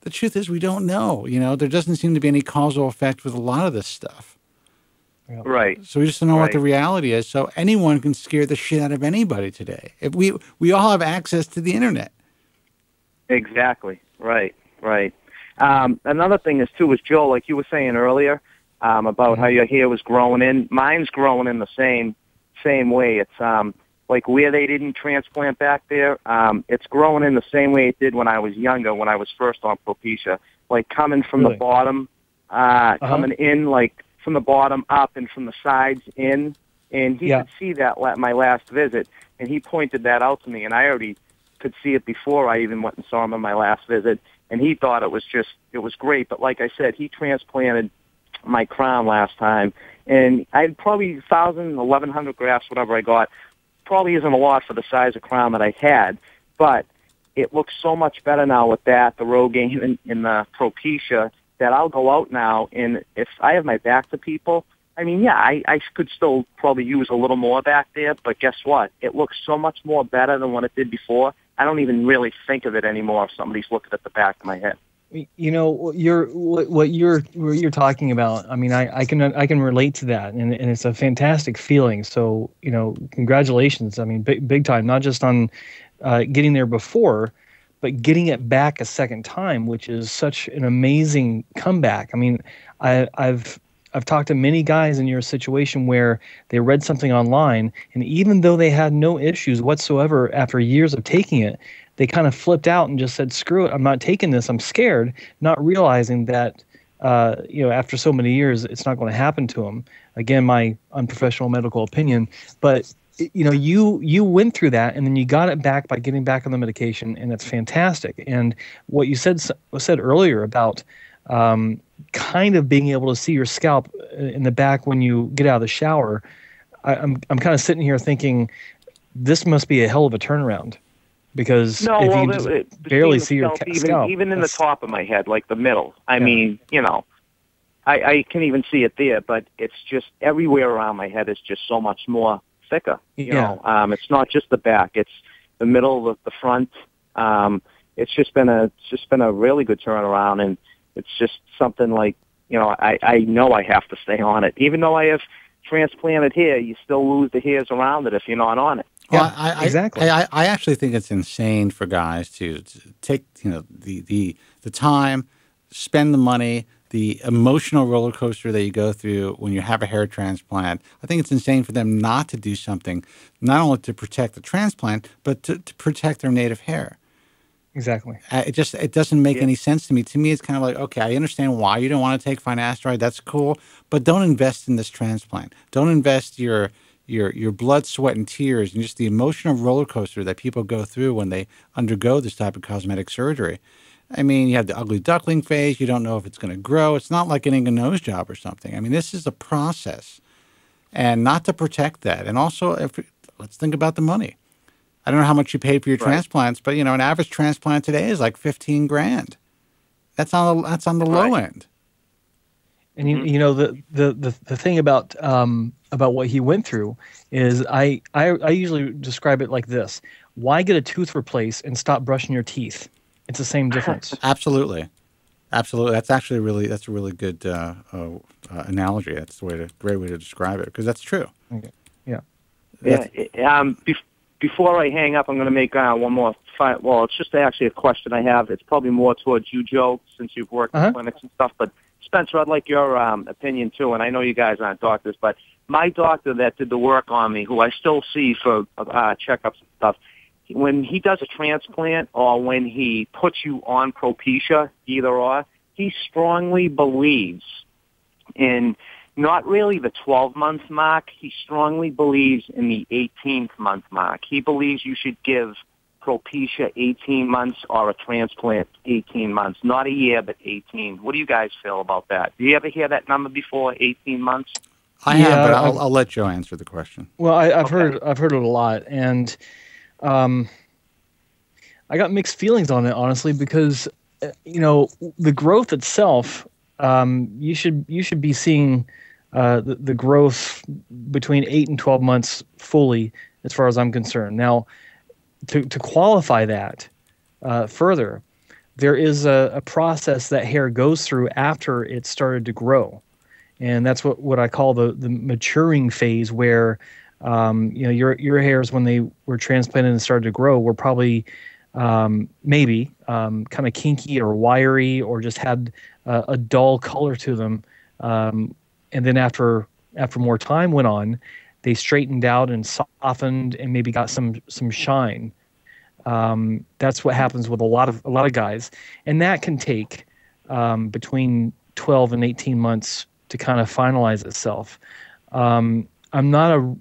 the truth is we don't know. You know, there doesn't seem to be any causal effect with a lot of this stuff. Right. So we just don't know what the reality is. So anyone can scare the shit out of anybody today. If we we all have access to the internet. Exactly. Right. Right. Um, another thing is too is Joe, like you were saying earlier, um, about how your hair was growing in. Mine's growing in the same same way. It's um, like where they didn't transplant back there. Um, it's growing in the same way it did when I was younger, when I was first on Propecia. Like coming from Really? the bottom, uh, Uh-huh. coming in like from the bottom up and from the sides in. And he Yeah. could see that la- my last visit, and he pointed that out to me, and I already could see it before I even went and saw him on my last visit, and he thought it was just it was great. But like I said, he transplanted my crown last time, and I had probably thousand, eleven hundred grafts, whatever I got. Probably isn't a lot for the size of crown that I had, but it looks so much better now with that, the Rogaine and, and the Propecia, that I'll go out now, and if I have my back to people, I mean, yeah, I, I could still probably use a little more back there, but guess what? It looks so much more better than what it did before. I don't even really think of it anymore if somebody's looking at the back of my head. you know you're what you're what you're talking about i mean i i can i can relate to that and, and it's a fantastic feeling so you know congratulations i mean big, big time not just on uh, getting there before but getting it back a second time which is such an amazing comeback i mean i i've I've talked to many guys in your situation where they read something online, and even though they had no issues whatsoever after years of taking it, they kind of flipped out and just said, "Screw it! I'm not taking this. I'm scared," not realizing that uh, you know after so many years, it's not going to happen to them. Again, my unprofessional medical opinion, but you know you you went through that and then you got it back by getting back on the medication and that's fantastic and what you said said earlier about um, kind of being able to see your scalp in the back when you get out of the shower I, I'm, I'm kind of sitting here thinking this must be a hell of a turnaround because No, if well, you just it- barely see your scalp, ca- even, scalp even in the top of my head, like the middle. I Yeah. mean, you know, I, I can even see it there, but it's just everywhere around my head is just so much more thicker. You Yeah. know, um, it's not just the back; it's the middle, the, the front. Um, it's just been a it's just been a really good turnaround, and it's just something like you know, I I know I have to stay on it, even though I have transplanted hair. You still lose the hairs around it if you're not on it. Well, I, I, exactly. I, I, I actually think it's insane for guys to, to take you know the, the the time, spend the money, the emotional roller coaster that you go through when you have a hair transplant. I think it's insane for them not to do something, not only to protect the transplant, but to, to protect their native hair. exactly Uh, it just it doesn't make any sense to me. To me, it's kind of like okay, I understand why you don't want to take finasteride. That's cool, but don't invest in this transplant. Don't invest your your your blood, sweat, and tears, and just the emotional roller coaster that people go through when they undergo this type of cosmetic surgery. I mean, you have the ugly duckling phase. You don't know if it's going to grow. It's not like getting a nose job or something. I mean, this is a process, and not to protect that. And also, if let's think about the money. I don't know how much you paid for your Right. transplants, but you know, an average transplant today is like fifteen grand. That's on the that's on the low end. And you, you know the, the the the thing about um about what he went through is I, I I usually describe it like this: Why get a tooth replaced and stop brushing your teeth? It's the same difference. [laughs] Absolutely, absolutely. That's actually really that's a really good uh, uh, uh, analogy. That's the way to great way to describe it because that's true. Okay. Yeah. Yeah. Um, bef- before I hang up, I'm going to make uh, one more. Fi- well, it's just actually a question I have. It's probably more towards you, Joe, since you've worked Uh-huh. in clinics and stuff. But Spencer, I'd like your um, opinion too. And I know you guys aren't doctors, but my doctor that did the work on me, who I still see for uh, checkups and stuff, when he does a transplant or when he puts you on Propecia, either or, he strongly believes in not really the 12 month mark. He strongly believes in the 18th month mark. He believes you should give Propecia 18 months or a transplant 18 months, not a year, but 18. What do you guys feel about that? Do you ever hear that number before, 18 months? I have, but I'll, I've- I'll let Joe answer the question. Well, I, I've heard I've heard it a lot, and um, I got mixed feelings on it honestly because uh, you know the growth itself. Um, you should you should be seeing uh, the, the growth between eight and twelve months fully, as far as I'm concerned. Now, to to qualify that uh, further, there is a, a process that hair goes through after it started to grow and that's what, what I call the, the maturing phase where um, you know your your hairs when they were transplanted and started to grow were probably um, maybe um, kind of kinky or wiry or just had uh, a dull color to them. Um, and then after after more time went on they straightened out and softened and maybe got some some shine. Um, that's what happens with a lot of a lot of guys. And that can take um, between 12 and 18 months to kind of finalize itself. I'm not a,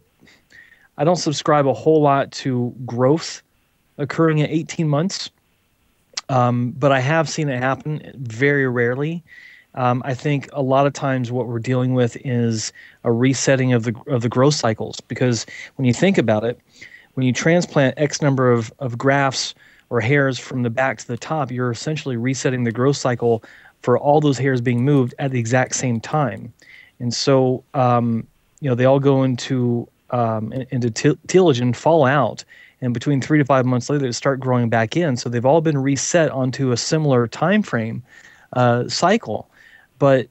I don't subscribe a whole lot to growth occurring at 18 months, um, but I have seen it happen very rarely. Um, I think a lot of times what we're dealing with is a resetting of the of the growth cycles because when you think about it, when you transplant X number of, of grafts or hairs from the back to the top, you're essentially resetting the growth cycle for all those hairs being moved at the exact same time. And so, um, you know, they all go into um, into te- telogen, fall out, and between three to five months later, they start growing back in. So they've all been reset onto a similar time frame uh, cycle. But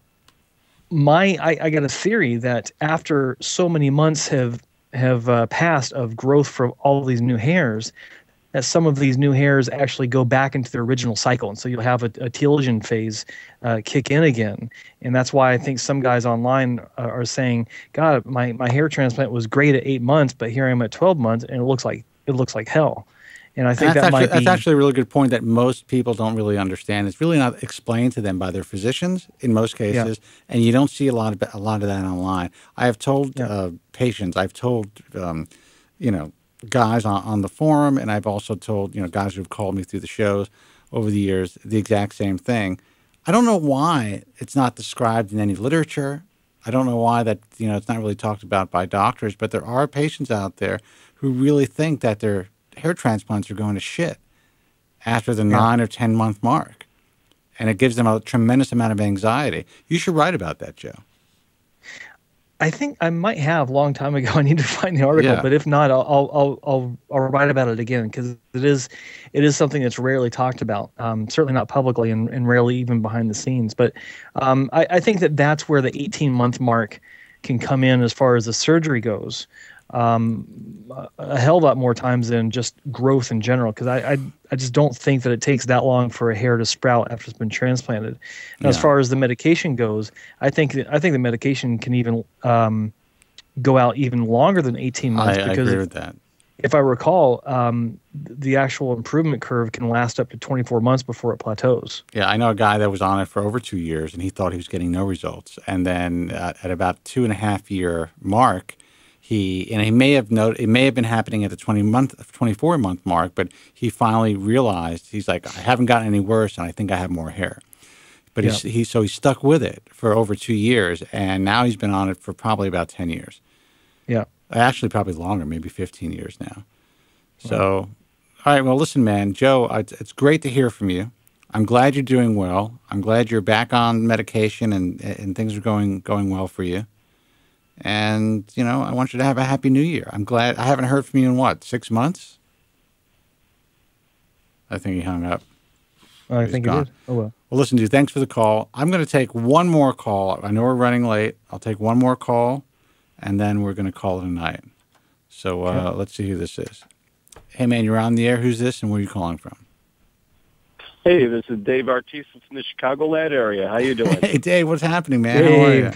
my I, I got a theory that after so many months have have uh, passed of growth for all these new hairs, that some of these new hairs actually go back into their original cycle, and so you'll have a, a telogen phase uh, kick in again, and that's why I think some guys online uh, are saying, "God, my, my hair transplant was great at eight months, but here I am at twelve months, and it looks like it looks like hell." And I think And that's, that actually, might be that's actually a really good point that most people don't really understand. It's really not explained to them by their physicians in most cases, and you don't see a lot of a lot of that online. I have told uh, patients, I've told um, you know guys on, on the forum, and I've also told you know guys who've called me through the shows over the years the exact same thing. I don't know why it's not described in any literature. I don't know why that you know it's not really talked about by doctors, but there are patients out there who really think that their hair transplants are going to shit after the nine or ten month mark, and it gives them a tremendous amount of anxiety. You should write about that, Joe. I think I might have a long time ago. [laughs] I need to find the article, Yeah. but if not, I'll I'll I'll I'll, I'll write about it again because it is it is something that's rarely talked about. Um, certainly not publicly, and, and rarely even behind the scenes. But um, I, I think that that's where the 18 month mark can come in as far as the surgery goes. Um, a- hell of a lot more times than just growth in general, because I, I I just don't think that it takes that long for a hair to sprout after it's been transplanted. And as far as the medication goes, I think that, I think the medication can even um, go out even longer than 18 months I, I because agree if, with that. if I recall, um, the actual improvement curve can last up to 24 months before it plateaus. Yeah, I know a guy that was on it for over two years, and he thought he was getting no results. And then uh, at about two and a half year mark, he and he may have noted it may have been happening at the twenty month, twenty four month mark, but he finally realized he's like, I haven't gotten any worse, and I think I have more hair. But he's, he so he stuck with it for over two years, and now he's been on it for probably about ten years. Yeah. Actually, probably longer, maybe 15 years now. So, all right. Well, listen, man, Joe, it's, it's great to hear from you. I'm glad you're doing well. I'm glad you're back on medication and and things are going going well for you. And you know, I want you to have a happy New Year. I'm glad I haven't heard from you in what six months. I think he hung up. I He's think it gone. did. Oh well. Well, listen, dude, thanks for the call. I'm going to take one more call. I know we're running late. I'll take one more call, and then we're going to call it a night. So uh, Okay. let's see who this is. Hey, man, you're on the air. Who's this, and where are you calling from? Hey, this is Dave Artista from the Chicagoland area. How you doing? [laughs] Hey, Dave, what's happening, man? How are you?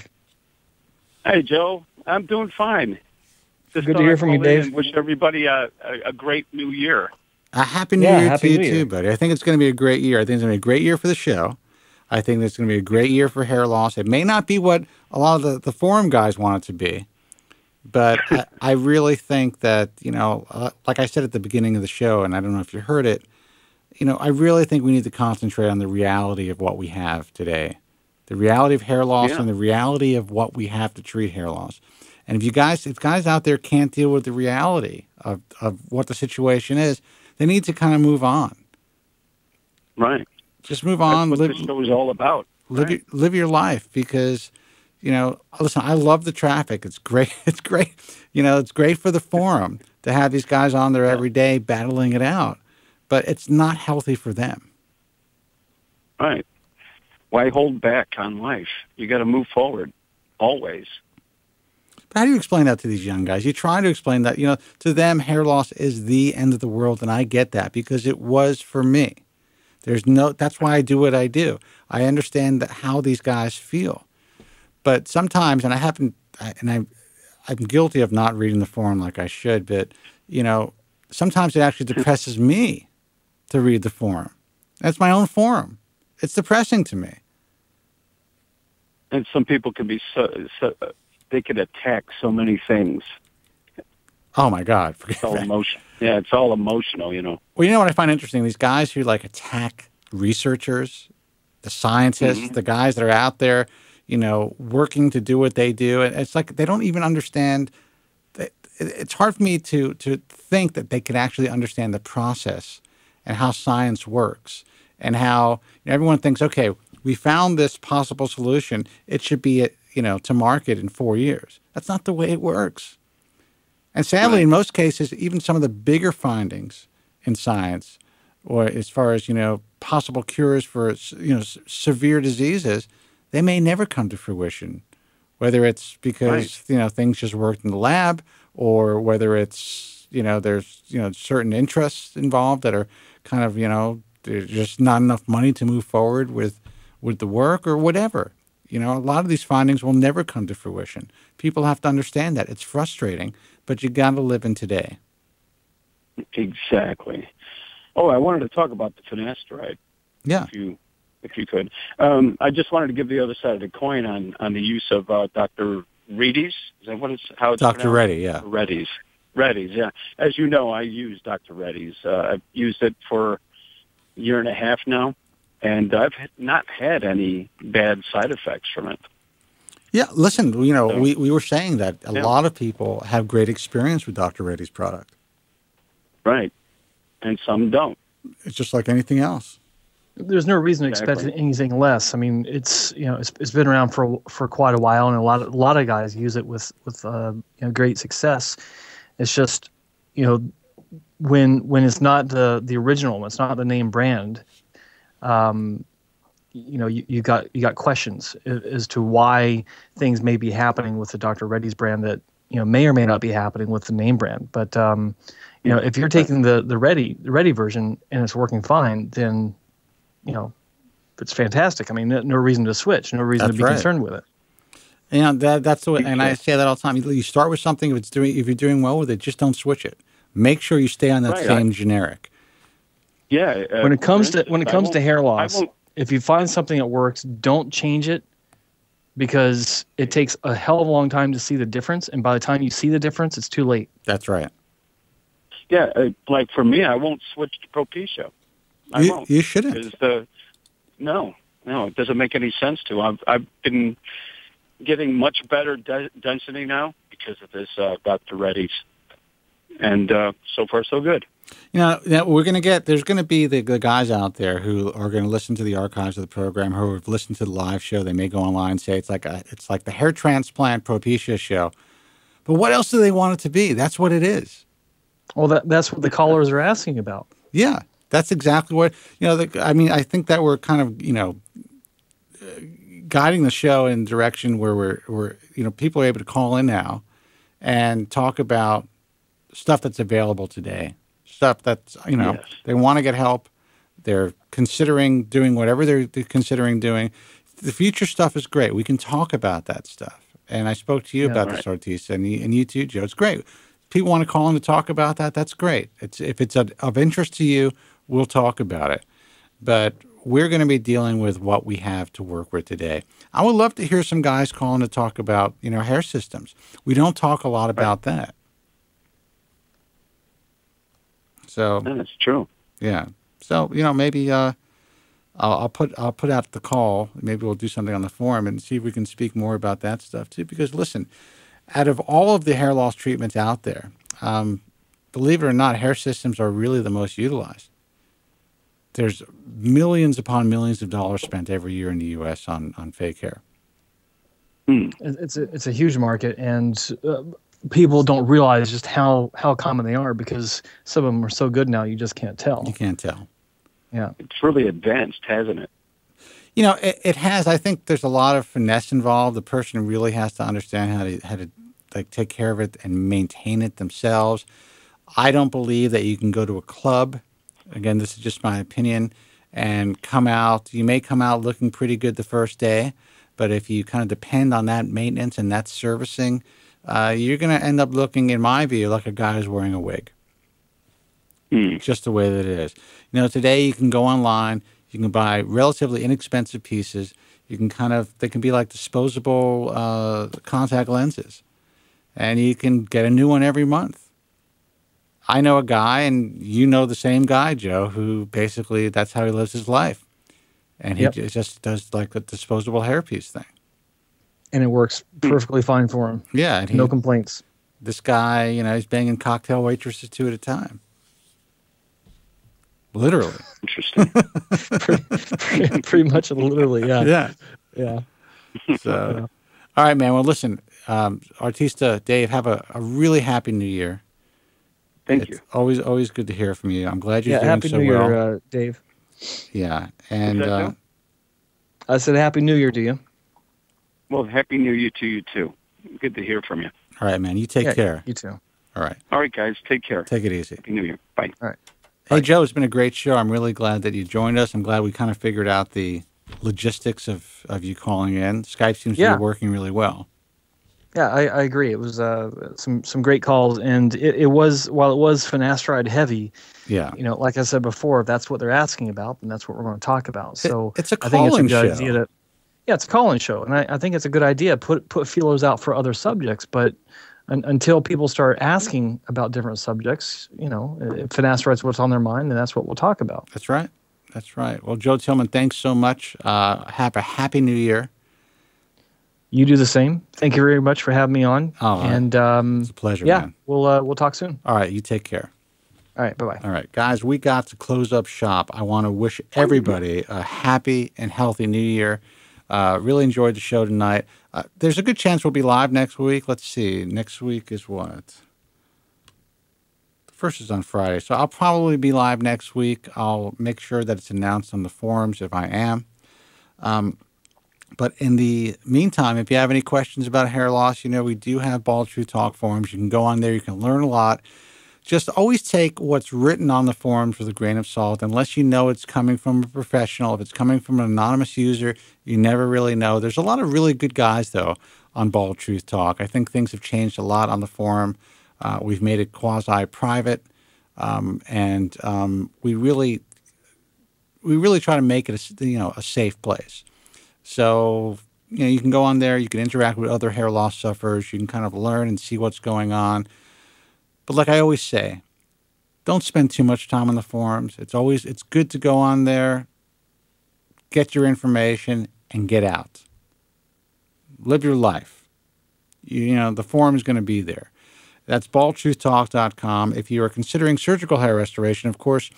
Hey, Joe. I'm doing fine. Just Good to hear from you, Dave. And wish everybody a, a, a great new year. A happy New Yeah, Year Happy to you New too, buddy. I think it's going to be a great year. I think it's going to be a great year for the show. I think it's going to be a great year for hair loss. It may not be what a lot of the, the forum guys want it to be, but I, [laughs] I really think that, you know, uh, like I said at the beginning of the show, and I don't know if you heard it, you know, I really think we need to concentrate on the reality of what we have today. The reality of hair loss Yeah. and the reality of what we have to treat hair loss. And if you guys, if guys out there can't deal with the reality of, of what the situation is, they need to kind of move on. Right. Just move on. That's what live, this show is all about. live, your, live your life because, you know, listen, I love the traffic. It's great. [laughs] It's great. You know, it's great for the forum to have these guys on there every day battling it out, but it's not healthy for them. Right. Why hold back on life? You got to move forward, always. But how do you explain that to these young guys? You try to explain that, you know, to them, hair loss is the end of the world. And I get that because it was for me. There's no, that's why I do what I do. I understand that how these guys feel. But sometimes, and I haven't, and I, I'm guilty of not reading the forum like I should, but, you know, sometimes it actually depresses me to read the forum. That's my own forum. It's depressing to me. And some people can be so, so they can attack so many things. Oh my God. It's all emotion. Yeah, it's all emotional, you know. Well, you know what I find interesting? These guys who like attack researchers, the scientists, mm-hmm. the guys that are out there, you know, working to do what they do. And it's like they don't even understand. It's hard for me to to think that they could actually understand the process and how science works and how you know, everyone thinks, okay, we found this possible solution. It should be, you know, to market in four years. That's not the way it works. And sadly, in most cases, even some of the bigger findings in science, or as far as you know, possible cures for you know s- severe diseases, they may never come to fruition. Whether it's because Right. you know things just worked in the lab, or whether it's you know there's you know certain interests involved that are kind of you know there's just not enough money to move forward with with the work or whatever. You know, a lot of these findings will never come to fruition. People have to understand that it's frustrating, but you got to live in today. Exactly. Oh, I wanted to talk about the finasteride. Yeah. If you, if you could. Um, I just wanted to give the other side of the coin on, on the use of uh, Dr. Reddy's. Is that what it's, how it's Dr. pronounced? Reddy, yeah. Reddy's. Reddy's, yeah. As you know, I use Dr. Reddy's. Uh, I've used it for year and a half now, and I've not had any bad side effects from it. Yeah, listen, you know, we, we were saying that a Yeah. lot of people have great experience with Dr. Reddy's product. Right. And some don't. It's just like anything else. There's no reason to expect Exactly. anything less. I mean, it's you know it's, it's been around for for quite a while, and a lot of a lot of guys use it with with uh, you know great success. It's just you know when when it's not the the original, it's not the name brand. Um, you know, you, you got you got questions as to why things may be happening with the Dr. Reddy's brand that you know may or may not be happening with the name brand. But um, you know, if you're taking the the Reddy the Reddy version and it's working fine, then you know it's fantastic. I mean, no, no reason to switch, no reason That's to be right. concerned with it. Know, that, that's the way, and I say that all the time. You, you start with something, if it's doing, if you're doing well with it, just don't switch it. Make sure you stay on that Right, same I- generic. Yeah. uh, when it comes for to when it comes to hair loss, if you find something that works, don't change it because it takes a hell of a long time to see the difference, and by the time you see the difference, it's too late. That's right. Yeah, uh, like for me, I won't switch to Propecia. I You, won't. you shouldn't. Because the no, no, it doesn't make any sense to. I've I've been getting much better de- density now because of this uh, Dr. Reddy's, and uh, so far so good. You know, now we're going to get, there's going to be the, the guys out there who are going to listen to the archives of the program, who have listened to the live show. They may go online and say it's like a, it's like the hair transplant Propecia show. But what else do they want it to be? That's what it is. Well, that, that's what the callers are asking about. Yeah, that's exactly what, you know, the, I mean, I think that we're kind of, you know, uh, guiding the show in direction where we're, we're, you know, people are able to call in now and talk about stuff that's available today. Stuff that's you know Yes. they want to get help. They're considering doing whatever they're, considering doing. The future stuff is great. We can talk about that stuff. And i spoke to you Yeah. about this ortiz and you, and you too joe. It's great. If people want to call in to talk about that that's great. It's if it's of, of interest to you we'll talk about it. But we're going to be dealing with what we have to work with today. I would love to hear some guys calling to talk about you know hair systems. We don't talk a lot about that so That's true. yeah. So you know, maybe uh, I'll, I'll put I'll put out the call. Maybe we'll do something on the forum and see if we can speak more about that stuff too. Because listen, out of all of the hair loss treatments out there, um, believe it or not, hair systems are really the most utilized. There's millions upon millions of dollars spent every year in the U.S. on on fake hair. It- It's a, it's a huge market, and uh, people don't realize just how, how common they are because some of them are so good now you just can't tell. You can't tell. Yeah. It's really advanced, hasn't it? You know, it, it has. I think there's a lot of finesse involved. The person really has to understand how to how to like take care of it and maintain it themselves. I don't believe that you can go to a club. Again, this is just my opinion, and come out. You may come out looking pretty good the first day, but if you kind of depend on that maintenance and that servicing, uh, you're going to end up looking, in my view, like a guy who's wearing a wig. Just the way that it is. You know, today you can go online. You can buy relatively inexpensive pieces. You can kind of they can be like disposable uh, contact lenses, and you can get a new one every month. I know a guy, and you know the same guy, Joe, who basically that's how he lives his life, and he Yep. just does like a disposable hairpiece thing. And it works perfectly fine for him. Yeah, and he, No complaints. this guy, you know, he's banging cocktail waitresses two at a time. Literally. Interesting. [laughs] pretty, pretty much literally, yeah. Yeah. Yeah. So, all right, man. Well, listen, um, Artista, Dave, have a, a really happy New Year. Thank it's you. Always, always good to hear from you. I'm glad you're Yeah, doing Happy so New well. Year, uh, Dave. yeah, and uh, I said Happy New Year to you. Well, happy New Year to you too. Good to hear from you. all right, man. You take Yeah, care. You too. All right, All right, guys, take care. take it easy. Happy New Year. Bye. All right. Hey, Joe, it's been a great show. I'm really glad that you joined us. I'm glad we kind of figured out the logistics of, of you calling in. Skype seems to be working really well. Yeah, I, I agree. It was uh, some some great calls, and it, it was while it was finasteride heavy. Yeah. You know, like I said before, if that's what they're asking about, then that's what we're going to talk about. So it's a I think it's a call-in good show. idea to, yeah, it's a call-in show, and I, I think it's a good idea. Put put feelers out for other subjects, but un, until people start asking about different subjects, you know, if finasteride's what's on their mind, then that's what we'll talk about. That's right. That's right. Well, Joe Tillman, thanks so much. Uh, have a happy New Year. You do the same. Thank you very much for having me on. Right. And um, It's a pleasure, yeah, man. we'll uh, we'll talk soon. All right, you take care. All right, bye bye. All right, guys, we got to close up shop. I want to wish everybody a happy and healthy new year. Uh, really enjoyed the show tonight. Uh, there's a good chance we'll be live next week. Let's see. Next week is what? The first is on Friday. So I'll probably be live next week. I'll make sure that it's announced on the forums if I am. Um, but in the meantime, if you have any questions about hair loss, you know, we do have Bald Truth Talk forums. You can go on there, you can learn a lot just always take what's written on the forums with a grain of salt unless you know it's coming from a professional if it's coming from an anonymous user you never really know. There's a lot of really good guys though on bald truth talk. I think things have changed a lot on the forum. Uh, we've made it quasi private um, and um, we really we really try to make it a, you know a safe place. So you know you can go on there you can interact with other hair loss sufferers you can kind of learn and see what's going on. But like I always say, don't spend too much time on the forums. It's always it's good to go on there, get your information, and get out. Live your life. you, know, the form is going to be there. That's baldtruthtalk.com. If you are considering surgical hair restoration, of course,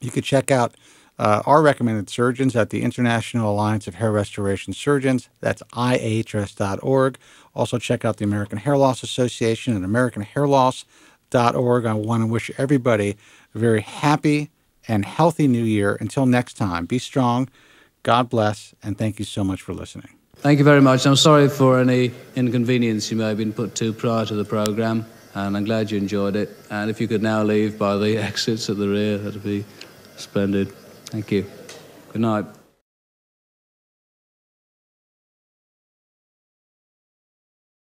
you could check out uh, our recommended surgeons at the International Alliance of Hair Restoration Surgeons. That's iahrs.org. Also, check out the American Hair Loss Association at americanhairloss.org. I want to wish everybody a very happy and healthy new year. Until next time, be strong. God bless, and thank you so much for listening. Thank you very much. I'm sorry for any inconvenience you may have been put to prior to the programme, and I'm glad you enjoyed it. And if you could now leave by the [laughs] exits at the rear, that'd be splendid. Thank you. Good night.